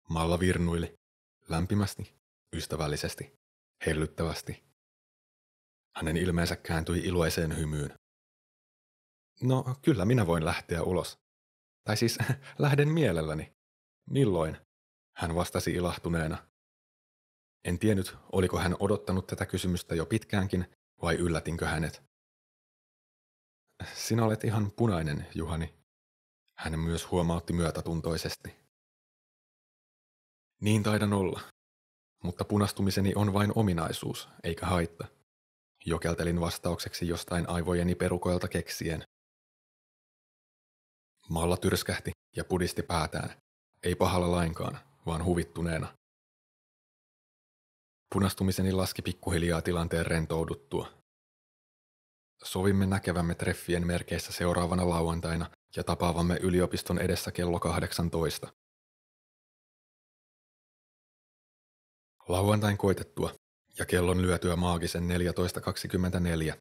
Malla virnuili, lämpimästi, ystävällisesti, hellyttävästi. Hänen ilmeensä kääntyi iloiseen hymyyn. No, kyllä minä voin lähteä ulos. Tai siis lähden mielelläni. Milloin? Hän vastasi ilahtuneena. En tiennyt, oliko hän odottanut tätä kysymystä jo pitkäänkin vai yllätinkö hänet. Sinä olet ihan punainen, Juhani. Hän myös huomautti myötätuntoisesti. Niin taidan olla. Mutta punastumiseni on vain ominaisuus, eikä haitta. Jokeltelin vastaukseksi jostain aivojeni perukoilta keksien. Malla tyrskähti ja pudisti päätään, ei pahalla lainkaan, vaan huvittuneena. Punastumiseni laski pikkuhiljaa tilanteen rentouduttua. Sovimme näkevämme treffien merkeissä seuraavana lauantaina ja tapaavamme yliopiston edessä kello 18. Lauantain koitettua ja kellon lyötyä maagisen 14.24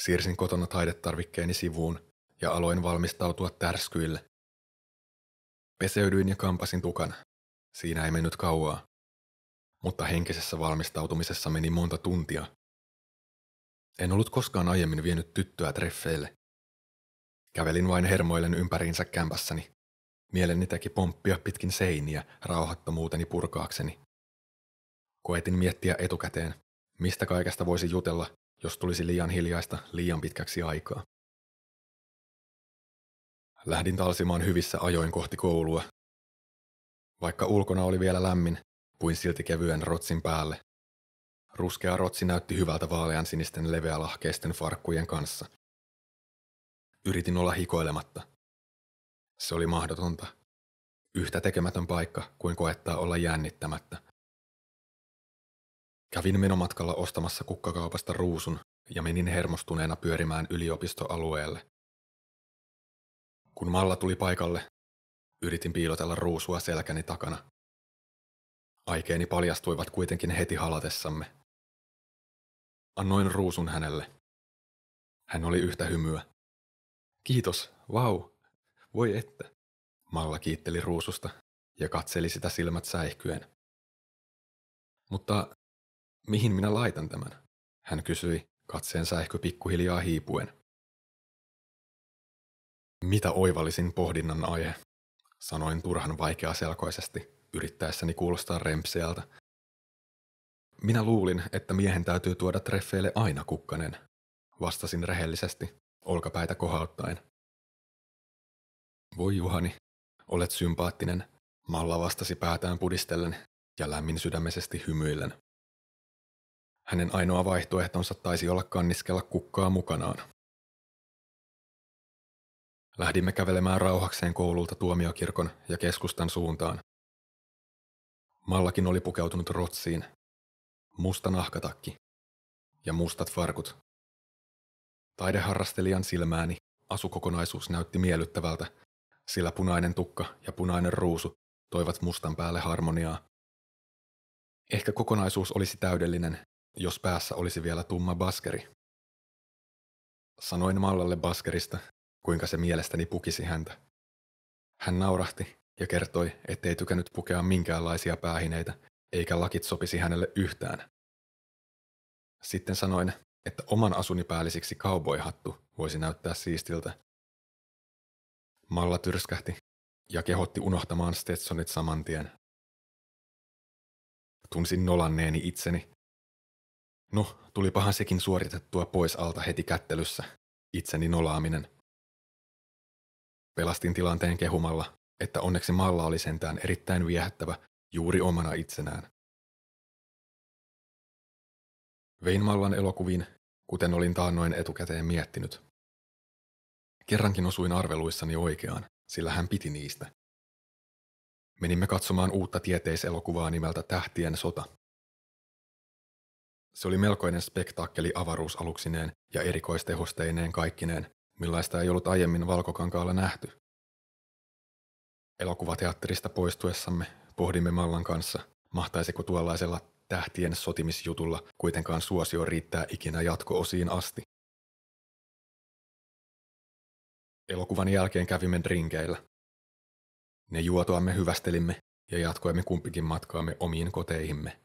siirsin kotona taidetarvikkeeni sivuun ja aloin valmistautua tärskyille. Peseydyin ja kampasin tukan. Siinä ei mennyt kauaa. Mutta henkisessä valmistautumisessa meni monta tuntia. En ollut koskaan aiemmin vienyt tyttöä treffeille. Kävelin vain hermoillen ympäriinsä kämpässäni. Mieleni teki pomppia pitkin seiniä rauhattomuuteni purkaakseni. Koetin miettiä etukäteen, mistä kaikesta voisi jutella, jos tulisi liian hiljaista liian pitkäksi aikaa. Lähdin talsimaan hyvissä ajoin kohti koulua. Vaikka ulkona oli vielä lämmin, puin silti kevyen rotsin päälle. Ruskea rotsi näytti hyvältä vaalean sinisten leveälahkeisten farkkujen kanssa. Yritin olla hikoilematta. Se oli mahdotonta. Yhtä tekemätön paikka kuin koettaa olla jännittämättä. Kävin menomatkalla ostamassa kukkakaupasta ruusun ja menin hermostuneena pyörimään yliopistoalueelle. Kun Malla tuli paikalle, yritin piilotella ruusua selkäni takana. Aikeeni paljastuivat kuitenkin heti halatessamme. Annoin ruusun hänelle. Hän oli yhtä hymyä. Kiitos, vau, voi että. Malla kiitteli ruususta ja katseli sitä silmät säihkyen. Mutta mihin minä laitan tämän? Hän kysyi, katseen säihky pikkuhiljaa hiipuen. Mitä oivallisin pohdinnan aihe, sanoin turhan vaikeaselkoisesti, yrittäessäni kuulostaa rempseältä. Minä luulin, että miehen täytyy tuoda treffeille aina kukkanen, vastasin rehellisesti, olkapäitä kohauttaen. Voi Juhani, olet sympaattinen, Malla vastasi päätään pudistellen ja lämmin sydämisesti hymyillen. Hänen ainoa vaihtoehtonsa taisi olla kanniskella kukkaa mukanaan. Lähdimme kävelemään rauhakseen koululta tuomiokirkon ja keskustan suuntaan. Mallakin oli pukeutunut rotsiin. Musta nahkatakki ja mustat farkut. Taideharrastelijan silmääni asukokonaisuus näytti miellyttävältä, sillä punainen tukka ja punainen ruusu toivat mustan päälle harmoniaa. Ehkä kokonaisuus olisi täydellinen, jos päässä olisi vielä tumma baskeri. Sanoin Mallalle baskerista kuinka se mielestäni pukisi häntä. Hän naurahti ja kertoi, ettei tykännyt pukea minkäänlaisia päähineitä, eikä lakit sopisi hänelle yhtään. Sitten sanoin, että oman asuni päällisiksi cowboyhattu voisi näyttää siistiltä. Malla tyrskähti ja kehotti unohtamaan Stetsonit saman tien. Tunsin nolanneeni itseni. No, tulipahan sekin suoritettua pois alta heti kättelyssä, itseni nolaaminen. Pelastin tilanteen kehumalla, että onneksi Malla oli sentään erittäin viehättävä juuri omana itsenään. Vein Mallan elokuviin, kuten olin taannoin etukäteen miettinyt. Kerrankin osuin arveluissani oikeaan, sillä hän piti niistä. Menimme katsomaan uutta tieteiselokuvaa nimeltä Tähtien sota. Se oli melkoinen spektaakkeli avaruusaluksineen ja erikoistehosteineen kaikkineen, millaista ei ollut aiemmin valkokankaalla nähty. Elokuvateatterista poistuessamme pohdimme Mallan kanssa, mahtaisiko tuollaisella tähtien sotimisjutulla kuitenkaan suosio riittää ikinä jatko-osiin asti. Elokuvan jälkeen kävimme drinkeillä. Ne juotuamme hyvästelimme ja jatkoimme kumpikin matkaamme omiin koteihimme.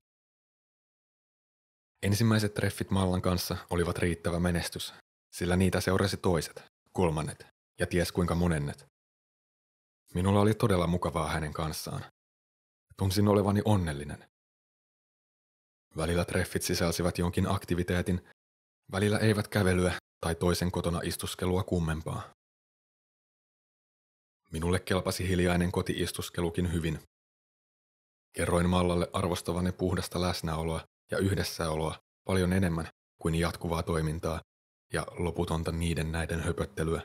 Ensimmäiset treffit Mallan kanssa olivat riittävä menestys, sillä niitä seurasi toiset, kolmannet ja ties kuinka monennet. Minulla oli todella mukavaa hänen kanssaan. Tunsin olevani onnellinen. Välillä treffit sisälsivät jonkin aktiviteetin, välillä eivät kävelyä tai toisen kotona istuskelua kummempaa. Minulle kelpasi hiljainen kotiistuskelukin hyvin. Kerroin Mallalle arvostavani puhdasta läsnäoloa ja yhdessäoloa paljon enemmän kuin jatkuvaa toimintaa, ja loputonta niiden näiden höpöttelyä.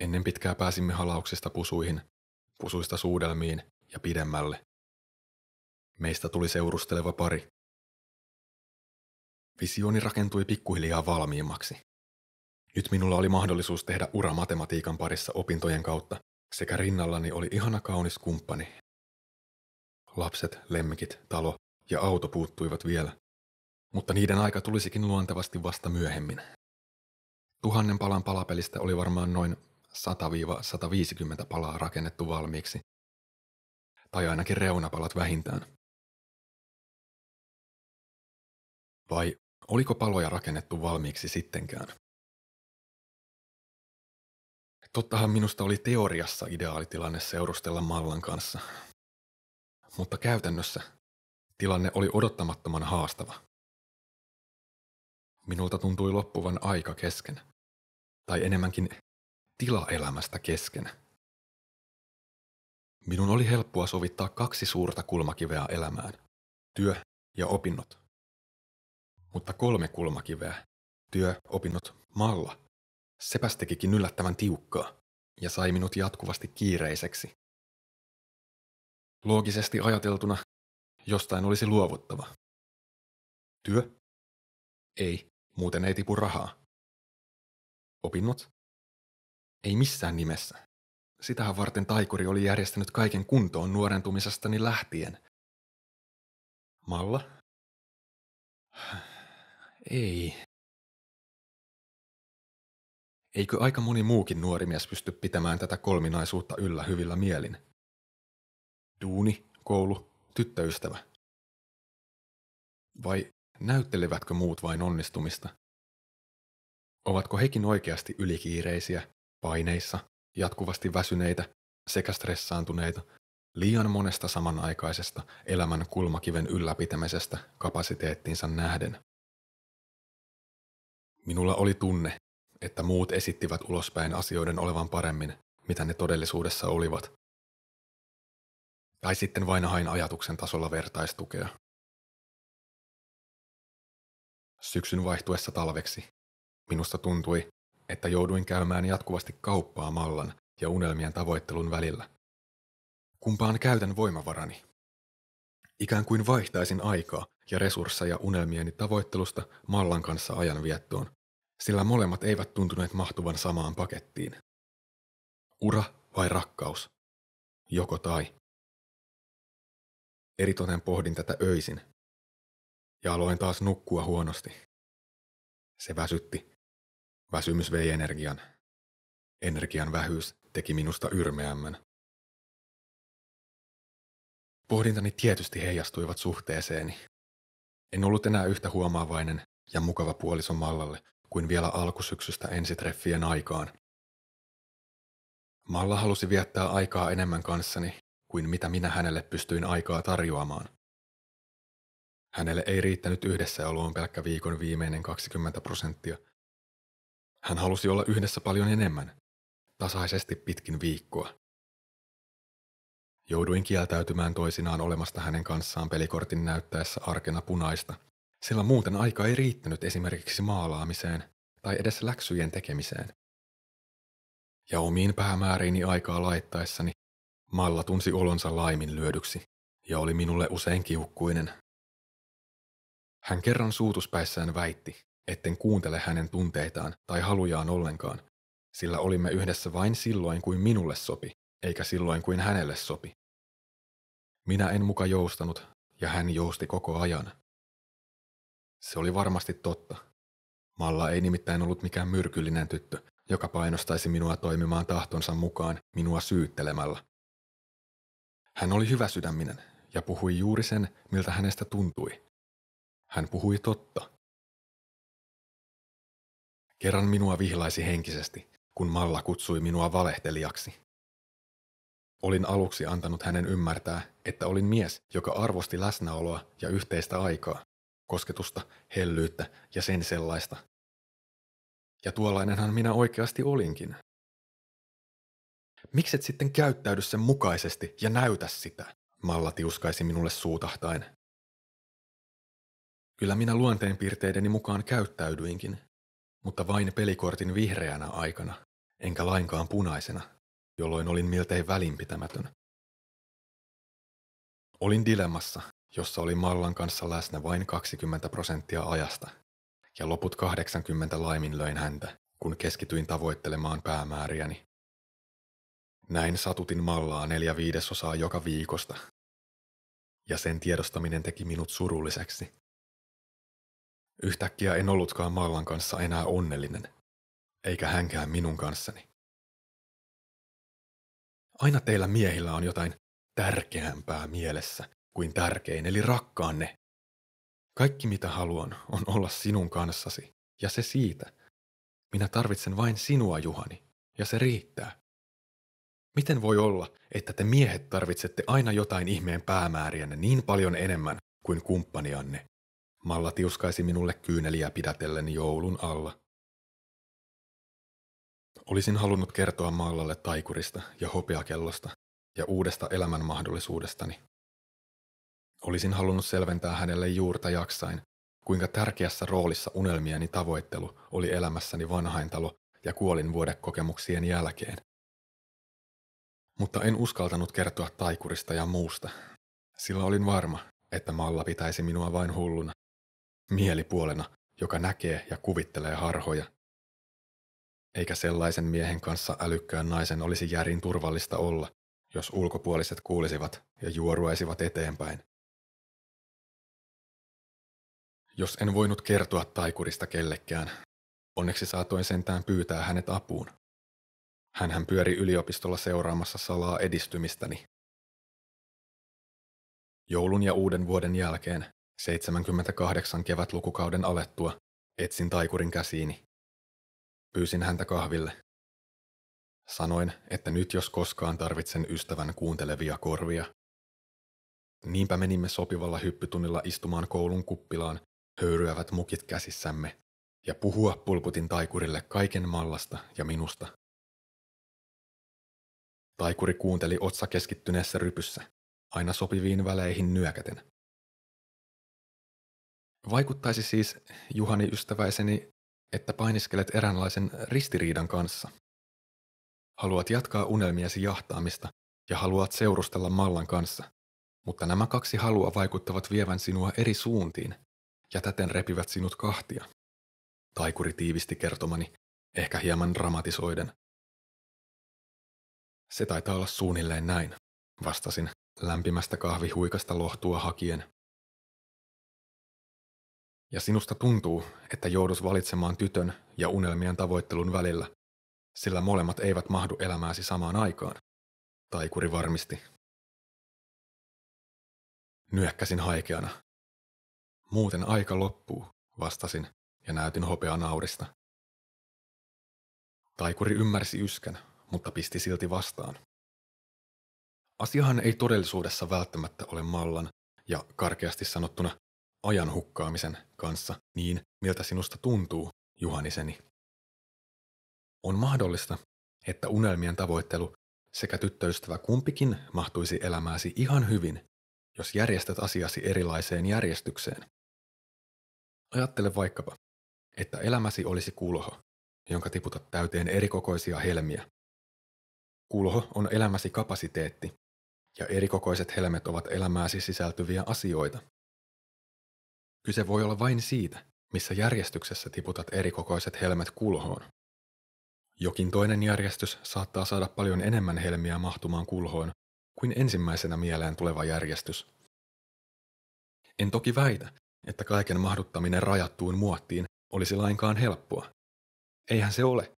Ennen pitkää pääsimme halauksista pusuihin, pusuista suudelmiin ja pidemmälle. Meistä tuli seurusteleva pari. Visioni rakentui pikkuhiljaa valmiimmaksi. Nyt minulla oli mahdollisuus tehdä ura matematiikan parissa opintojen kautta, sekä rinnallani oli ihana kaunis kumppani. Lapset, lemmikit, talo ja auto puuttuivat vielä, mutta niiden aika tulisikin luontevasti vasta myöhemmin. Tuhannen palan palapelistä oli varmaan noin 100-150 palaa rakennettu valmiiksi, tai ainakin reunapalat vähintään. Vai oliko paloja rakennettu valmiiksi sittenkään? Tottahan minusta oli teoriassa ideaalitilanne seurustella Mallan kanssa. Mutta käytännössä tilanne oli odottamattoman haastava. Minulta tuntui loppuvan aika kesken. Tai enemmänkin tila elämästä kesken. Minun oli helppoa sovittaa kaksi suurta kulmakiveä elämään. Työ ja opinnot. Mutta kolme kulmakiveä. Työ, opinnot, malla Sepäs tekikin yllättävän tiukkaa ja sai minut jatkuvasti kiireiseksi. Loogisesti ajateltuna jostain olisi luovuttava. Työ? Ei, muuten ei tipu rahaa. Opinnot? Ei missään nimessä. Sitähän varten taikuri oli järjestänyt kaiken kuntoon nuorentumisestani lähtien. Malla? Ei, Eikö aika moni muukin nuori mies pysty pitämään tätä kolminaisuutta yllä hyvillä mielin? Duuni, koulu, tyttöystävä. Vai näyttelevätkö muut vain onnistumista? Ovatko hekin oikeasti ylikiireisiä, paineissa, jatkuvasti väsyneitä sekä stressaantuneita, liian monesta samanaikaisesta elämän kulmakiven ylläpitämisestä kapasiteettiinsa nähden? Minulla oli tunne, että muut esittivät ulospäin asioiden olevan paremmin, mitä ne todellisuudessa olivat. Tai sitten vain hain ajatuksen tasolla vertaistukea. Syksyn vaihtuessa talveksi minusta tuntui, että jouduin käymään jatkuvasti kauppaa mallan ja unelmien tavoittelun välillä. Kumpaan käytän voimavarani? Ikään kuin vaihtaisin aikaa ja resursseja unelmieni tavoittelusta mallan kanssa ajanviettoon, sillä molemmat eivät tuntuneet mahtuvan samaan pakettiin. Ura vai rakkaus? Joko tai. Eritoten pohdin tätä öisin. Ja aloin taas nukkua huonosti. Se väsytti. Väsymys vei energian. Energian vähyys teki minusta yrmeämmän. Pohdintani tietysti heijastuivat suhteeseeni. En ollut enää yhtä huomaavainen ja mukava puolison mallalle kuin vielä alkusyksystä ensitreffien aikaan. Malla halusi viettää aikaa enemmän kanssani kuin mitä minä hänelle pystyin aikaa tarjoamaan. Hänelle ei riittänyt yhdessäoloon pelkkä viikon viimeinen 20 prosenttia. Hän halusi olla yhdessä paljon enemmän, tasaisesti pitkin viikkoa. Jouduin kieltäytymään toisinaan olemasta hänen kanssaan pelikortin näyttäessä arkena punaista – sillä muuten aika ei riittänyt esimerkiksi maalaamiseen tai edes läksyjen tekemiseen. Ja omiin päämääriini aikaa laittaessani Malla tunsi olonsa laiminlyödyksi ja oli minulle usein kiukkuinen. Hän kerran suutuspäissään väitti, etten kuuntele hänen tunteitaan tai halujaan ollenkaan, sillä olimme yhdessä vain silloin kuin minulle sopi, eikä silloin kuin hänelle sopi. Minä en muka joustanut, ja hän jousti koko ajan. Se oli varmasti totta. Malla ei nimittäin ollut mikään myrkyllinen tyttö, joka painostaisi minua toimimaan tahtonsa mukaan minua syyttelemällä. Hän oli hyvä sydäminen ja puhui juuri sen, miltä hänestä tuntui. Hän puhui totta. Kerran minua vihlaisi henkisesti, kun Malla kutsui minua valehtelijaksi. Olin aluksi antanut hänen ymmärtää, että olin mies, joka arvosti läsnäoloa ja yhteistä aikaa kosketusta, hellyyttä ja sen sellaista. Ja tuollainenhan minä oikeasti olinkin. Mikset sitten käyttäydy sen mukaisesti ja näytä sitä, Malla tiuskaisi minulle suutahtain. Kyllä minä luonteenpiirteideni mukaan käyttäydyinkin, mutta vain pelikortin vihreänä aikana, enkä lainkaan punaisena, jolloin olin miltei välinpitämätön. Olin dilemmassa, jossa oli Mallan kanssa läsnä vain 20 prosenttia ajasta, ja loput 80 laiminlöin häntä, kun keskityin tavoittelemaan päämääriäni. Näin satutin Mallaa neljä viidesosaa joka viikosta, ja sen tiedostaminen teki minut surulliseksi. Yhtäkkiä en ollutkaan Mallan kanssa enää onnellinen, eikä hänkään minun kanssani. Aina teillä miehillä on jotain tärkeämpää mielessä kuin tärkein, eli rakkaanne. Kaikki mitä haluan on olla sinun kanssasi, ja se siitä. Minä tarvitsen vain sinua, Juhani, ja se riittää. Miten voi olla, että te miehet tarvitsette aina jotain ihmeen päämääriänne niin paljon enemmän kuin kumppanianne? Malla tiuskaisi minulle kyyneliä pidätellen joulun alla. Olisin halunnut kertoa Mallalle taikurista ja hopeakellosta ja uudesta elämän mahdollisuudestani. Olisin halunnut selventää hänelle juurta jaksain, kuinka tärkeässä roolissa unelmieni tavoittelu oli elämässäni vanhaintalo ja kuolin vuodekokemuksien jälkeen. Mutta en uskaltanut kertoa taikurista ja muusta, sillä olin varma, että Malla pitäisi minua vain hulluna, mielipuolena, joka näkee ja kuvittelee harhoja. Eikä sellaisen miehen kanssa älykkään naisen olisi järin turvallista olla, jos ulkopuoliset kuulisivat ja juoruaisivat eteenpäin. Jos en voinut kertoa taikurista kellekään, onneksi saatoin sentään pyytää hänet apuun. Hänhän pyöri yliopistolla seuraamassa salaa edistymistäni. Joulun ja uuden vuoden jälkeen, 78 kevätlukukauden alettua, etsin taikurin käsiini. Pyysin häntä kahville. Sanoin, että nyt jos koskaan tarvitsen ystävän kuuntelevia korvia. Niinpä menimme sopivalla hyppytunnilla istumaan koulun kuppilaan, höyryävät mukit käsissämme, ja puhua pulputin taikurille kaiken mallasta ja minusta. Taikuri kuunteli otsa keskittyneessä rypyssä, aina sopiviin väleihin nyökäten. Vaikuttaisi siis, Juhani ystäväiseni, että painiskelet eräänlaisen ristiriidan kanssa. Haluat jatkaa unelmiesi jahtaamista ja haluat seurustella Mallan kanssa, mutta nämä kaksi halua vaikuttavat vievän sinua eri suuntiin ja täten repivät sinut kahtia. Taikuri tiivisti kertomani, ehkä hieman dramatisoiden. Se taitaa olla suunnilleen näin, vastasin lämpimästä kahvihuikasta lohtua hakien. Ja sinusta tuntuu, että joudut valitsemaan tytön ja unelmien tavoittelun välillä, sillä molemmat eivät mahdu elämääsi samaan aikaan, taikuri varmisti. Nyökkäsin haikeana. Muuten aika loppuu, vastasin ja näytin hopea naurista. Taikuri ymmärsi yskän, mutta pisti silti vastaan. Asiahan ei todellisuudessa välttämättä ole mallan ja karkeasti sanottuna ajan hukkaamisen kanssa niin, miltä sinusta tuntuu, Juhaniseni. On mahdollista, että unelmien tavoittelu sekä tyttöystävä kumpikin mahtuisi elämääsi ihan hyvin, jos järjestät asiasi erilaiseen järjestykseen. Ajattele vaikkapa, että elämäsi olisi kulho, jonka tiputat täyteen erikokoisia helmiä. Kulho on elämäsi kapasiteetti, ja erikokoiset helmet ovat elämääsi sisältyviä asioita. Kyse voi olla vain siitä, missä järjestyksessä tiputat erikokoiset helmet kulhoon. Jokin toinen järjestys saattaa saada paljon enemmän helmiä mahtumaan kulhoon kuin ensimmäisenä mieleen tuleva järjestys. En toki väitä, että kaiken mahduttaminen rajattuun muottiin olisi lainkaan helppoa. Eihän se ole.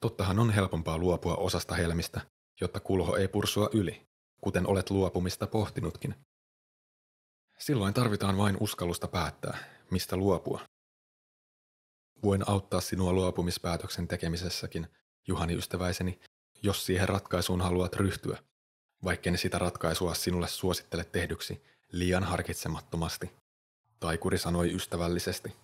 Tottahan on helpompaa luopua osasta helmistä, jotta kulho ei pursua yli, kuten olet luopumista pohtinutkin. Silloin tarvitaan vain uskallusta päättää, mistä luopua. Voin auttaa sinua luopumispäätöksen tekemisessäkin, Juhani ystäväiseni, jos siihen ratkaisuun haluat ryhtyä, vaikken sitä ratkaisua sinulle suosittele tehdyksi liian harkitsemattomasti. Taikuri sanoi ystävällisesti.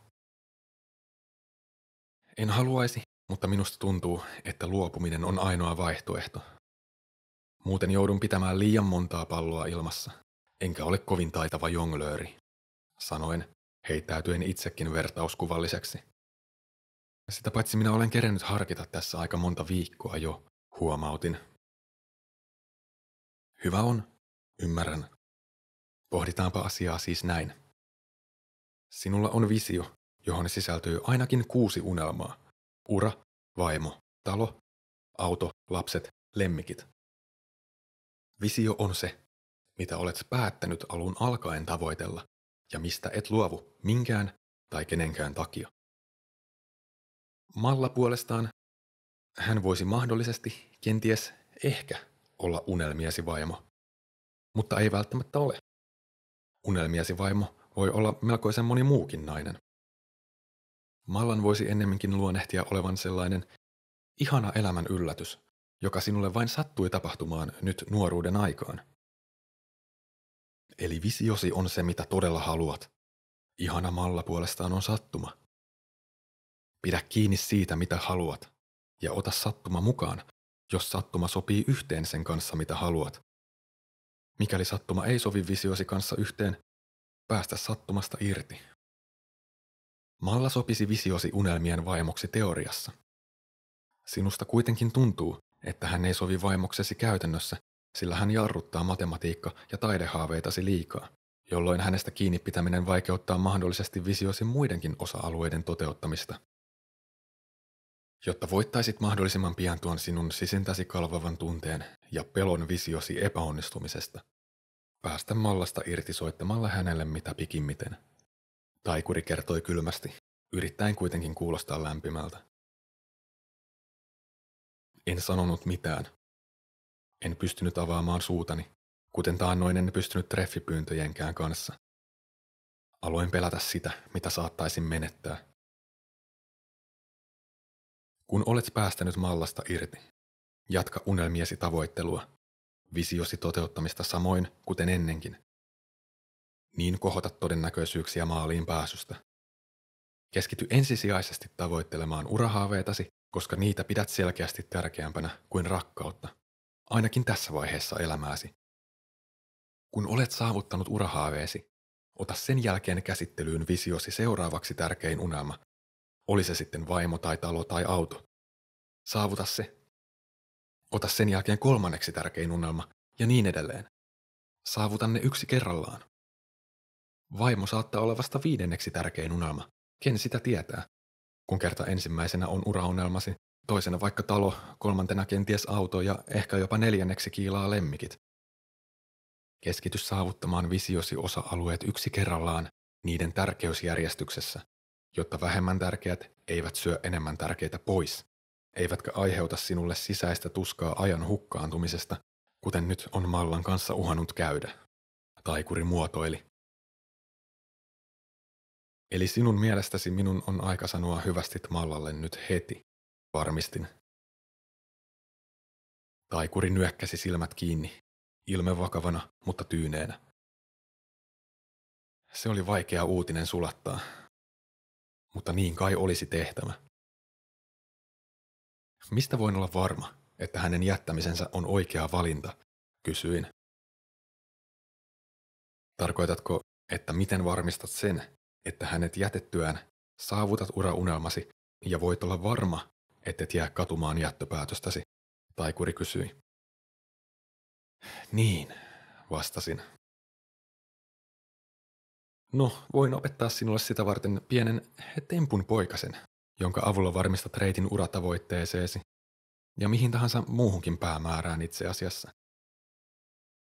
En haluaisi, mutta minusta tuntuu, että luopuminen on ainoa vaihtoehto. Muuten joudun pitämään liian montaa palloa ilmassa, enkä ole kovin taitava jonglööri, sanoin, heittäytyen itsekin vertauskuvalliseksi. Sitä paitsi minä olen kerennyt harkita tässä aika monta viikkoa jo, huomautin. Hyvä on, ymmärrän. Pohditaanpa asiaa siis näin. Sinulla on visio, johon sisältyy ainakin kuusi unelmaa. Ura, vaimo, talo, auto, lapset, lemmikit. Visio on se, mitä olet päättänyt alun alkaen tavoitella ja mistä et luovu minkään tai kenenkään takia. Malla puolestaan hän voisi mahdollisesti, kenties, ehkä olla unelmiesi vaimo, mutta ei välttämättä ole. Unelmiesi vaimo voi olla melkoisen moni muukin nainen. Mallan voisi ennemminkin luonnehtia olevan sellainen ihana elämän yllätys, joka sinulle vain sattui tapahtumaan nyt nuoruuden aikaan. Eli visiosi on se, mitä todella haluat. Ihana malla puolestaan on sattuma. Pidä kiinni siitä, mitä haluat, ja ota sattuma mukaan, jos sattuma sopii yhteen sen kanssa, mitä haluat. Mikäli sattuma ei sovi visiosi kanssa yhteen, päästä sattumasta irti. Malla sopisi visiosi unelmien vaimoksi teoriassa. Sinusta kuitenkin tuntuu, että hän ei sovi vaimoksesi käytännössä, sillä hän jarruttaa matematiikka- ja taidehaaveitasi liikaa, jolloin hänestä kiinni pitäminen vaikeuttaa mahdollisesti visiosi muidenkin osa-alueiden toteuttamista. Jotta voittaisit mahdollisimman pian tuon sinun sisintäsi kalvavan tunteen ja pelon visiosi epäonnistumisesta, päästä mallasta irti soittamalla hänelle mitä pikimmiten. Taikuri kertoi kylmästi, yrittäen kuitenkin kuulostaa lämpimältä. En sanonut mitään. En pystynyt avaamaan suutani, kuten taannoin en pystynyt treffipyyntöjenkään kanssa. Aloin pelätä sitä, mitä saattaisin menettää. Kun olet päästänyt mallasta irti, jatka unelmiesi tavoittelua, visiosi toteuttamista samoin kuten ennenkin. Niin kohotat todennäköisyyksiä maaliin pääsystä. Keskity ensisijaisesti tavoittelemaan urahaaveitasi koska niitä pidät selkeästi tärkeämpänä kuin rakkautta, ainakin tässä vaiheessa elämääsi. Kun olet saavuttanut urahaaveesi, ota sen jälkeen käsittelyyn visiosi seuraavaksi tärkein unelma, oli se sitten vaimo tai talo tai auto. Saavuta se. Ota sen jälkeen kolmanneksi tärkein unelma ja niin edelleen. Saavuta ne yksi kerrallaan. Vaimo saattaa olla vasta viidenneksi tärkein unelma. Ken sitä tietää? kun kerta ensimmäisenä on uraunelmasi, toisena vaikka talo, kolmantena kenties auto ja ehkä jopa neljänneksi kiilaa lemmikit. Keskity saavuttamaan visiosi osa-alueet yksi kerrallaan niiden tärkeysjärjestyksessä, jotta vähemmän tärkeät eivät syö enemmän tärkeitä pois, eivätkä aiheuta sinulle sisäistä tuskaa ajan hukkaantumisesta, kuten nyt on Mallan kanssa uhannut käydä. Taikuri muotoili. Eli sinun mielestäsi minun on aika sanoa hyvästit Mallalle nyt heti, varmistin. Taikuri nyökkäsi silmät kiinni, ilme vakavana, mutta tyyneenä. Se oli vaikea uutinen sulattaa, mutta niin kai olisi tehtävä. Mistä voin olla varma, että hänen jättämisensä on oikea valinta, kysyin. Tarkoitatko, että miten varmistat sen, että hänet jätettyään saavutat uraunelmasi ja voit olla varma, ettet jää katumaan jättöpäätöstäsi, taikuri kysyi. Niin, vastasin. No, voin opettaa sinulle sitä varten pienen tempun poikasen, jonka avulla varmistat reitin uratavoitteeseesi ja mihin tahansa muuhunkin päämäärään itse asiassa.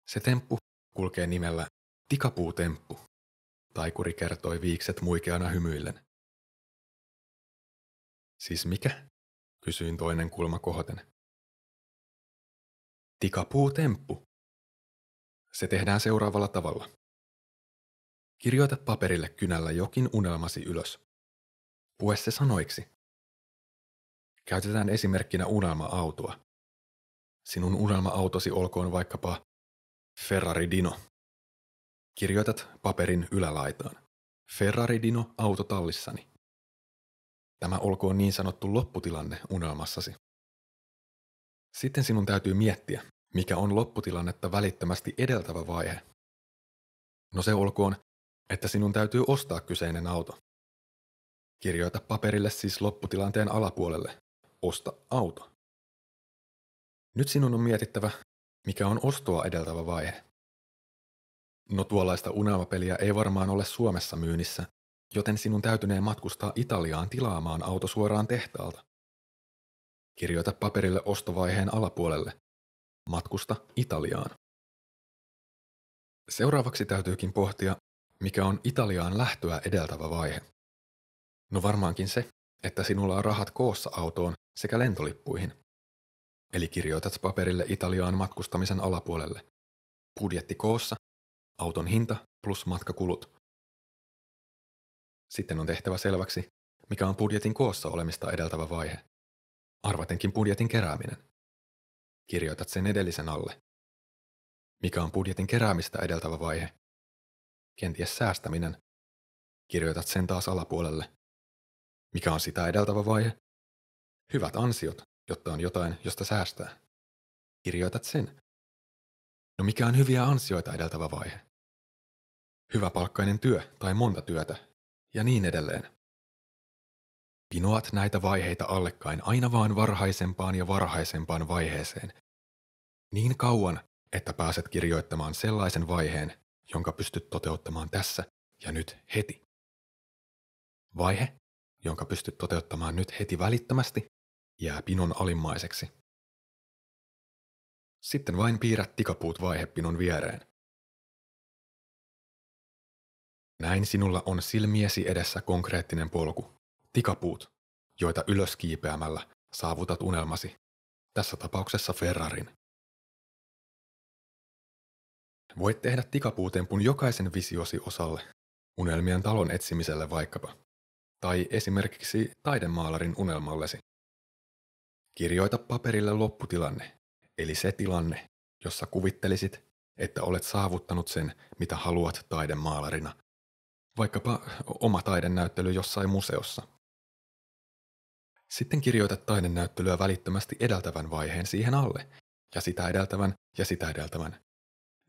Se temppu kulkee nimellä tikapuutemppu. Taikuri kertoi viikset muikeana hymyillen. Siis mikä? Kysyin toinen kulma kohoten. Tikapuutemppu. Se tehdään seuraavalla tavalla. Kirjoita paperille kynällä jokin unelmasi ylös. Pue se sanoiksi. Käytetään esimerkkinä unelma-autoa. Sinun unelma-autosi olkoon vaikkapa Ferrari Dino. Kirjoitat paperin ylälaitaan. Ferrari Dino autotallissani. Tämä olkoon niin sanottu lopputilanne unelmassasi. Sitten sinun täytyy miettiä, mikä on lopputilannetta välittömästi edeltävä vaihe. No se olkoon, että sinun täytyy ostaa kyseinen auto. Kirjoita paperille siis lopputilanteen alapuolelle. Osta auto. Nyt sinun on mietittävä, mikä on ostoa edeltävä vaihe. No tuollaista unelmapeliä ei varmaan ole Suomessa myynnissä, joten sinun täytynee matkustaa Italiaan tilaamaan auto suoraan tehtaalta. Kirjoita paperille ostovaiheen alapuolelle. Matkusta Italiaan. Seuraavaksi täytyykin pohtia, mikä on Italiaan lähtöä edeltävä vaihe. No varmaankin se, että sinulla on rahat koossa autoon sekä lentolippuihin. Eli kirjoitat paperille Italiaan matkustamisen alapuolelle. Budjetti koossa, auton hinta plus matkakulut. Sitten on tehtävä selväksi, mikä on budjetin koossa olemista edeltävä vaihe. Arvatenkin budjetin kerääminen. Kirjoitat sen edellisen alle. Mikä on budjetin keräämistä edeltävä vaihe? Kenties säästäminen. Kirjoitat sen taas alapuolelle. Mikä on sitä edeltävä vaihe? Hyvät ansiot, jotta on jotain, josta säästää. Kirjoitat sen. No mikä on hyviä ansioita edeltävä vaihe? Hyvä palkkainen työ tai monta työtä, ja niin edelleen. Pinoat näitä vaiheita allekkain aina vaan varhaisempaan ja varhaisempaan vaiheeseen. Niin kauan, että pääset kirjoittamaan sellaisen vaiheen, jonka pystyt toteuttamaan tässä ja nyt heti. Vaihe, jonka pystyt toteuttamaan nyt heti välittömästi, jää pinon alimmaiseksi. Sitten vain piirrät tikapuut vaihepinon viereen. Näin sinulla on silmiesi edessä konkreettinen polku, tikapuut, joita ylös kiipeämällä saavutat unelmasi, tässä tapauksessa Ferrarin. Voit tehdä tikapuutempun jokaisen visiosi osalle, unelmien talon etsimiselle vaikkapa, tai esimerkiksi taidemaalarin unelmallesi. Kirjoita paperille lopputilanne, eli se tilanne, jossa kuvittelisit, että olet saavuttanut sen, mitä haluat taidemaalarina. Vaikkapa oma taidenäyttely jossain museossa. Sitten kirjoita taidenäyttelyä välittömästi edeltävän vaiheen siihen alle, ja sitä edeltävän ja sitä edeltävän.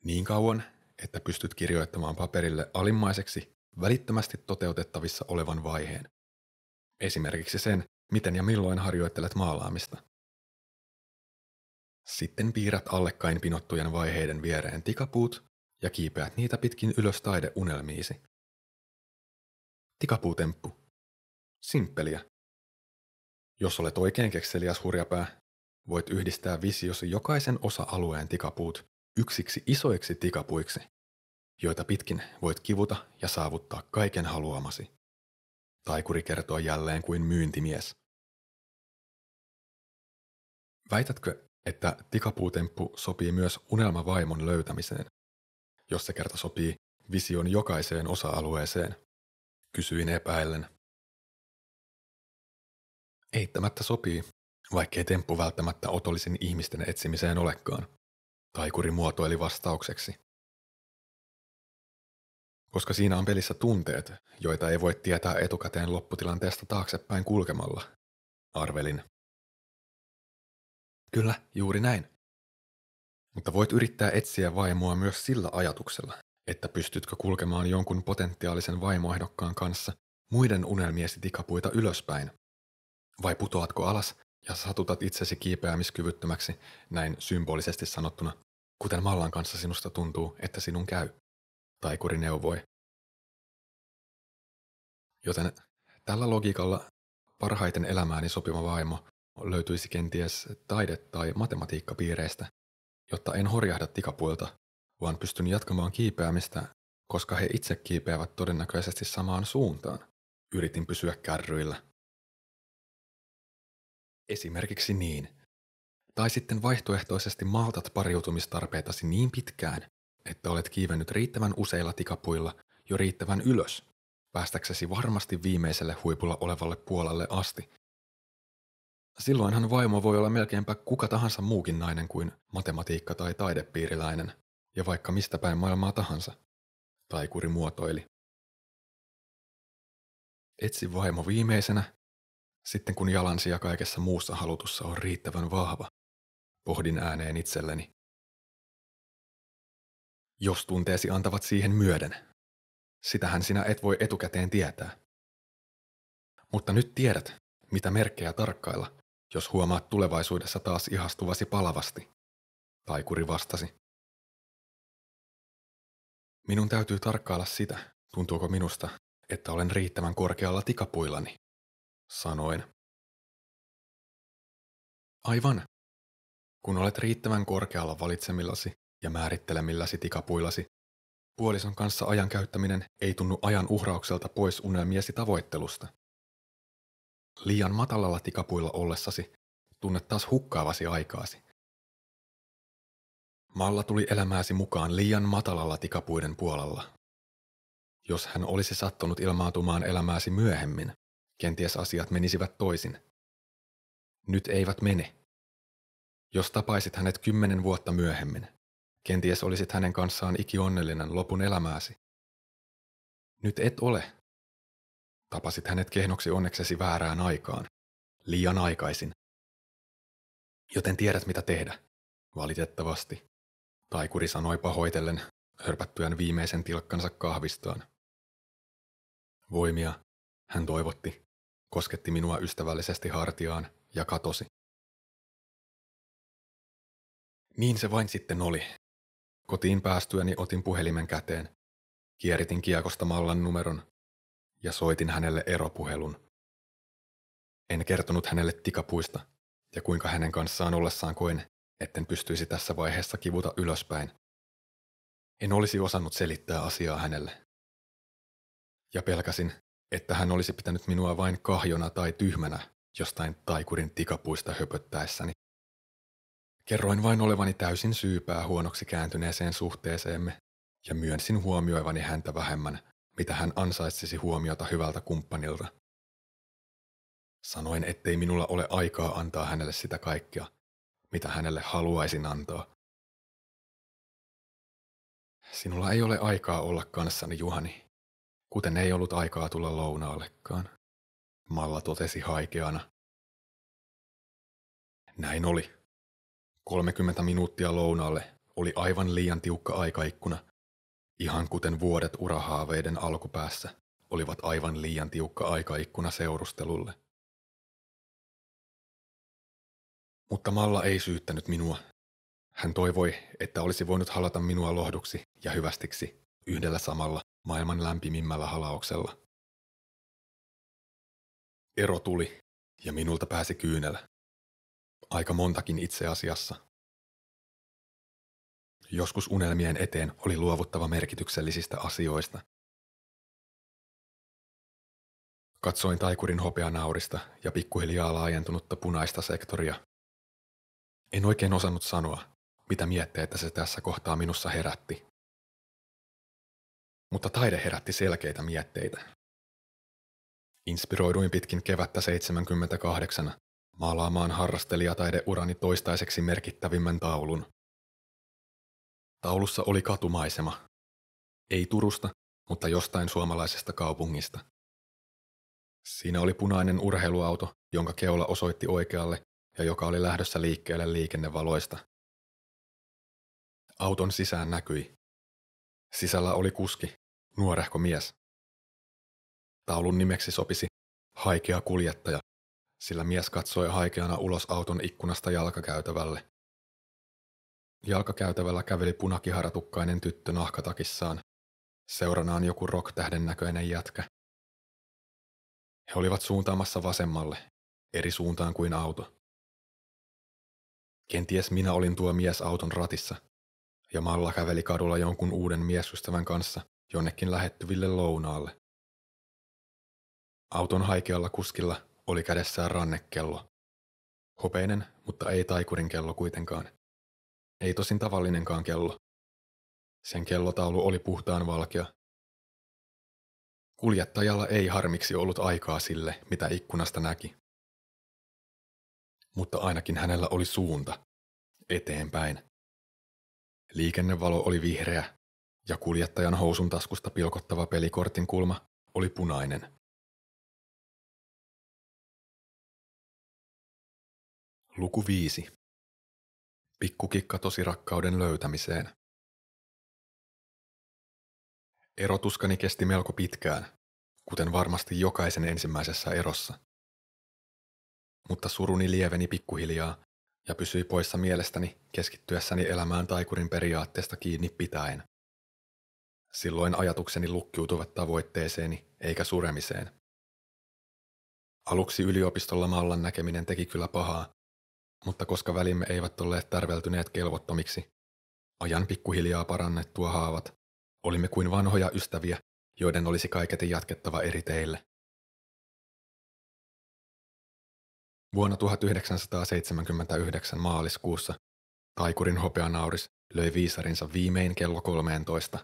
Niin kauan, että pystyt kirjoittamaan paperille alimmaiseksi välittömästi toteutettavissa olevan vaiheen. Esimerkiksi sen, miten ja milloin harjoittelet maalaamista. Sitten piirrät allekkain pinottujen vaiheiden viereen tikapuut ja kiipeät niitä pitkin ylös taideunelmiisi. Tikapuutemppu. Simppeliä. Jos olet oikein kekseliäs hurjapää, voit yhdistää visiosi jokaisen osa-alueen tikapuut yksiksi isoiksi tikapuiksi, joita pitkin voit kivuta ja saavuttaa kaiken haluamasi. Taikuri kertoo jälleen kuin myyntimies. Väitätkö, että tikapuutemppu sopii myös unelmavaimon löytämiseen, jos se kerta sopii vision jokaiseen osa-alueeseen? Kysyin epäillen. Eittämättä sopii, vaikkei temppu välttämättä otollisen ihmisten etsimiseen olekaan. Taikuri muotoili vastaukseksi. Koska siinä on pelissä tunteet, joita ei voi tietää etukäteen lopputilanteesta taaksepäin kulkemalla, arvelin. Kyllä, juuri näin. Mutta voit yrittää etsiä vaimoa myös sillä ajatuksella, että pystytkö kulkemaan jonkun potentiaalisen vaimoehdokkaan kanssa muiden unelmiesi tikapuita ylöspäin. Vai putoatko alas ja satutat itsesi kiipeämiskyvyttömäksi, näin symbolisesti sanottuna, kuten Mallan kanssa sinusta tuntuu, että sinun käy. Taikuri neuvoi. Joten tällä logiikalla parhaiten elämääni sopiva vaimo löytyisi kenties taide- tai matematiikkapiireistä, jotta en horjahda tikapuilta, vaan pystyn jatkamaan kiipeämistä, koska he itse kiipeävät todennäköisesti samaan suuntaan. Yritin pysyä kärryillä. Esimerkiksi niin. Tai sitten vaihtoehtoisesti maltat pariutumistarpeitasi niin pitkään, että olet kiivennyt riittävän useilla tikapuilla jo riittävän ylös, päästäksesi varmasti viimeiselle huipulla olevalle puolelle asti. Silloinhan vaimo voi olla melkeinpä kuka tahansa muukin nainen kuin matematiikka- tai taidepiiriläinen, ja vaikka mistä päin maailmaa tahansa, taikuri muotoili. Etsi vaimo viimeisenä, sitten kun jalansija kaikessa muussa halutussa on riittävän vahva, pohdin ääneen itselleni. Jos tunteesi antavat siihen myöden, sitähän sinä et voi etukäteen tietää. Mutta nyt tiedät, mitä merkkejä tarkkailla, jos huomaat tulevaisuudessa taas ihastuvasi palavasti, taikuri vastasi. Minun täytyy tarkkailla sitä, tuntuuko minusta, että olen riittävän korkealla tikapuillani, sanoin. Aivan. Kun olet riittävän korkealla valitsemillasi ja määrittelemilläsi tikapuillasi, puolison kanssa ajan käyttäminen ei tunnu ajan uhraukselta pois unelmiesi tavoittelusta. Liian matalalla tikapuilla ollessasi tunnet taas hukkaavasi aikaasi. Malla tuli elämääsi mukaan liian matalalla tikapuiden puolella. Jos hän olisi sattunut ilmaantumaan elämääsi myöhemmin, kenties asiat menisivät toisin. Nyt eivät mene. Jos tapaisit hänet kymmenen vuotta myöhemmin, kenties olisit hänen kanssaan ikionnellinen lopun elämääsi. Nyt et ole. Tapasit hänet kehnoksi onneksesi väärään aikaan, liian aikaisin. Joten tiedät mitä tehdä, valitettavasti. Taikuri sanoi pahoitellen, hörpättyään viimeisen tilkkansa kahvistaan. Voimia, hän toivotti, kosketti minua ystävällisesti hartiaan ja katosi. Niin se vain sitten oli. Kotiin päästyäni otin puhelimen käteen, kieritin kiekosta mallan numeron ja soitin hänelle eropuhelun. En kertonut hänelle tikapuista ja kuinka hänen kanssaan ollessaan koen, etten pystyisi tässä vaiheessa kivuta ylöspäin. En olisi osannut selittää asiaa hänelle. Ja pelkäsin, että hän olisi pitänyt minua vain kahjona tai tyhmänä jostain taikurin tikapuista höpöttäessäni. Kerroin vain olevani täysin syypää huonoksi kääntyneeseen suhteeseemme ja myönsin huomioivani häntä vähemmän, mitä hän ansaitsisi huomiota hyvältä kumppanilta. Sanoin, ettei minulla ole aikaa antaa hänelle sitä kaikkea, mitä hänelle haluaisin antaa. Sinulla ei ole aikaa olla kanssani, Juhani, kuten ei ollut aikaa tulla lounaallekaan. Malla totesi haikeana. Näin oli. 30 minuuttia lounaalle oli aivan liian tiukka aikaikkuna, ihan kuten vuodet urahaaveiden alkupäässä olivat aivan liian tiukka aikaikkuna seurustelulle. Mutta Malla ei syyttänyt minua. Hän toivoi, että olisi voinut halata minua lohduksi ja hyvästiksi yhdellä samalla maailman lämpimimmällä halauksella. Ero tuli, ja minulta pääsi kyynelä. Aika montakin itse asiassa. Joskus unelmien eteen oli luovuttava merkityksellisistä asioista. Katsoin taikurin hopeanaurista ja pikkuhiljaa laajentunutta punaista sektoria. En oikein osannut sanoa, mitä mietteitä se tässä kohtaa minussa herätti. Mutta taide herätti selkeitä mietteitä. Inspiroiduin pitkin kevättä 78 maalaamaan harrastelijataideurani toistaiseksi merkittävimmän taulun. Taulussa oli katumaisema. Ei Turusta, mutta jostain suomalaisesta kaupungista. Siinä oli punainen urheiluauto, jonka keula osoitti oikealle ja joka oli lähdössä liikkeelle liikennevaloista. Auton sisään näkyi. Sisällä oli kuski, nuorehko mies. Taulun nimeksi sopisi haikea kuljettaja, sillä mies katsoi haikeana ulos auton ikkunasta jalkakäytävälle. Jalkakäytävällä käveli punakiharatukkainen tyttö nahkatakissaan, seuranaan joku rock-tähden näköinen jätkä. He olivat suuntaamassa vasemmalle, eri suuntaan kuin auto. Kenties minä olin tuo mies auton ratissa, ja Malla käveli kadulla jonkun uuden miesystävän kanssa jonnekin lähettyville lounaalle. Auton haikealla kuskilla oli kädessään rannekello. Hopeinen, mutta ei taikurin kello kuitenkaan. Ei tosin tavallinenkaan kello. Sen kellotaulu oli puhtaan valkea. Kuljettajalla ei harmiksi ollut aikaa sille, mitä ikkunasta näki. Mutta ainakin hänellä oli suunta. Eteenpäin. Liikennevalo oli vihreä, ja kuljettajan housun taskusta pilkottava pelikortin kulma oli punainen. Luku 5. Pikkukikka tosi rakkauden löytämiseen. Erotuskani kesti melko pitkään, kuten varmasti jokaisen ensimmäisessä erossa. Mutta suruni lieveni pikkuhiljaa ja pysyi poissa mielestäni keskittyessäni elämään taikurin periaatteesta kiinni pitäen. Silloin ajatukseni lukkiutuvat tavoitteeseeni eikä suremiseen. Aluksi yliopistolla mallan näkeminen teki kyllä pahaa, mutta koska välimme eivät olleet tärveltyneet kelvottomiksi, ajan pikkuhiljaa parannettua haavat, olimme kuin vanhoja ystäviä, joiden olisi kaiketi jatkettava eri teille. Vuonna 1979 maaliskuussa taikurin hopeanauris löi viisarinsa viimein kello 13.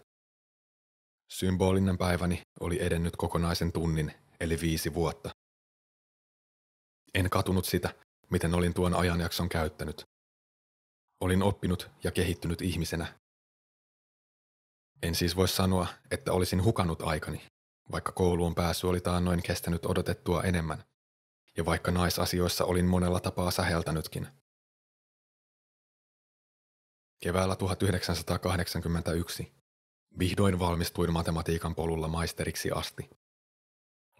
Symbolinen päiväni oli edennyt kokonaisen tunnin, eli viisi vuotta. En katunut sitä, miten olin tuon ajanjakson käyttänyt. Olin oppinut ja kehittynyt ihmisenä. En siis voi sanoa, että olisin hukannut aikani, vaikka kouluun pääsy oli taannoin kestänyt odotettua enemmän, ja vaikka naisasioissa olin monella tapaa säheltänytkin. Keväällä 1981 vihdoin valmistuin matematiikan polulla maisteriksi asti.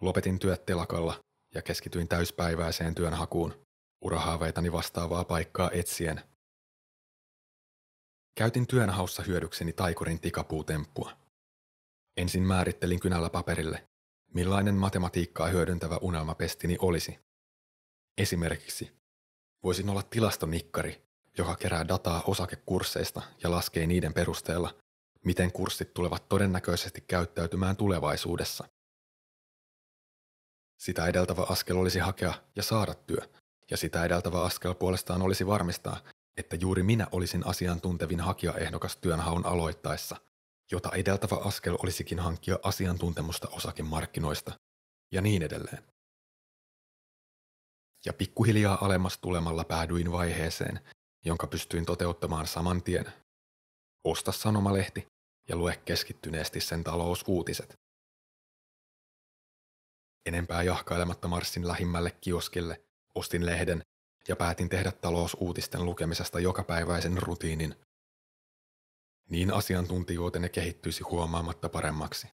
Lopetin työt telakalla ja keskityin täyspäiväiseen työnhakuun, urahaaveitani vastaavaa paikkaa etsien. Käytin työnhaussa hyödykseni taikurin tikapuutemppua. Ensin määrittelin kynällä paperille, millainen matematiikkaa hyödyntävä unelmapestini olisi. Esimerkiksi voisin olla tilastonikkari, joka kerää dataa osakekursseista ja laskee niiden perusteella, miten kurssit tulevat todennäköisesti käyttäytymään tulevaisuudessa. Sitä edeltävä askel olisi hakea ja saada työ, ja sitä edeltävä askel puolestaan olisi varmistaa, että juuri minä olisin asiantuntevin hakijaehdokas työnhaun aloittaessa, jota edeltävä askel olisikin hankkia asiantuntemusta osakemarkkinoista, ja niin edelleen. Ja pikkuhiljaa alemmas tulemalla päädyin vaiheeseen, jonka pystyin toteuttamaan saman tien. Osta sanomalehti ja lue keskittyneesti sen talousuutiset. Enempää jahkailematta marssin lähimmälle kioskille, ostin lehden ja päätin tehdä talousuutisten lukemisesta jokapäiväisen rutiinin. Niin asiantuntijuuteni kehittyisi huomaamatta paremmaksi.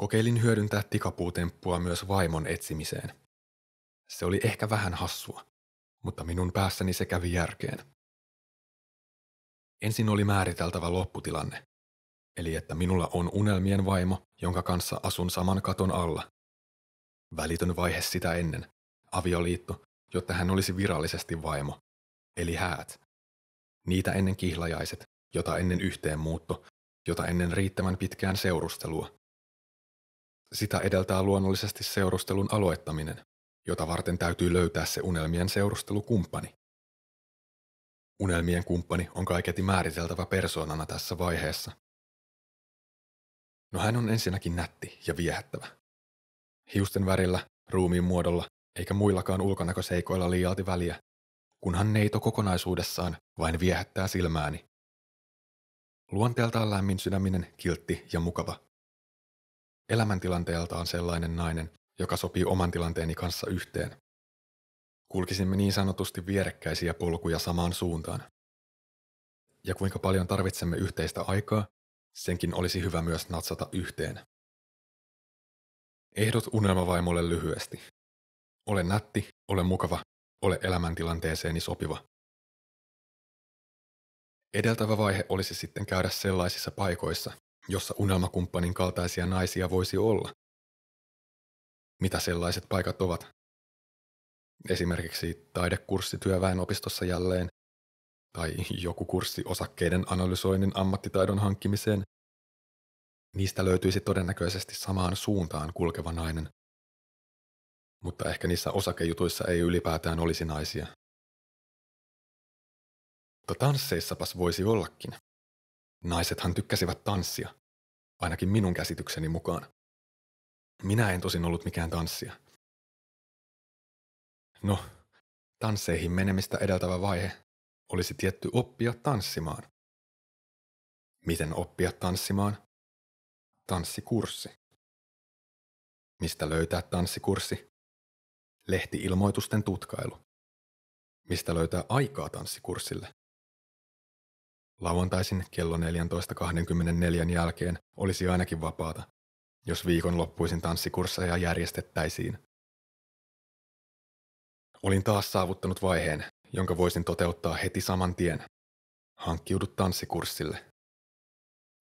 Kokeilin hyödyntää tikapuutemppua myös vaimon etsimiseen. Se oli ehkä vähän hassua, mutta minun päässäni se kävi järkeen. Ensin oli määriteltävä lopputilanne, eli että minulla on unelmien vaimo, jonka kanssa asun saman katon alla. Välitön vaihe sitä ennen, avioliitto, jotta hän olisi virallisesti vaimo, eli häät. Niitä ennen kihlajaiset, jota ennen yhteenmuutto, jota ennen riittävän pitkään seurustelua. Sitä edeltää luonnollisesti seurustelun aloittaminen, jota varten täytyy löytää se unelmien seurustelukumppani. Unelmien kumppani on kaiketi määriteltävä persoonana tässä vaiheessa. No hän on ensinnäkin nätti ja viehättävä. Hiusten värillä, ruumiin muodolla eikä muillakaan ulkonäköseikoilla liialti väliä, kunhan neito kokonaisuudessaan vain viehättää silmääni. Luonteeltaan lämmin sydäminen, kiltti ja mukava. Elämäntilanteeltaan sellainen nainen, joka sopii oman tilanteeni kanssa yhteen. Kulkisimme niin sanotusti vierekkäisiä polkuja samaan suuntaan. Ja kuinka paljon tarvitsemme yhteistä aikaa, senkin olisi hyvä myös natsata yhteen. Ehdot unelmavaimolle lyhyesti. Ole nätti, ole mukava, ole elämäntilanteeseeni sopiva. Edeltävä vaihe olisi sitten käydä sellaisissa paikoissa, jossa unelmakumppanin kaltaisia naisia voisi olla. Mitä sellaiset paikat ovat? Esimerkiksi taidekurssi työväenopistossa jälleen, tai joku kurssi osakkeiden analysoinnin ammattitaidon hankkimiseen. Niistä löytyisi todennäköisesti samaan suuntaan kulkeva nainen, mutta ehkä niissä osakejutuissa ei ylipäätään olisi naisia. Mutta tansseissapas voisi ollakin. Naisethan tykkäsivät tanssia, ainakin minun käsitykseni mukaan. Minä en tosin ollut mikään tanssia. No, tansseihin menemistä edeltävä vaihe olisi tietty oppia tanssimaan. Miten oppia tanssimaan? Tanssikurssi. Mistä löytää tanssikurssi? Lehti-ilmoitusten tutkailu. Mistä löytää aikaa tanssikurssille? Lauantaisin kello 14.24 jälkeen olisi ainakin vapaata, jos viikonloppuisin tanssikursseja järjestettäisiin. Olin taas saavuttanut vaiheen, jonka voisin toteuttaa heti saman tien. Hankkiudu tanssikurssille.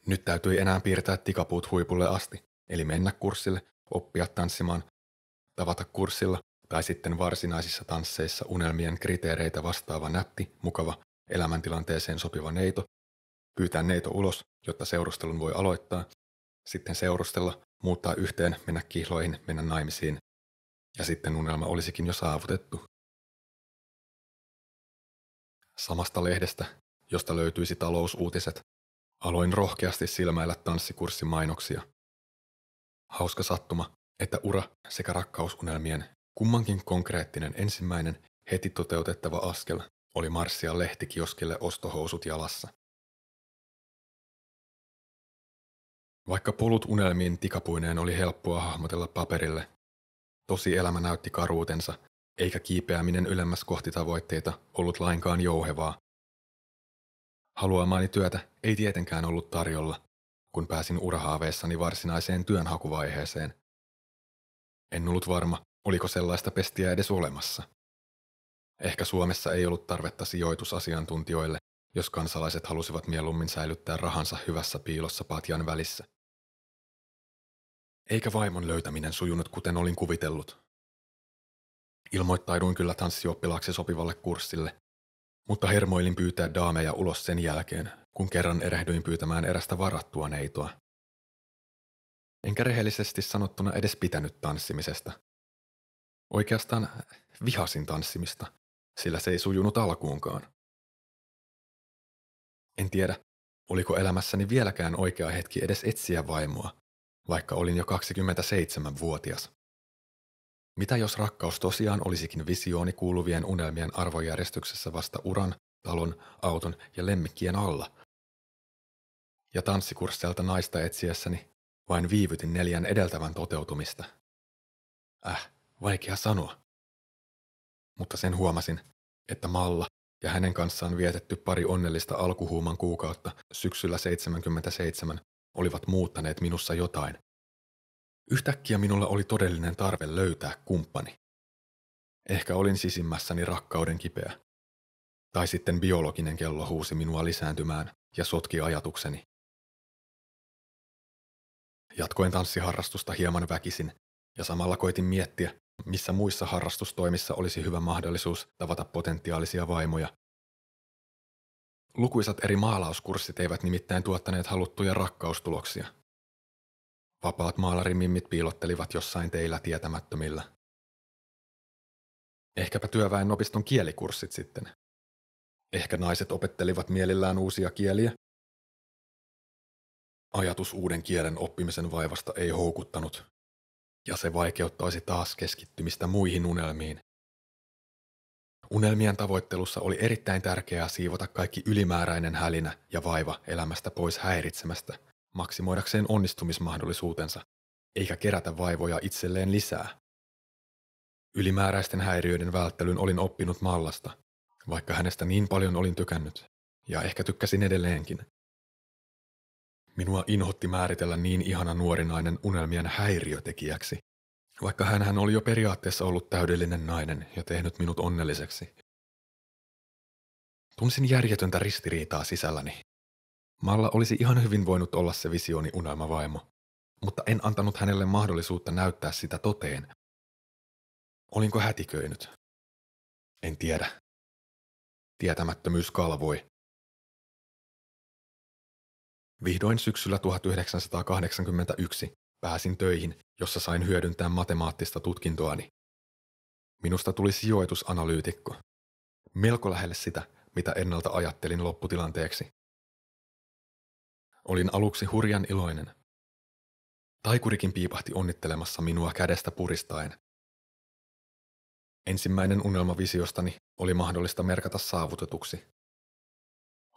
Nyt täytyi enää piirtää tikapuut huipulle asti, eli mennä kurssille, oppia tanssimaan, tavata kurssilla tai sitten varsinaisissa tansseissa unelmien kriteereitä vastaava nätti, mukava, elämäntilanteeseen sopiva neito, pyytää neito ulos, jotta seurustelun voi aloittaa, sitten seurustella, muuttaa yhteen, mennä kihloihin, mennä naimisiin, ja sitten unelma olisikin jo saavutettu. Samasta lehdestä, josta löytyisi talousuutiset, aloin rohkeasti silmäillä tanssikurssin mainoksia. Hauska sattuma, että ura sekä rakkausunelmien kummankin konkreettinen ensimmäinen heti toteutettava askel oli marssia lehtikioskille ostohousut jalassa. Vaikka polut unelmiin tikapuineen oli helppoa hahmotella paperille, tosi elämä näytti karuutensa, eikä kiipeäminen ylemmäs kohti tavoitteita ollut lainkaan jouhevaa. Haluamaani työtä ei tietenkään ollut tarjolla, kun pääsin urahaaveessani varsinaiseen työnhakuvaiheeseen. En ollut varma, oliko sellaista pestiä edes olemassa. Ehkä Suomessa ei ollut tarvetta sijoitusasiantuntijoille, jos kansalaiset halusivat mieluummin säilyttää rahansa hyvässä piilossa patjan välissä. Eikä vaimon löytäminen sujunut kuten olin kuvitellut. Ilmoittauduin kyllä tanssioppilaaksi sopivalle kurssille, mutta hermoilin pyytää daameja ulos sen jälkeen, kun kerran erehdyin pyytämään erästä varattua neitoa. Enkä rehellisesti sanottuna edes pitänyt tanssimisesta. Oikeastaan vihasin tanssimista, sillä se ei sujunut alkuunkaan. En tiedä, oliko elämässäni vieläkään oikea hetki edes etsiä vaimoa, vaikka olin jo 27-vuotias. Mitä jos rakkaus tosiaan olisikin visiooni kuuluvien unelmien arvojärjestyksessä vasta uran, talon, auton ja lemmikkien alla? Ja tanssikursseilta naista etsiessäni vain viivytin neljän edeltävän toteutumista. Äh, vaikea sanoa. Mutta sen huomasin, että Malla ja hänen kanssaan vietetty pari onnellista alkuhuuman kuukautta syksyllä 77 olivat muuttaneet minussa jotain. Yhtäkkiä minulla oli todellinen tarve löytää kumppani. Ehkä olin sisimmässäni rakkauden kipeä. Tai sitten biologinen kello huusi minua lisääntymään ja sotki ajatukseni. Jatkoin tanssiharrastusta hieman väkisin ja samalla koitin miettiä, missä muissa harrastustoimissa olisi hyvä mahdollisuus tavata potentiaalisia vaimoja. Lukuisat eri maalauskurssit eivät nimittäin tuottaneet haluttuja rakkaustuloksia. Vapaat maalarimmit piilottelivat jossain teillä tietämättömillä. Ehkäpä työväenopiston kielikurssit sitten. Ehkä naiset opettelivat mielellään uusia kieliä. Ajatus uuden kielen oppimisen vaivasta ei houkuttanut, ja se vaikeuttaisi taas keskittymistä muihin unelmiin. Unelmien tavoittelussa oli erittäin tärkeää siivota kaikki ylimääräinen hälinä ja vaiva elämästä pois häiritsemästä, maksimoidakseen onnistumismahdollisuutensa, eikä kerätä vaivoja itselleen lisää. Ylimääräisten häiriöiden välttelyn olin oppinut Mallasta, vaikka hänestä niin paljon olin tykännyt, ja ehkä tykkäsin edelleenkin. Minua inhotti määritellä niin ihana nuorinainen unelmien häiriötekijäksi, vaikka hän oli jo periaatteessa ollut täydellinen nainen ja tehnyt minut onnelliseksi. Tunsin järjetöntä ristiriitaa sisälläni. Malla olisi ihan hyvin voinut olla se visioni unelmavaimo, mutta en antanut hänelle mahdollisuutta näyttää sitä toteen. Olinko hätiköinyt? En tiedä. Tietämättömyys kalvoi, Vihdoin syksyllä 1981 pääsin töihin, jossa sain hyödyntää matemaattista tutkintoani. Minusta tuli sijoitusanalyytikko. Melko lähelle sitä, mitä ennalta ajattelin lopputilanteeksi. Olin aluksi hurjan iloinen. Taikurikin piipahti onnittelemassa minua kädestä puristaen. Ensimmäinen unelma visiostani oli mahdollista merkata saavutetuksi.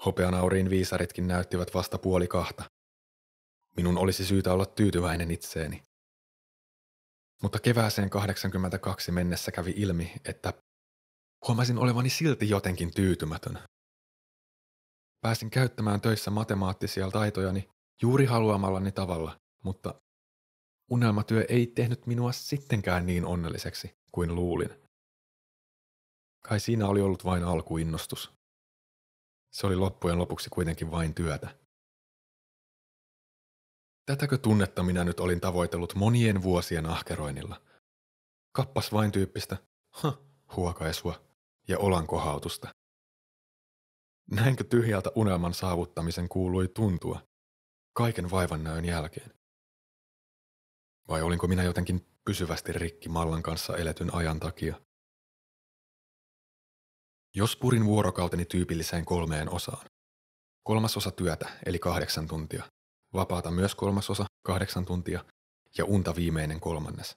Hopeanauriin viisaritkin näyttivät vasta puoli kahta. Minun olisi syytä olla tyytyväinen itseeni. Mutta kevääseen 82 mennessä kävi ilmi, että huomasin olevani silti jotenkin tyytymätön. Pääsin käyttämään töissä matemaattisia taitojani juuri haluamallani tavalla, mutta Unelmatyö ei tehnyt minua sittenkään niin onnelliseksi kuin luulin. Kai siinä oli ollut vain alkuinnostus. Se oli loppujen lopuksi kuitenkin vain työtä. Tätäkö tunnetta minä nyt olin tavoitellut monien vuosien ahkeroinnilla? Kappas vain tyyppistä, ha, huokaisua ja olan kohautusta. Näinkö tyhjältä unelman saavuttamisen kuului tuntua, kaiken vaivan näön jälkeen? Vai olinko minä jotenkin pysyvästi rikki mallan kanssa eletyn ajan takia? Jos purin vuorokauteni tyypilliseen kolmeen osaan, kolmasosa työtä eli kahdeksan tuntia, vapaata myös kolmasosa kahdeksan tuntia. Ja unta viimeinen kolmannes.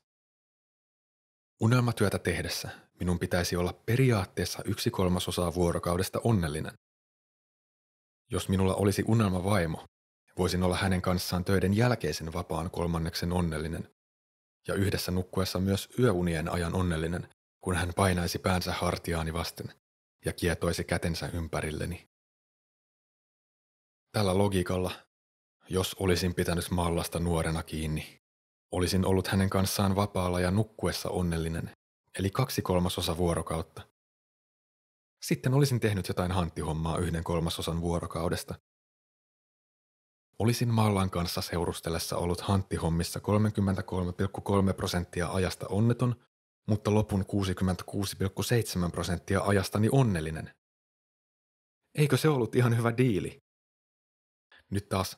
Unelmatyötä tehdessä minun pitäisi olla periaatteessa yksi kolmasosaa vuorokaudesta onnellinen. Jos minulla olisi unelma vaimo, voisin olla hänen kanssaan töiden jälkeisen vapaan kolmanneksen onnellinen. Ja yhdessä nukkuessa myös yöunien ajan onnellinen, kun hän painaisi päänsä hartiaani vasten ja kietoisi kätensä ympärilleni. Tällä logiikalla, jos olisin pitänyt mallasta nuorena kiinni, olisin ollut hänen kanssaan vapaalla ja nukkuessa onnellinen, eli kaksi kolmasosa vuorokautta. Sitten olisin tehnyt jotain hanttihommaa yhden kolmasosan vuorokaudesta. Olisin Mallan kanssa seurustellessa ollut hanttihommissa 33,3 prosenttia ajasta onneton mutta lopun 66,7 prosenttia ajastani onnellinen. Eikö se ollut ihan hyvä diili? Nyt taas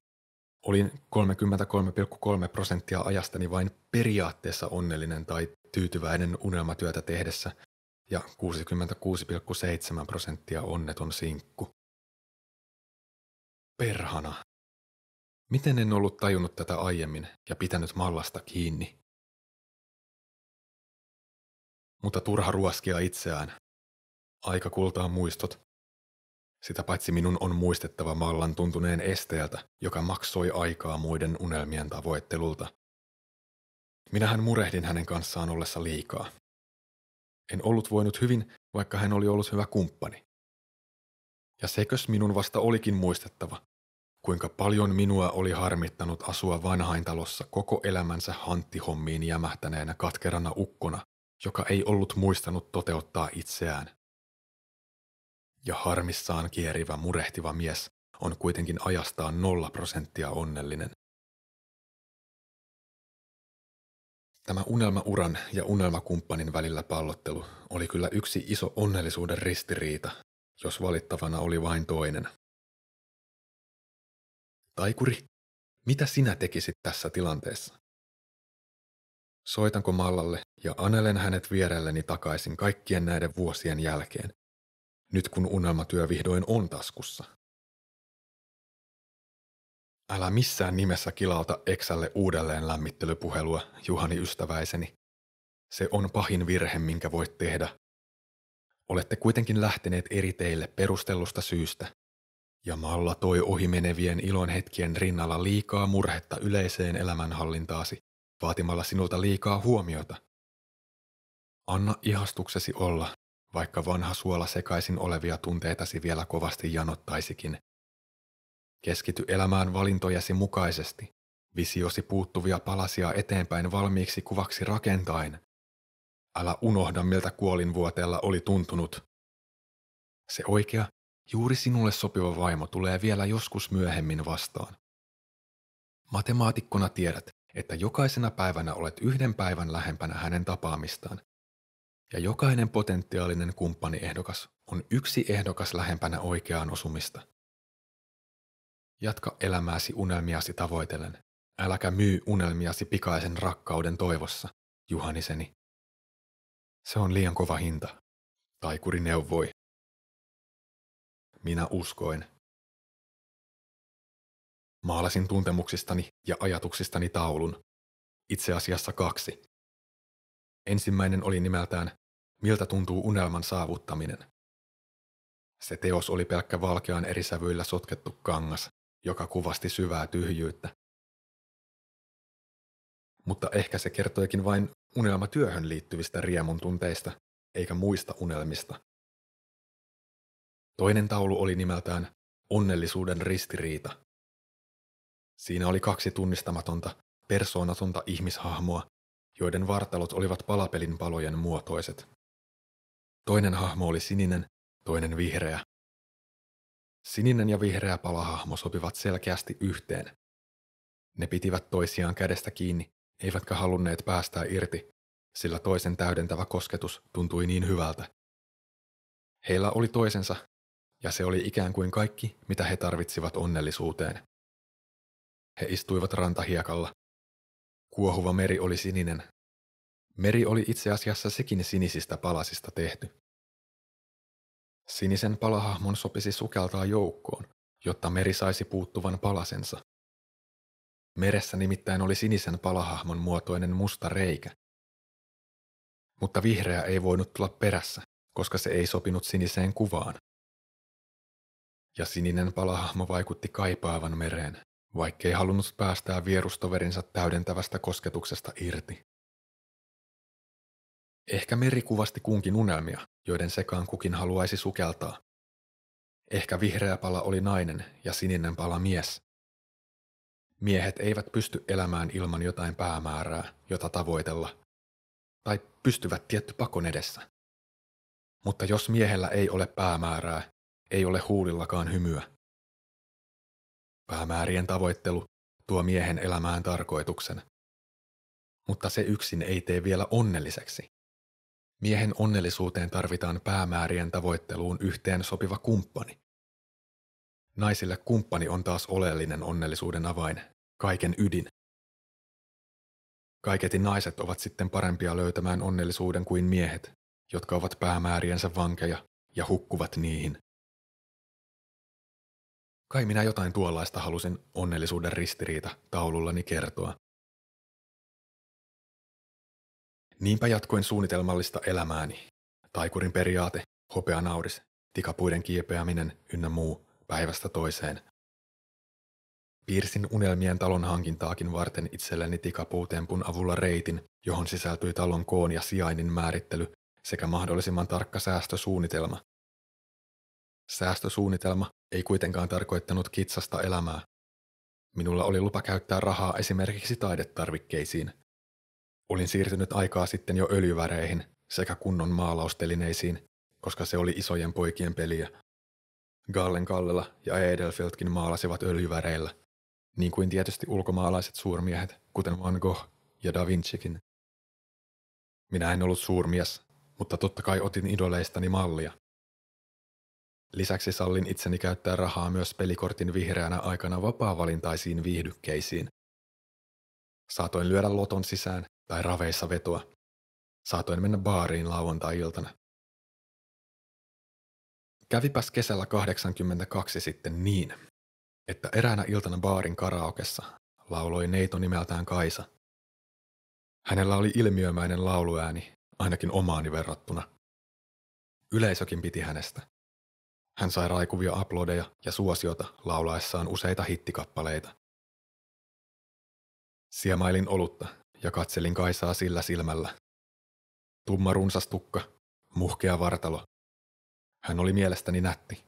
olin 33,3 prosenttia ajastani vain periaatteessa onnellinen tai tyytyväinen unelmatyötä tehdessä ja 66,7 prosenttia onneton sinkku. Perhana. Miten en ollut tajunnut tätä aiemmin ja pitänyt mallasta kiinni? Mutta turha ruoskia itseään. Aika kultaa muistot. Sitä paitsi minun on muistettava mallan tuntuneen esteeltä, joka maksoi aikaa muiden unelmien tavoittelulta. Minähän murehdin hänen kanssaan ollessa liikaa. En ollut voinut hyvin, vaikka hän oli ollut hyvä kumppani. Ja sekös minun vasta olikin muistettava, kuinka paljon minua oli harmittanut asua vanhaintalossa koko elämänsä hanttihommiin jämähtäneenä katkerana ukkona, joka ei ollut muistanut toteuttaa itseään. Ja harmissaan kierivä murehtiva mies on kuitenkin ajastaan nolla prosenttia onnellinen. Tämä unelmauran ja unelmakumppanin välillä pallottelu oli kyllä yksi iso onnellisuuden ristiriita, jos valittavana oli vain toinen. Taikuri, mitä sinä tekisit tässä tilanteessa? Soitanko Mallalle ja anelen hänet vierelleni takaisin kaikkien näiden vuosien jälkeen, nyt kun unelmatyö vihdoin on taskussa. Älä missään nimessä kilauta Eksälle uudelleen lämmittelypuhelua, Juhani ystäväiseni. Se on pahin virhe, minkä voit tehdä. Olette kuitenkin lähteneet eri teille perustellusta syystä, ja Malla toi ohimenevien ilon hetkien rinnalla liikaa murhetta yleiseen elämänhallintaasi vaatimalla sinulta liikaa huomiota. Anna ihastuksesi olla, vaikka vanha suola sekaisin olevia tunteitasi vielä kovasti janottaisikin. Keskity elämään valintojasi mukaisesti, visiosi puuttuvia palasia eteenpäin valmiiksi kuvaksi rakentaen. Älä unohda, miltä kuolinvuoteella oli tuntunut. Se oikea, juuri sinulle sopiva vaimo tulee vielä joskus myöhemmin vastaan. Matemaatikkona tiedät, että jokaisena päivänä olet yhden päivän lähempänä hänen tapaamistaan. Ja jokainen potentiaalinen kumppaniehdokas on yksi ehdokas lähempänä oikeaan osumista. Jatka elämääsi unelmiasi tavoitellen. Äläkä myy unelmiasi pikaisen rakkauden toivossa, Juhaniseni. Se on liian kova hinta. Taikuri neuvoi. Minä uskoin. Maalasin tuntemuksistani ja ajatuksistani taulun. Itse asiassa kaksi. Ensimmäinen oli nimeltään Miltä tuntuu unelman saavuttaminen. Se teos oli pelkkä valkean eri sävyillä sotkettu kangas, joka kuvasti syvää tyhjyyttä. Mutta ehkä se kertoikin vain unelmatyöhön liittyvistä riemun tunteista, eikä muista unelmista. Toinen taulu oli nimeltään Onnellisuuden ristiriita. Siinä oli kaksi tunnistamatonta, persoonatonta ihmishahmoa, joiden vartalot olivat palapelin palojen muotoiset. Toinen hahmo oli sininen, toinen vihreä. Sininen ja vihreä palahahmo sopivat selkeästi yhteen. Ne pitivät toisiaan kädestä kiinni, eivätkä halunneet päästää irti, sillä toisen täydentävä kosketus tuntui niin hyvältä. Heillä oli toisensa, ja se oli ikään kuin kaikki, mitä he tarvitsivat onnellisuuteen. He istuivat rantahiekalla. Kuohuva meri oli sininen. Meri oli itse asiassa sekin sinisistä palasista tehty. Sinisen palahahmon sopisi sukeltaa joukkoon, jotta meri saisi puuttuvan palasensa. Meressä nimittäin oli sinisen palahahmon muotoinen musta reikä. Mutta vihreä ei voinut tulla perässä, koska se ei sopinut siniseen kuvaan. Ja sininen palahahmo vaikutti kaipaavan mereen, vaikkei halunnut päästää vierustoverinsa täydentävästä kosketuksesta irti. Ehkä meri kuvasti kunkin unelmia, joiden sekaan kukin haluaisi sukeltaa. Ehkä vihreä pala oli nainen ja sininen pala mies. Miehet eivät pysty elämään ilman jotain päämäärää, jota tavoitella. Tai pystyvät tietty pakon edessä. Mutta jos miehellä ei ole päämäärää, ei ole huulillakaan hymyä. Päämäärien tavoittelu tuo miehen elämään tarkoituksen. Mutta se yksin ei tee vielä onnelliseksi. Miehen onnellisuuteen tarvitaan päämäärien tavoitteluun yhteen sopiva kumppani. Naisille kumppani on taas oleellinen onnellisuuden avain, kaiken ydin. Kaiketin naiset ovat sitten parempia löytämään onnellisuuden kuin miehet, jotka ovat päämääriensä vankeja ja hukkuvat niihin. Kai minä jotain tuollaista halusin onnellisuuden ristiriita taulullani kertoa. Niinpä jatkoin suunnitelmallista elämääni. Taikurin periaate, hopeanauris, tikapuiden kiepeäminen ynnä muu päivästä toiseen. Piirsin unelmien talon hankintaakin varten itselleni tikapuutempun avulla reitin, johon sisältyi talon koon ja sijainnin määrittely sekä mahdollisimman tarkka säästösuunnitelma. Säästösuunnitelma ei kuitenkaan tarkoittanut kitsasta elämää. Minulla oli lupa käyttää rahaa esimerkiksi taidetarvikkeisiin. Olin siirtynyt aikaa sitten jo öljyväreihin sekä kunnon maalaustelineisiin, koska se oli isojen poikien peliä. Gallen Kallela ja Edelfeltkin maalasivat öljyväreillä, niin kuin tietysti ulkomaalaiset suurmiehet, kuten Van Gogh ja Da Vincikin. Minä en ollut suurmies, mutta totta kai otin idoleistani mallia. Lisäksi sallin itseni käyttää rahaa myös pelikortin vihreänä aikana vapaa-valintaisiin viihdykkeisiin. Saatoin lyödä loton sisään tai raveissa vetoa. Saatoin mennä baariin lauantai-iltana. Kävipäs kesällä 82 sitten niin, että eräänä iltana baarin karaokessa lauloi neito nimeltään Kaisa. Hänellä oli ilmiömäinen lauluääni, ainakin omaani verrattuna. Yleisökin piti hänestä. Hän sai raikuvia aplodeja ja suosiota laulaessaan useita hittikappaleita. Siemailin olutta ja katselin Kaisaa sillä silmällä. Tumma runsas tukka, muhkea vartalo. Hän oli mielestäni nätti.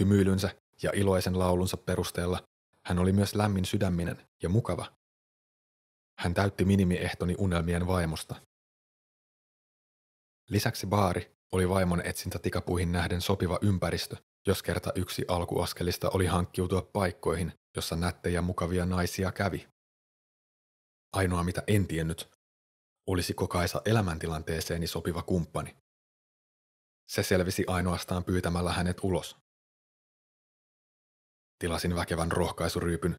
Hymyilynsä ja iloisen laulunsa perusteella hän oli myös lämmin sydäminen ja mukava. Hän täytti minimiehtoni unelmien vaimosta. Lisäksi baari oli vaimon etsintä tikapuihin nähden sopiva ympäristö, jos kerta yksi alkuaskelista oli hankkiutua paikkoihin, jossa nättejä mukavia naisia kävi. Ainoa mitä en tiennyt, olisi kokaisa elämäntilanteeseeni sopiva kumppani. Se selvisi ainoastaan pyytämällä hänet ulos. Tilasin väkevän rohkaisuryypyn,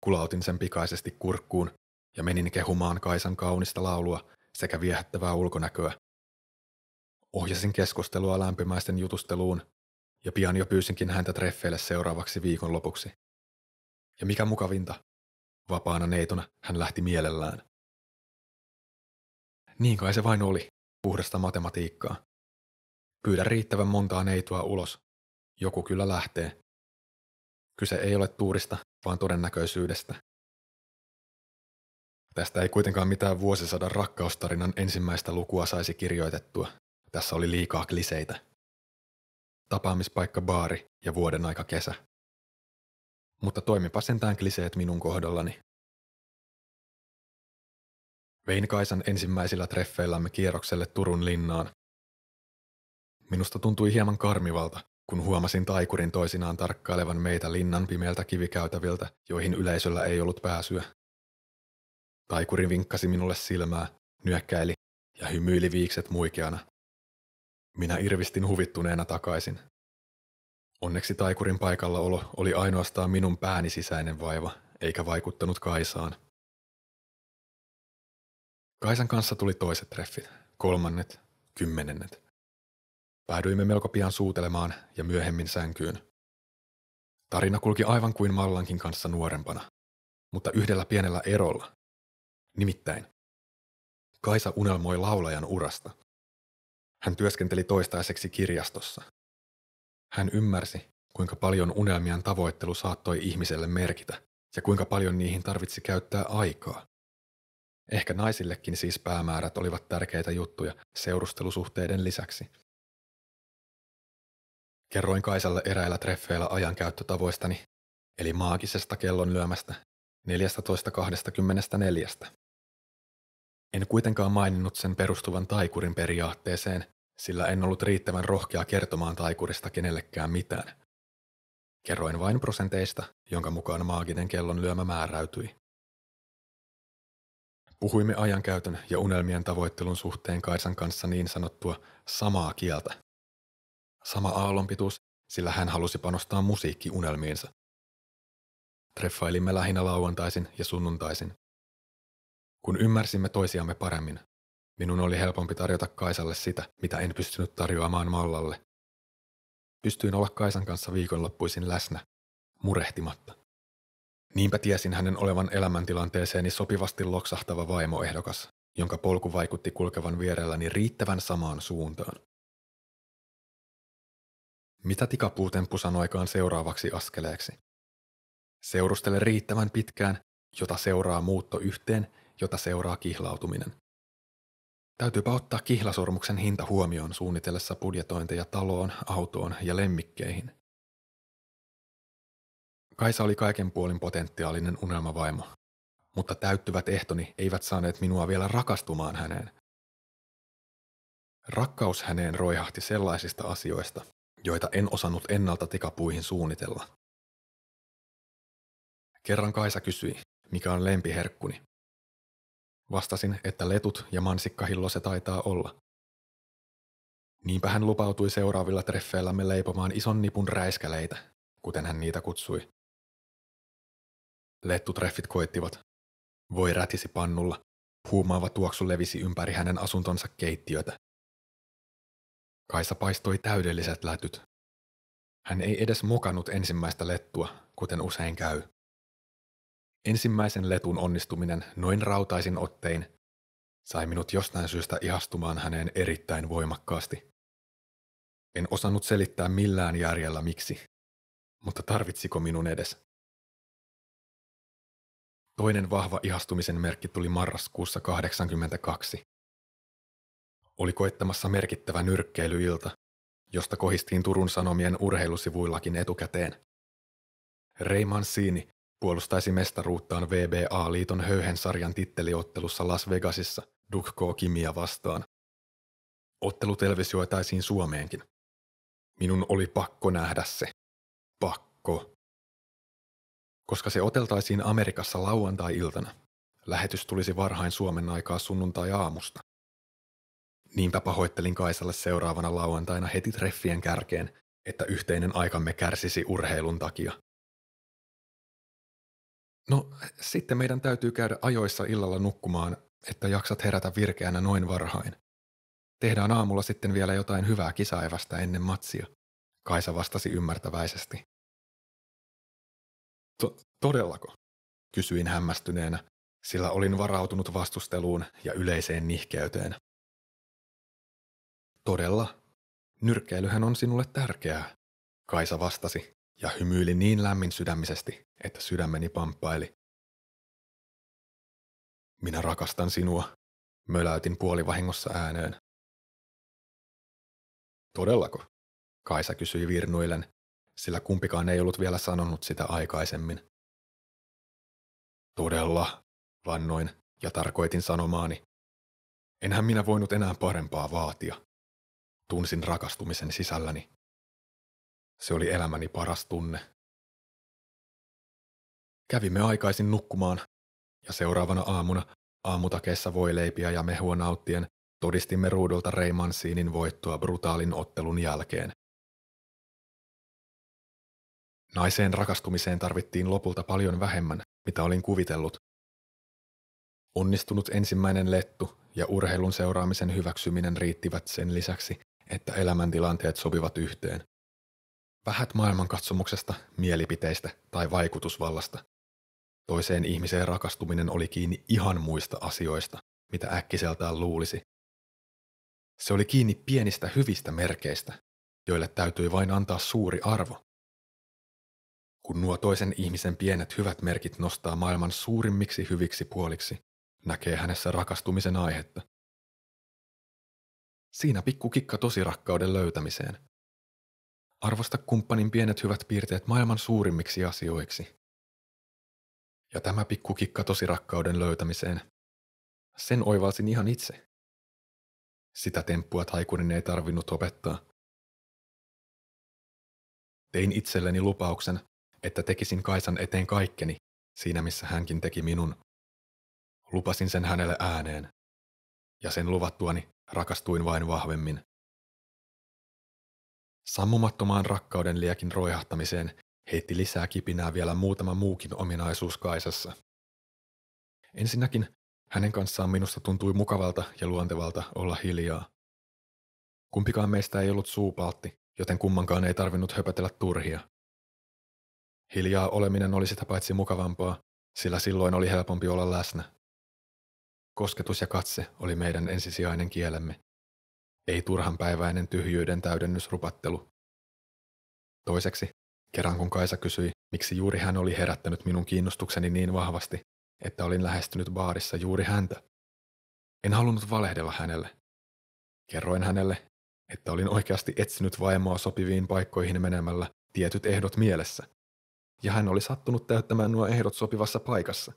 kulautin sen pikaisesti kurkkuun ja menin kehumaan Kaisan kaunista laulua sekä viehättävää ulkonäköä. Ohjasin keskustelua lämpimäisten jutusteluun ja pian jo pyysinkin häntä treffeille seuraavaksi viikonlopuksi. Ja mikä mukavinta, vapaana neitona hän lähti mielellään. Niin kai se vain oli, puhdasta matematiikkaa. Pyydä riittävän montaa neitoa ulos. Joku kyllä lähtee. Kyse ei ole tuurista, vaan todennäköisyydestä. Tästä ei kuitenkaan mitään vuosisadan rakkaustarinan ensimmäistä lukua saisi kirjoitettua. Tässä oli liikaa kliseitä. Tapaamispaikka baari ja vuoden aika kesä. Mutta toimipa sentään kliseet minun kohdallani. Vein Kaisan ensimmäisillä treffeillämme kierrokselle Turun linnaan. Minusta tuntui hieman karmivalta, kun huomasin taikurin toisinaan tarkkailevan meitä linnan pimeältä kivikäytäviltä, joihin yleisöllä ei ollut pääsyä. Taikuri vinkkasi minulle silmää, nyökkäili ja hymyili viikset muikeana. Minä irvistin huvittuneena takaisin. Onneksi taikurin paikallaolo oli ainoastaan minun pääni sisäinen vaiva, eikä vaikuttanut Kaisaan. Kaisan kanssa tuli toiset treffit, kolmannet, kymmenennet. Päädyimme melko pian suutelemaan ja myöhemmin sänkyyn. Tarina kulki aivan kuin Mallankin kanssa nuorempana, mutta yhdellä pienellä erolla. Nimittäin, Kaisa unelmoi laulajan urasta. Hän työskenteli toistaiseksi kirjastossa. Hän ymmärsi, kuinka paljon unelmien tavoittelu saattoi ihmiselle merkitä ja kuinka paljon niihin tarvitsi käyttää aikaa. Ehkä naisillekin siis päämäärät olivat tärkeitä juttuja seurustelusuhteiden lisäksi. Kerroin Kaisalle eräillä treffeillä ajankäyttötavoistani, eli maagisesta kellon lyömästä 14.24. En kuitenkaan maininnut sen perustuvan taikurin periaatteeseen, sillä en ollut riittävän rohkea kertomaan taikurista kenellekään mitään. Kerroin vain prosenteista, jonka mukaan maaginen kellon lyömä määräytyi. Puhuimme ajankäytön ja unelmien tavoittelun suhteen Kaisan kanssa niin sanottua samaa kieltä. Sama aallonpituus, sillä hän halusi panostaa musiikkiunelmiinsa. Treffailimme lähinnä lauantaisin ja sunnuntaisin. Kun ymmärsimme toisiamme paremmin, minun oli helpompi tarjota Kaisalle sitä, mitä en pystynyt tarjoamaan Mallalle. Pystyin olla Kaisan kanssa viikonloppuisin läsnä, murehtimatta. Niinpä tiesin hänen olevan elämäntilanteeseeni sopivasti loksahtava vaimoehdokas, jonka polku vaikutti kulkevan vierelläni riittävän samaan suuntaan. Mitä tikapuutemppu sanoikaan seuraavaksi askeleeksi? Seurustele riittävän pitkään, jota seuraa muutto yhteen, jota seuraa kihlautuminen. Täytyypä ottaa kihlasormuksen hinta huomioon suunnitellessa budjetointeja taloon, autoon ja lemmikkeihin. Kaisa oli kaiken puolin potentiaalinen unelmavaimo, mutta täyttyvät ehtoni eivät saaneet minua vielä rakastumaan häneen. Rakkaus häneen roihahti sellaisista asioista, joita en osannut ennalta tikapuihin suunnitella. Kerran Kaisa kysyi, mikä on lempiherkkuni. Vastasin, että letut ja mansikkahillo se taitaa olla. Niinpä hän lupautui seuraavilla treffeillämme leipomaan ison nipun räiskäleitä, kuten hän niitä kutsui. Lettutreffit koittivat. Voi rätisi pannulla. Huumaava tuoksu levisi ympäri hänen asuntonsa keittiötä. Kaisa paistoi täydelliset lätyt. Hän ei edes mokannut ensimmäistä lettua, kuten usein käy. Ensimmäisen letun onnistuminen noin rautaisin ottein sai minut jostain syystä ihastumaan häneen erittäin voimakkaasti. En osannut selittää millään järjellä miksi, mutta tarvitsiko minun edes? Toinen vahva ihastumisen merkki tuli marraskuussa 82. Oli koittamassa merkittävä nyrkkeilyilta, josta kohistiin Turun Sanomien urheilusivuillakin etukäteen. Ray Mancini puolustaisi mestaruuttaan VBA-liiton höyhen sarjan titteliottelussa Las Vegasissa Dukko Kimia vastaan. Ottelu televisioitaisiin Suomeenkin. Minun oli pakko nähdä se. Pakko. Koska se oteltaisiin Amerikassa lauantai-iltana, lähetys tulisi varhain Suomen aikaa sunnuntai-aamusta. Niinpä pahoittelin Kaisalle seuraavana lauantaina heti treffien kärkeen, että yhteinen aikamme kärsisi urheilun takia. No, sitten meidän täytyy käydä ajoissa illalla nukkumaan, että jaksat herätä virkeänä noin varhain. Tehdään aamulla sitten vielä jotain hyvää kisaevästä ennen matsia, Kaisa vastasi ymmärtäväisesti. To- todellako? Kysyin hämmästyneenä, sillä olin varautunut vastusteluun ja yleiseen nihkeyteen. Todella. Nyrkkeilyhän on sinulle tärkeää, Kaisa vastasi ja hymyili niin lämmin sydämisesti, että sydämeni pamppaili. Minä rakastan sinua, möläytin puolivahingossa ääneen. Todellako? Kaisa kysyi virnuillen, sillä kumpikaan ei ollut vielä sanonut sitä aikaisemmin. Todella, vannoin Ja tarkoitin sanomaani, enhän minä voinut enää parempaa vaatia. Tunsin rakastumisen sisälläni. Se oli elämäni paras tunne. Kävimme aikaisin nukkumaan, ja seuraavana aamuna aamutakeessa leipiä ja mehua nauttien todistimme ruudulta Raymansiinin voittoa brutaalin ottelun jälkeen. Naiseen rakastumiseen tarvittiin lopulta paljon vähemmän, mitä olin kuvitellut. Onnistunut ensimmäinen lettu ja urheilun seuraamisen hyväksyminen riittivät sen lisäksi, että elämäntilanteet sopivat yhteen. Vähät maailmankatsomuksesta, mielipiteistä tai vaikutusvallasta. Toiseen ihmiseen rakastuminen oli kiinni ihan muista asioista, mitä äkkiseltään luulisi. Se oli kiinni pienistä hyvistä merkeistä, joille täytyi vain antaa suuri arvo. Kun nuo toisen ihmisen pienet hyvät merkit nostaa maailman suurimmiksi hyviksi puoliksi, näkee hänessä rakastumisen aihetta. Siinä pikku kikka tosi rakkauden löytämiseen. Arvosta kumppanin pienet hyvät piirteet maailman suurimmiksi asioiksi. Ja tämä pikku kikka tosi rakkauden löytämiseen. Sen oivalsin ihan itse. Sitä temppua taikurin ei tarvinnut opettaa. Tein itselleni lupauksen, että tekisin Kaisan eteen kaikkeni, siinä missä hänkin teki minun. Lupasin sen hänelle ääneen, ja sen luvattuani rakastuin vain vahvemmin. Sammumattomaan rakkauden liekin roihahtamiseen heitti lisää kipinää vielä muutama muukin ominaisuus Kaisassa. Ensinnäkin hänen kanssaan minusta tuntui mukavalta ja luontevalta olla hiljaa. Kumpikaan meistä ei ollut suupaltti, joten kummankaan ei tarvinnut höpötellä turhia. Hiljaa oleminen oli sitä paitsi mukavampaa, sillä silloin oli helpompi olla läsnä. Kosketus ja katse oli meidän ensisijainen kielemme. Ei turhanpäiväinen tyhjyyden täydennysrupattelu. Toiseksi, kerran kun Kaisa kysyi, miksi juuri hän oli herättänyt minun kiinnostukseni niin vahvasti, että olin lähestynyt baarissa juuri häntä. En halunnut valehdella hänelle. Kerroin hänelle, että olin oikeasti etsinyt vaimoa sopiviin paikkoihin menemällä tietyt ehdot mielessä ja hän oli sattunut täyttämään nuo ehdot sopivassa paikassa.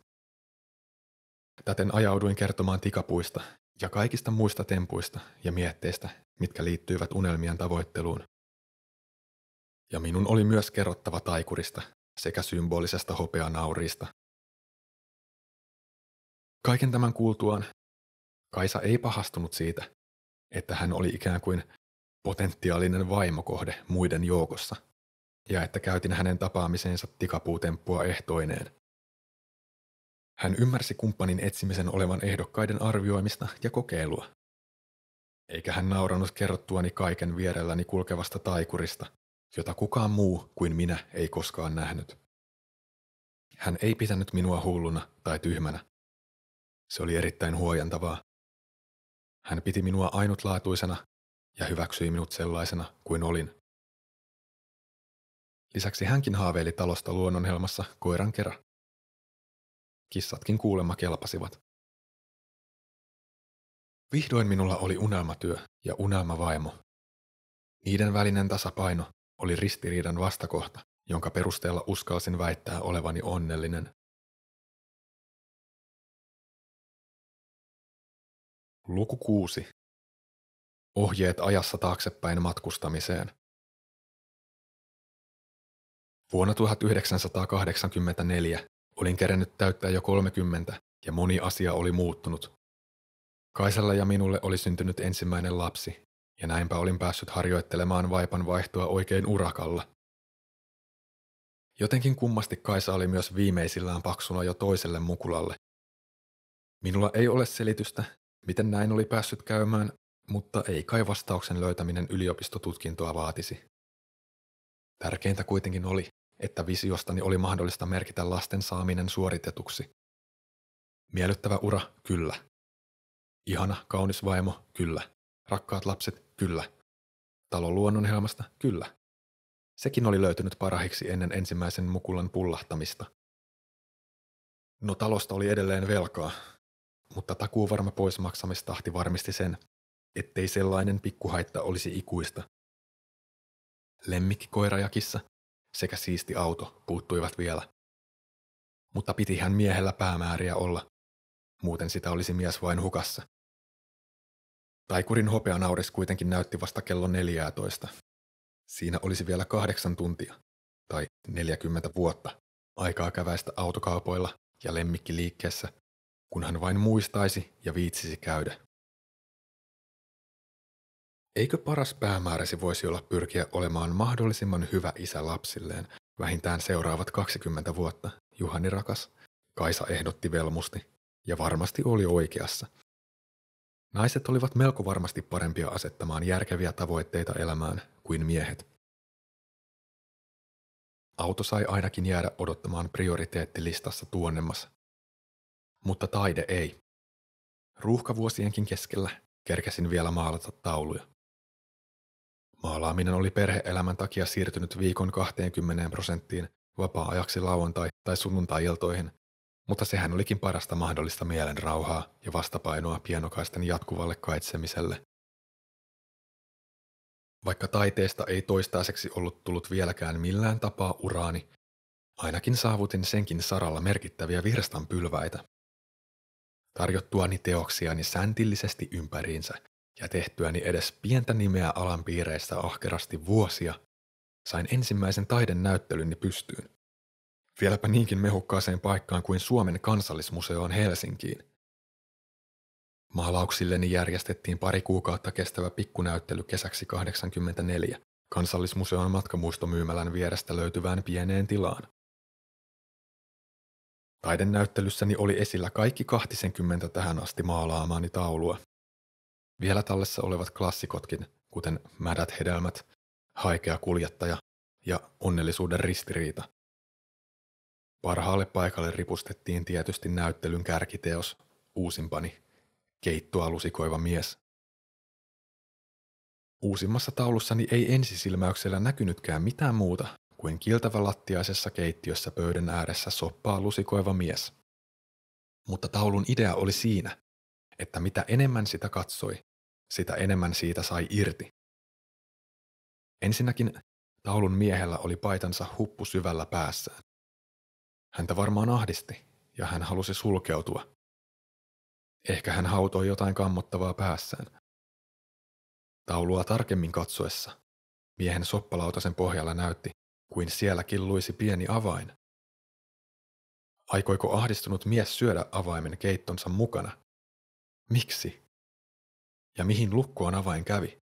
Täten ajauduin kertomaan tikapuista ja kaikista muista tempuista ja mietteistä, mitkä liittyivät unelmien tavoitteluun. Ja minun oli myös kerrottava taikurista sekä symbolisesta hopeanauriista. Kaiken tämän kuultuaan Kaisa ei pahastunut siitä, että hän oli ikään kuin potentiaalinen vaimokohde muiden joukossa – ja että käytin hänen tapaamiseensa tikapuutemppua ehtoineen. Hän ymmärsi kumppanin etsimisen olevan ehdokkaiden arvioimista ja kokeilua. Eikä hän nauranut kerrottuani kaiken vierelläni kulkevasta taikurista, jota kukaan muu kuin minä ei koskaan nähnyt. Hän ei pitänyt minua hulluna tai tyhmänä. Se oli erittäin huojantavaa. Hän piti minua ainutlaatuisena ja hyväksyi minut sellaisena kuin olin. Lisäksi hänkin haaveili talosta luonnonhelmassa koiran kerran. Kissatkin kuulemma kelpasivat. Vihdoin minulla oli unelmatyö ja unelmavaimo. Niiden välinen tasapaino oli ristiriidan vastakohta, jonka perusteella uskalsin väittää olevani onnellinen. Luku 6. Ohjeet ajassa taaksepäin matkustamiseen. Vuonna 1984 olin kerennyt täyttää jo 30 ja moni asia oli muuttunut. Kaisalla ja minulle oli syntynyt ensimmäinen lapsi, ja näinpä olin päässyt harjoittelemaan vaipan vaihtoa oikein urakalla. Jotenkin kummasti Kaisa oli myös viimeisillään paksuna jo toiselle mukulalle. Minulla ei ole selitystä, miten näin oli päässyt käymään, mutta ei kai vastauksen löytäminen yliopistotutkintoa vaatisi. Tärkeintä kuitenkin oli, että visiostani oli mahdollista merkitä lasten saaminen suoritetuksi. Miellyttävä ura, kyllä. Ihana, kaunis vaimo, kyllä. Rakkaat lapset, kyllä. Talo luonnonhelmasta, kyllä. Sekin oli löytynyt parahiksi ennen ensimmäisen mukulan pullahtamista. No talosta oli edelleen velkaa, mutta takuu varma poismaksamistahti varmisti sen, ettei sellainen pikkuhaitta olisi ikuista. Lemmikki koirajakissa sekä siisti auto puuttuivat vielä. Mutta pitihän miehellä päämääriä olla. muuten sitä olisi mies vain hukassa. Taikurin hopeanauris kuitenkin näytti vasta kello 14. Siinä olisi vielä kahdeksan tuntia, tai 40 vuotta, aikaa käväistä autokaupoilla ja lemmikkiliikkeessä, kun hän vain muistaisi ja viitsisi käydä. Eikö paras päämääräsi voisi olla pyrkiä olemaan mahdollisimman hyvä isä lapsilleen vähintään seuraavat 20 vuotta, Juhani rakas, Kaisa ehdotti velmusti, ja varmasti oli oikeassa. Naiset olivat melko varmasti parempia asettamaan järkeviä tavoitteita elämään kuin miehet. Auto sai ainakin jäädä odottamaan prioriteettilistassa tuonnemmas. Mutta taide ei. Ruuhkavuosienkin keskellä kerkesin vielä maalata tauluja. Maalaaminen oli perheelämän takia siirtynyt viikon 20 prosenttiin vapaa-ajaksi lauantai- tai sunnuntai-iltoihin, mutta sehän olikin parasta mahdollista mielen rauhaa ja vastapainoa pienokaisten jatkuvalle kaitsemiselle. Vaikka taiteesta ei toistaiseksi ollut tullut vieläkään millään tapaa uraani, ainakin saavutin senkin saralla merkittäviä virstanpylväitä. Tarjottuani teoksiani säntillisesti ympäriinsä ja tehtyäni edes pientä nimeä alan piireissä ahkerasti vuosia, sain ensimmäisen taiden näyttelyni pystyyn. Vieläpä niinkin mehukkaaseen paikkaan kuin Suomen kansallismuseoon Helsinkiin. Maalauksilleni järjestettiin pari kuukautta kestävä pikkunäyttely kesäksi 84 kansallismuseon matkamuistomyymälän vierestä löytyvään pieneen tilaan. Taidenäyttelyssäni oli esillä kaikki 20 tähän asti maalaamaani taulua, vielä tallessa olevat klassikotkin, kuten Mädät hedelmät, Haikea kuljettaja ja Onnellisuuden ristiriita. Parhaalle paikalle ripustettiin tietysti näyttelyn kärkiteos, uusimpani, Keittoa lusikoiva mies. Uusimmassa taulussani ei ensisilmäyksellä näkynytkään mitään muuta kuin kiltävä lattiaisessa keittiössä pöydän ääressä soppaa lusikoiva mies. Mutta taulun idea oli siinä, että mitä enemmän sitä katsoi, sitä enemmän siitä sai irti. Ensinnäkin taulun miehellä oli paitansa huppu syvällä päässään. Häntä varmaan ahdisti, ja hän halusi sulkeutua. Ehkä hän hautoi jotain kammottavaa päässään. Taulua tarkemmin katsoessa miehen soppalautasen pohjalla näytti, kuin sielläkin luisi pieni avain. Aikoiko ahdistunut mies syödä avaimen keittonsa mukana? Miksi? Ja mihin lukkoon avain kävi.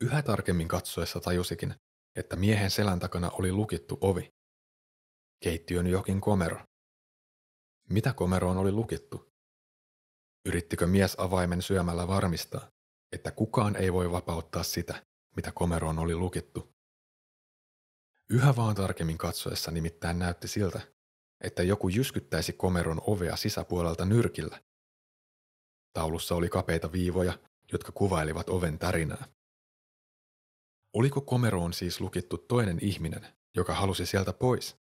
Yhä tarkemmin katsoessa tajusikin, että miehen selän takana oli lukittu ovi. Keittiön jokin komero. Mitä komeroon oli lukittu? Yrittikö mies avaimen syömällä varmistaa, että kukaan ei voi vapauttaa sitä, mitä komeroon oli lukittu? Yhä vaan tarkemmin katsoessa nimittäin näytti siltä, että joku jyskyttäisi komeron ovea sisäpuolelta nyrkillä Taulussa oli kapeita viivoja, jotka kuvailivat oven tärinää. Oliko komeroon siis lukittu toinen ihminen, joka halusi sieltä pois?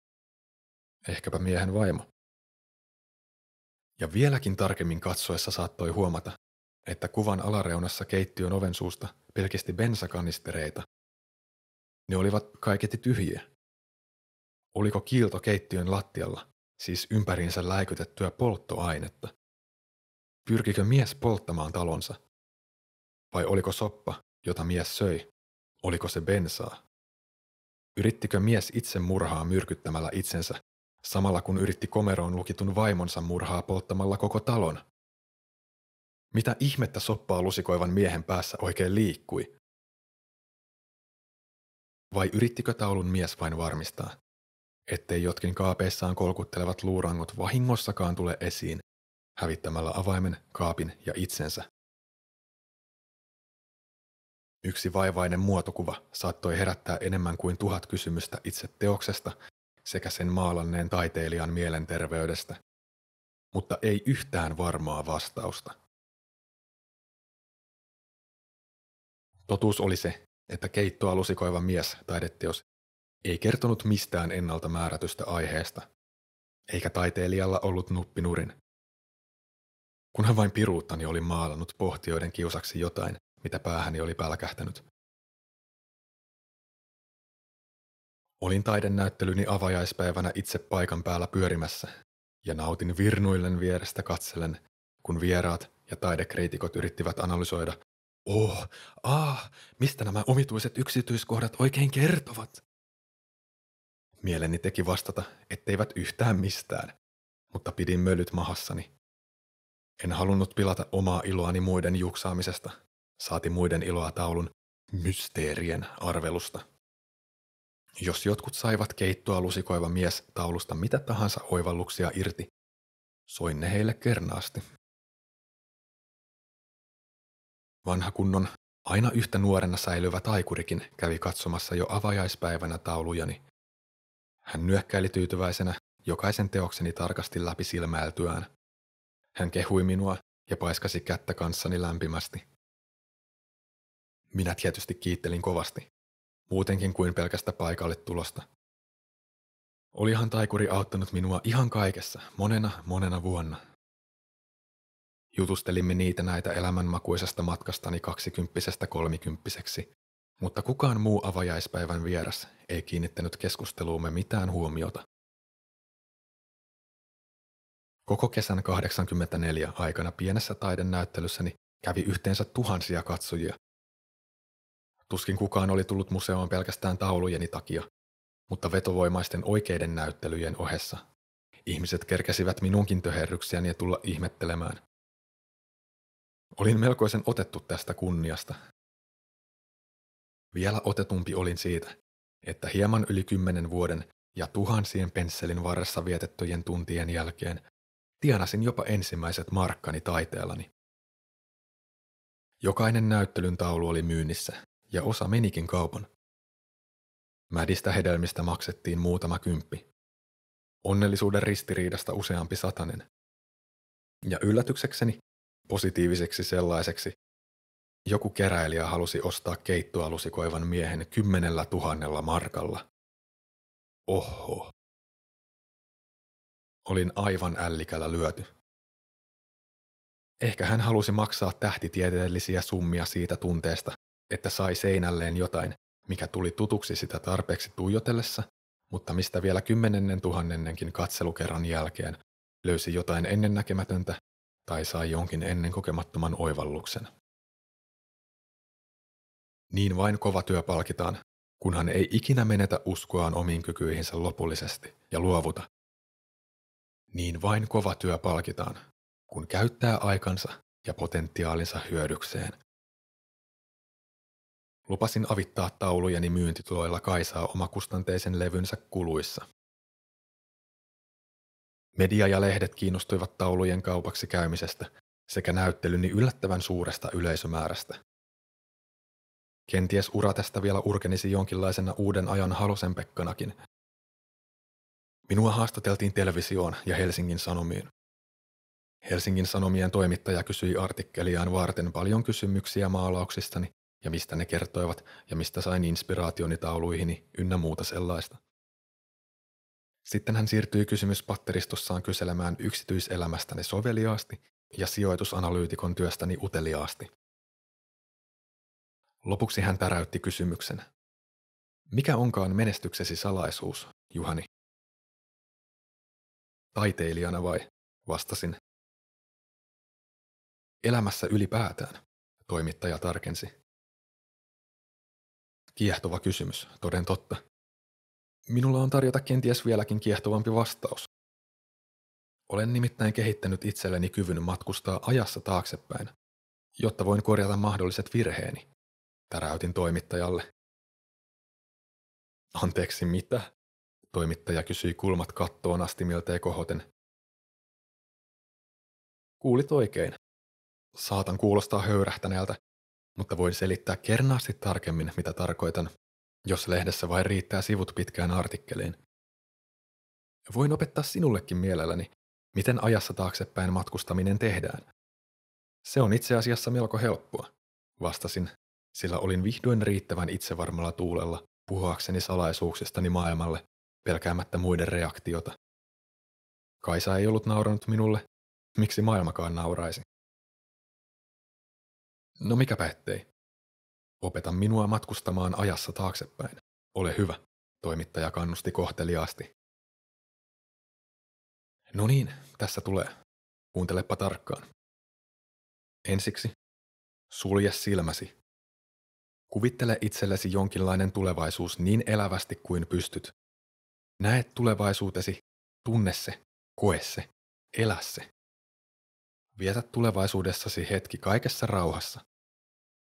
Ehkäpä miehen vaimo. Ja vieläkin tarkemmin katsoessa saattoi huomata, että kuvan alareunassa keittiön oven suusta pelkisti bensakanistereita. Ne olivat kaiketi tyhjiä. Oliko kiilto keittiön lattialla, siis ympäriinsä läikytettyä polttoainetta? Pyrkikö mies polttamaan talonsa? Vai oliko soppa, jota mies söi? Oliko se bensaa? Yrittikö mies itse murhaa myrkyttämällä itsensä, samalla kun yritti komeroon lukitun vaimonsa murhaa polttamalla koko talon? Mitä ihmettä soppaa lusikoivan miehen päässä oikein liikkui? Vai yrittikö taulun mies vain varmistaa, ettei jotkin kaapeissaan kolkuttelevat luurangot vahingossakaan tule esiin hävittämällä avaimen, kaapin ja itsensä. Yksi vaivainen muotokuva saattoi herättää enemmän kuin tuhat kysymystä itse teoksesta sekä sen maalanneen taiteilijan mielenterveydestä, mutta ei yhtään varmaa vastausta. Totuus oli se, että keittoa lusikoiva mies taideteos ei kertonut mistään ennalta määrätystä aiheesta, eikä taiteilijalla ollut nuppinurin kunhan vain piruuttani oli maalannut pohtijoiden kiusaksi jotain, mitä päähäni oli pälkähtänyt. Olin taidennäyttelyni avajaispäivänä itse paikan päällä pyörimässä, ja nautin virnuillen vierestä katsellen, kun vieraat ja taidekriitikot yrittivät analysoida, oh, ah, mistä nämä omituiset yksityiskohdat oikein kertovat? Mieleni teki vastata, etteivät yhtään mistään, mutta pidin mölyt mahassani. En halunnut pilata omaa iloani muiden juksaamisesta, saati muiden iloa taulun mysteerien arvelusta. Jos jotkut saivat keittoa lusikoiva mies taulusta mitä tahansa oivalluksia irti, soin ne heille kernaasti. Vanha kunnon, aina yhtä nuorena säilyvä taikurikin kävi katsomassa jo avajaispäivänä taulujani. Hän nyökkäili tyytyväisenä jokaisen teokseni tarkasti läpi silmäiltyään. Hän kehui minua ja paiskasi kättä kanssani lämpimästi. Minä tietysti kiittelin kovasti, muutenkin kuin pelkästä paikalle tulosta. Olihan taikuri auttanut minua ihan kaikessa, monena monena vuonna. Jutustelimme niitä näitä elämänmakuisesta matkastani kaksikymppisestä kolmikymppiseksi, mutta kukaan muu avajaispäivän vieras ei kiinnittänyt keskusteluumme mitään huomiota. Koko kesän 84 aikana pienessä taidenäyttelyssäni kävi yhteensä tuhansia katsojia. Tuskin kukaan oli tullut museoon pelkästään taulujeni takia, mutta vetovoimaisten oikeiden näyttelyjen ohessa ihmiset kerkäsivät minunkin töherryksiäni ja tulla ihmettelemään. Olin melkoisen otettu tästä kunniasta. Vielä otetumpi olin siitä, että hieman yli kymmenen vuoden ja tuhansien pensselin varressa vietettyjen tuntien jälkeen tienasin jopa ensimmäiset markkani taiteellani. Jokainen näyttelyn taulu oli myynnissä, ja osa menikin kaupan. Mädistä hedelmistä maksettiin muutama kymppi. Onnellisuuden ristiriidasta useampi satanen. Ja yllätyksekseni, positiiviseksi sellaiseksi, joku keräilijä halusi ostaa keittoalusikoivan miehen kymmenellä tuhannella markalla. Oho. Olin aivan ällikällä lyöty. Ehkä hän halusi maksaa tähtitieteellisiä summia siitä tunteesta, että sai seinälleen jotain, mikä tuli tutuksi sitä tarpeeksi tuijotellessa, mutta mistä vielä kymmenennen tuhannennenkin katselukerran jälkeen löysi jotain ennennäkemätöntä tai sai jonkin ennen kokemattoman oivalluksen. Niin vain kova työ palkitaan, kunhan ei ikinä menetä uskoaan omiin kykyihinsä lopullisesti ja luovuta. Niin vain kova työ palkitaan, kun käyttää aikansa ja potentiaalinsa hyödykseen. Lupasin avittaa taulujeni myyntituloilla Kaisaa omakustanteisen levynsä kuluissa. Media ja lehdet kiinnostuivat taulujen kaupaksi käymisestä sekä näyttelyni yllättävän suuresta yleisömäärästä. Kenties ura tästä vielä urkenisi jonkinlaisena uuden ajan Halosen Pekkanakin. Minua haastateltiin televisioon ja Helsingin Sanomiin. Helsingin Sanomien toimittaja kysyi artikkeliaan varten paljon kysymyksiä maalauksistani ja mistä ne kertoivat ja mistä sain inspiraationi tauluihini ynnä muuta sellaista. Sitten hän siirtyi kysymyspatteristossaan kyselemään yksityiselämästäni soveliaasti ja sijoitusanalyytikon työstäni uteliaasti. Lopuksi hän täräytti kysymyksen. Mikä onkaan menestyksesi salaisuus, Juhani? Taiteilijana vai? Vastasin. Elämässä ylipäätään, toimittaja tarkensi. Kiehtova kysymys, toden totta. Minulla on tarjota kenties vieläkin kiehtovampi vastaus. Olen nimittäin kehittänyt itselleni kyvyn matkustaa ajassa taaksepäin, jotta voin korjata mahdolliset virheeni, täräytin toimittajalle. Anteeksi, mitä? Toimittaja kysyi kulmat kattoon asti miltei kohoten. Kuulit oikein. Saatan kuulostaa höyrähtäneeltä, mutta voin selittää kernaasti tarkemmin, mitä tarkoitan, jos lehdessä vain riittää sivut pitkään artikkeliin. Voin opettaa sinullekin mielelläni, miten ajassa taaksepäin matkustaminen tehdään. Se on itse asiassa melko helppoa, vastasin, sillä olin vihdoin riittävän itsevarmalla tuulella puhuakseni salaisuuksistani maailmalle, pelkäämättä muiden reaktiota. Kaisa ei ollut nauranut minulle, miksi maailmakaan nauraisi? No mikäpä ettei. Opeta minua matkustamaan ajassa taaksepäin. Ole hyvä, toimittaja kannusti kohteliaasti. No niin, tässä tulee. Kuuntelepa tarkkaan. Ensiksi, sulje silmäsi. Kuvittele itsellesi jonkinlainen tulevaisuus niin elävästi kuin pystyt. Näe tulevaisuutesi, tunne se, koe se, elä se. Vietä tulevaisuudessasi hetki kaikessa rauhassa.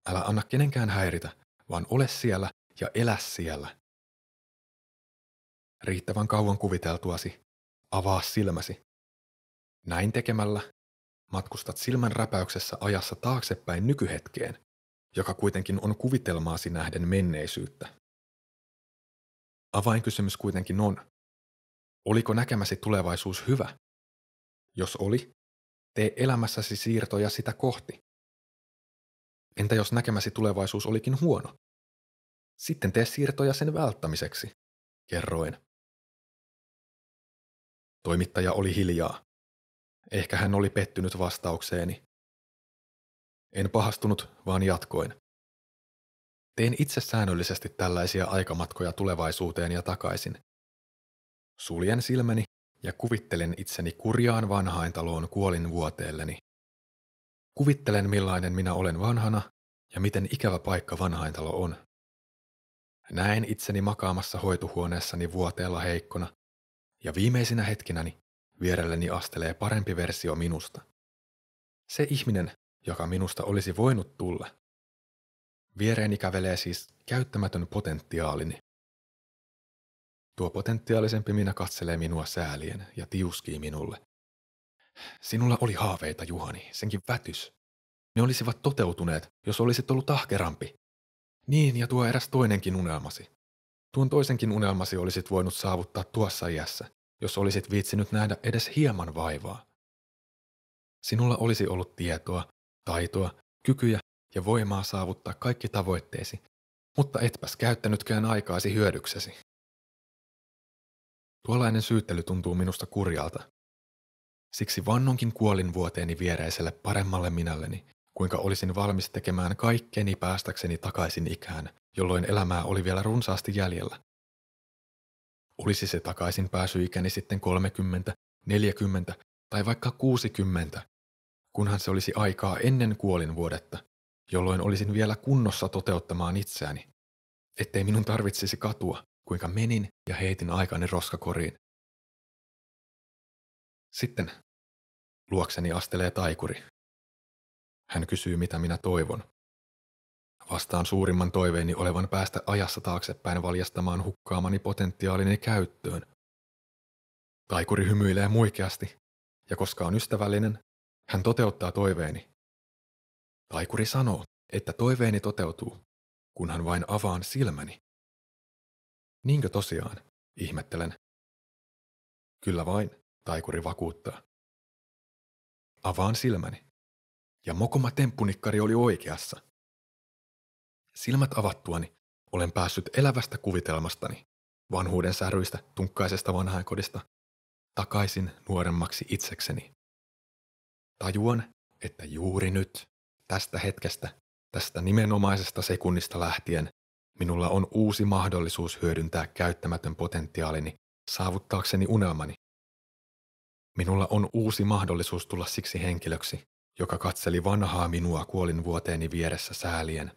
Älä anna kenenkään häiritä, vaan ole siellä ja elä siellä. Riittävän kauan kuviteltuasi, avaa silmäsi. Näin tekemällä matkustat silmän räpäyksessä ajassa taaksepäin nykyhetkeen, joka kuitenkin on kuvitelmaasi nähden menneisyyttä. Avainkysymys kuitenkin on, oliko näkemäsi tulevaisuus hyvä? Jos oli, tee elämässäsi siirtoja sitä kohti. Entä jos näkemäsi tulevaisuus olikin huono? Sitten tee siirtoja sen välttämiseksi, kerroin. Toimittaja oli hiljaa. Ehkä hän oli pettynyt vastaukseeni. En pahastunut, vaan jatkoin. Teen itse säännöllisesti tällaisia aikamatkoja tulevaisuuteen ja takaisin. Suljen silmäni ja kuvittelen itseni kurjaan vanhaintaloon kuolin vuoteelleni. Kuvittelen millainen minä olen vanhana ja miten ikävä paikka vanhaintalo on. Näen itseni makaamassa hoituhuoneessani vuoteella heikkona, ja viimeisinä hetkinäni vierelleni astelee parempi versio minusta. Se ihminen, joka minusta olisi voinut tulla. Viereeni kävelee siis käyttämätön potentiaalini. Tuo potentiaalisempi minä katselee minua säälien ja tiuskii minulle. Sinulla oli haaveita, Juhani, senkin vätys. Ne olisivat toteutuneet, jos olisit ollut ahkerampi. Niin, ja tuo eräs toinenkin unelmasi. Tuon toisenkin unelmasi olisit voinut saavuttaa tuossa iässä, jos olisit viitsinyt nähdä edes hieman vaivaa. Sinulla olisi ollut tietoa, taitoa, kykyjä ja voimaa saavuttaa kaikki tavoitteesi, mutta etpäs käyttänytkään aikaasi hyödyksesi. Tuollainen syyttely tuntuu minusta kurjalta. Siksi vannonkin kuolin vuoteeni viereiselle paremmalle minälleni, kuinka olisin valmis tekemään kaikkeni päästäkseni takaisin ikään, jolloin elämää oli vielä runsaasti jäljellä. Olisi se takaisin pääsyikäni sitten 30, 40 tai vaikka 60, kunhan se olisi aikaa ennen kuolinvuodetta, jolloin olisin vielä kunnossa toteuttamaan itseäni, ettei minun tarvitsisi katua, kuinka menin ja heitin aikani roskakoriin. Sitten luokseni astelee taikuri. Hän kysyy, mitä minä toivon. Vastaan suurimman toiveeni olevan päästä ajassa taaksepäin valjastamaan hukkaamani potentiaalini käyttöön. Taikuri hymyilee muikeasti, ja koska on ystävällinen, hän toteuttaa toiveeni. Taikuri sanoo, että toiveeni toteutuu, kunhan vain avaan silmäni. Niinkö tosiaan, ihmettelen. Kyllä vain, taikuri vakuuttaa. Avaan silmäni. Ja mokoma temppunikkari oli oikeassa. Silmät avattuani olen päässyt elävästä kuvitelmastani, vanhuuden säryistä tunkkaisesta vanhainkodista, takaisin nuoremmaksi itsekseni. Tajuan, että juuri nyt, tästä hetkestä, tästä nimenomaisesta sekunnista lähtien, minulla on uusi mahdollisuus hyödyntää käyttämätön potentiaalini saavuttaakseni unelmani. Minulla on uusi mahdollisuus tulla siksi henkilöksi, joka katseli vanhaa minua kuolin vuoteeni vieressä säälien.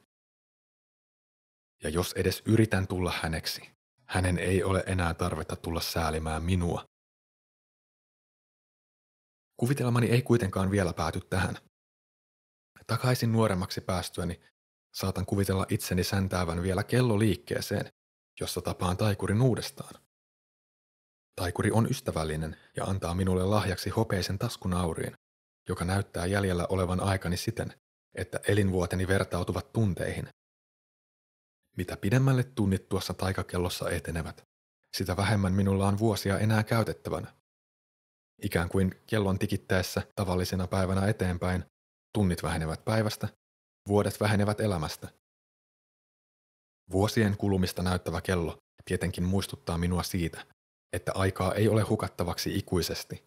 Ja jos edes yritän tulla häneksi, hänen ei ole enää tarvetta tulla säälimään minua. Kuvitelmani ei kuitenkaan vielä pääty tähän. Takaisin nuoremmaksi päästyäni saatan kuvitella itseni säntäävän vielä kello liikkeeseen, jossa tapaan taikurin uudestaan. Taikuri on ystävällinen ja antaa minulle lahjaksi hopeisen taskunauriin, joka näyttää jäljellä olevan aikani siten, että elinvuoteni vertautuvat tunteihin. Mitä pidemmälle tunnit tuossa taikakellossa etenevät, sitä vähemmän minulla on vuosia enää käytettävänä. Ikään kuin kellon tikittäessä tavallisena päivänä eteenpäin, tunnit vähenevät päivästä, vuodet vähenevät elämästä. Vuosien kulumista näyttävä kello tietenkin muistuttaa minua siitä, että aikaa ei ole hukattavaksi ikuisesti,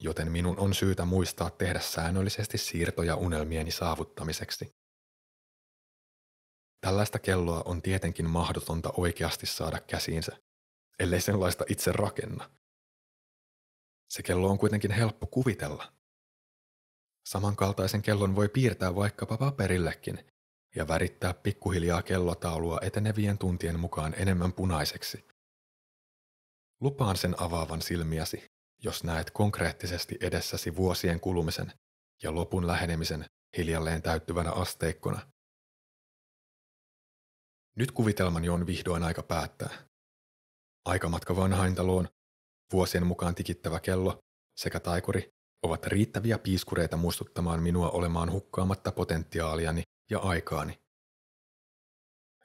joten minun on syytä muistaa tehdä säännöllisesti siirtoja unelmieni saavuttamiseksi. Tällaista kelloa on tietenkin mahdotonta oikeasti saada käsiinsä, ellei sellaista itse rakenna. Se kello on kuitenkin helppo kuvitella. Samankaltaisen kellon voi piirtää vaikkapa paperillekin ja värittää pikkuhiljaa kellotaulua etenevien tuntien mukaan enemmän punaiseksi. Lupaan sen avaavan silmiäsi, jos näet konkreettisesti edessäsi vuosien kulumisen ja lopun lähenemisen hiljalleen täyttyvänä asteikkona. Nyt kuvitelmani on vihdoin aika päättää. Aikamatka vanhaintaloon, vuosien mukaan tikittävä kello sekä taikuri ovat riittäviä piiskureita muistuttamaan minua olemaan hukkaamatta potentiaaliani ja aikaani.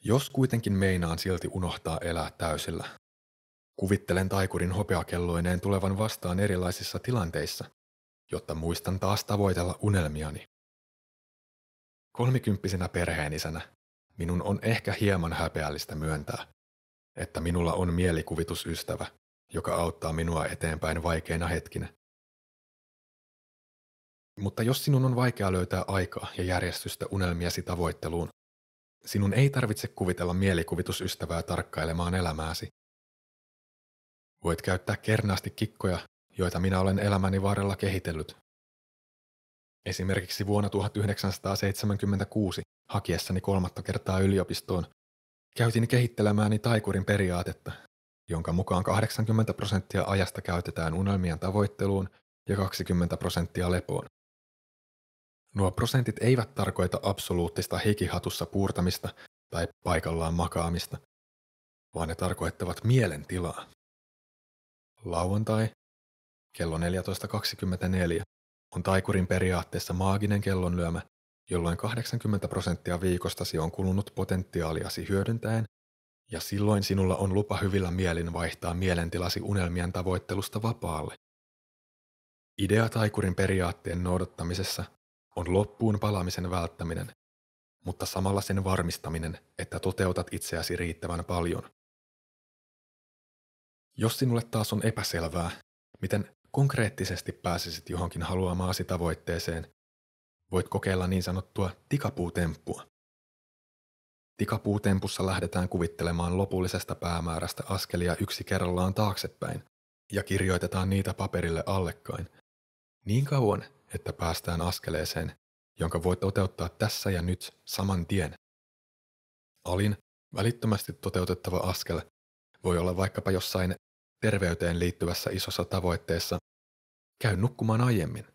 Jos kuitenkin meinaan silti unohtaa elää täysillä, kuvittelen taikurin hopeakelloineen tulevan vastaan erilaisissa tilanteissa, jotta muistan taas tavoitella unelmiani. Kolmikymppisenä perheenisänä minun on ehkä hieman häpeällistä myöntää, että minulla on mielikuvitusystävä, joka auttaa minua eteenpäin vaikeina hetkinä. Mutta jos sinun on vaikea löytää aikaa ja järjestystä unelmiasi tavoitteluun, sinun ei tarvitse kuvitella mielikuvitusystävää tarkkailemaan elämääsi. Voit käyttää kernaasti kikkoja, joita minä olen elämäni varrella kehitellyt. Esimerkiksi vuonna 1976 hakiessani kolmatta kertaa yliopistoon käytin kehittelemääni taikurin periaatetta, jonka mukaan 80 prosenttia ajasta käytetään unelmien tavoitteluun ja 20 prosenttia lepoon. Nuo prosentit eivät tarkoita absoluuttista hikihatussa puurtamista tai paikallaan makaamista, vaan ne tarkoittavat mielentilaa. Lauantai, kello 14.24, on taikurin periaatteessa maaginen kellonlyömä, jolloin 80 prosenttia viikostasi on kulunut potentiaaliasi hyödyntäen, ja silloin sinulla on lupa hyvillä mielin vaihtaa mielentilasi unelmien tavoittelusta vapaalle. Idea taikurin periaatteen noudattamisessa on loppuun palaamisen välttäminen, mutta samalla sen varmistaminen, että toteutat itseäsi riittävän paljon. Jos sinulle taas on epäselvää, miten konkreettisesti pääsisit johonkin haluamaasi tavoitteeseen, voit kokeilla niin sanottua tikapuutemppua. Tikapuutempussa lähdetään kuvittelemaan lopullisesta päämäärästä askelia yksi kerrallaan taaksepäin ja kirjoitetaan niitä paperille allekkain. Niin kauan, että päästään askeleeseen, jonka voit toteuttaa tässä ja nyt saman tien. Alin, välittömästi toteutettava askel, voi olla vaikkapa jossain terveyteen liittyvässä isossa tavoitteessa, käy nukkumaan aiemmin.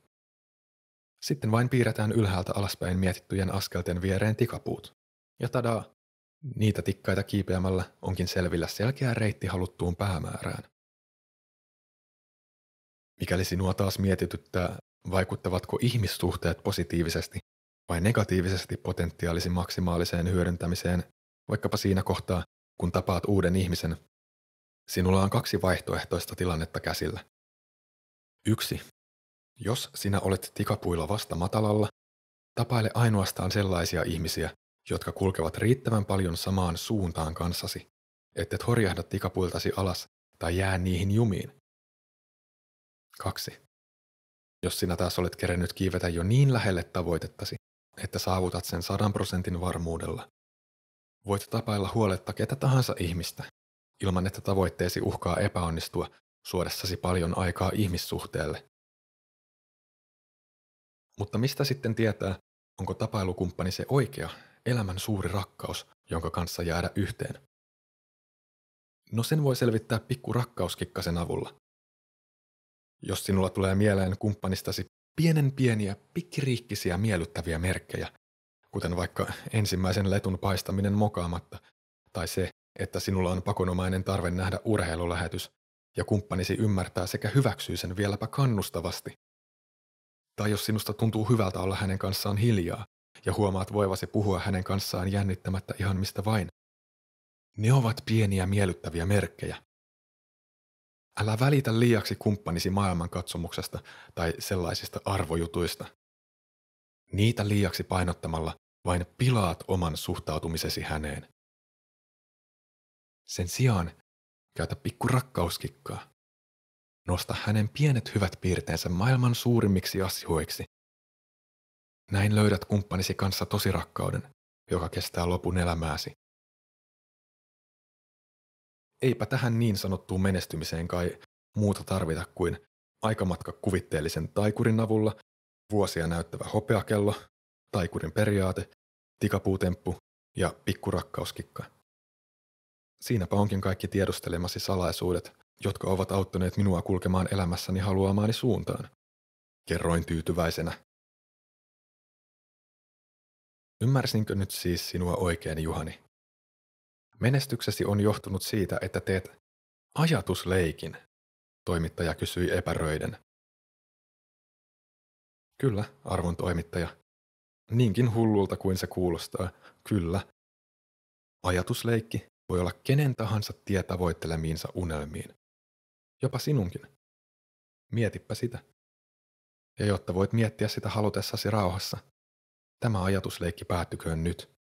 Sitten vain piirretään ylhäältä alaspäin mietittyjen askelten viereen tikapuut. Ja tadaa, niitä tikkaita kiipeämällä onkin selvillä selkeä reitti haluttuun päämäärään. Mikäli sinua taas mietityttää, vaikuttavatko ihmissuhteet positiivisesti vai negatiivisesti potentiaalisi maksimaaliseen hyödyntämiseen, vaikkapa siinä kohtaa, kun tapaat uuden ihmisen, sinulla on kaksi vaihtoehtoista tilannetta käsillä. Yksi. Jos sinä olet tikapuilla vasta matalalla, tapaile ainoastaan sellaisia ihmisiä, jotka kulkevat riittävän paljon samaan suuntaan kanssasi, ettet horjahda tikapuiltasi alas tai jää niihin jumiin. 2. Jos sinä taas olet kerennyt kiivetä jo niin lähelle tavoitettasi, että saavutat sen sadan prosentin varmuudella, voit tapailla huoletta ketä tahansa ihmistä, ilman että tavoitteesi uhkaa epäonnistua suodessasi paljon aikaa ihmissuhteelle. Mutta mistä sitten tietää, onko tapailukumppani se oikea, elämän suuri rakkaus, jonka kanssa jäädä yhteen? No sen voi selvittää pikku rakkauskikkasen avulla. Jos sinulla tulee mieleen kumppanistasi pienen pieniä, pikkiriikkisiä miellyttäviä merkkejä, kuten vaikka ensimmäisen letun paistaminen mokaamatta, tai se, että sinulla on pakonomainen tarve nähdä urheilulähetys, ja kumppanisi ymmärtää sekä hyväksyy sen vieläpä kannustavasti. Tai jos sinusta tuntuu hyvältä olla hänen kanssaan hiljaa, ja huomaat voivasi puhua hänen kanssaan jännittämättä ihan mistä vain. Ne ovat pieniä miellyttäviä merkkejä. Älä välitä liiaksi kumppanisi maailmankatsomuksesta tai sellaisista arvojutuista. Niitä liiaksi painottamalla vain pilaat oman suhtautumisesi häneen. Sen sijaan käytä pikku rakkauskikkaa. Nosta hänen pienet hyvät piirteensä maailman suurimmiksi asioiksi. Näin löydät kumppanisi kanssa tosi rakkauden, joka kestää lopun elämääsi. Eipä tähän niin sanottuun menestymiseen kai muuta tarvita kuin aikamatka kuvitteellisen taikurin avulla, vuosia näyttävä hopeakello, taikurin periaate, tikapuutemppu ja pikkurakkauskikka. Siinäpä onkin kaikki tiedustelemasi salaisuudet, jotka ovat auttaneet minua kulkemaan elämässäni haluamaani suuntaan. Kerroin tyytyväisenä. Ymmärsinkö nyt siis sinua oikein, Juhani? Menestyksesi on johtunut siitä, että teet ajatusleikin, toimittaja kysyi epäröiden. Kyllä, arvon toimittaja. Niinkin hullulta kuin se kuulostaa, kyllä. Ajatusleikki voi olla kenen tahansa tie tavoittelemiinsa unelmiin. Jopa sinunkin. Mietipä sitä. Ja jotta voit miettiä sitä halutessasi rauhassa, tämä ajatusleikki päättyköön nyt.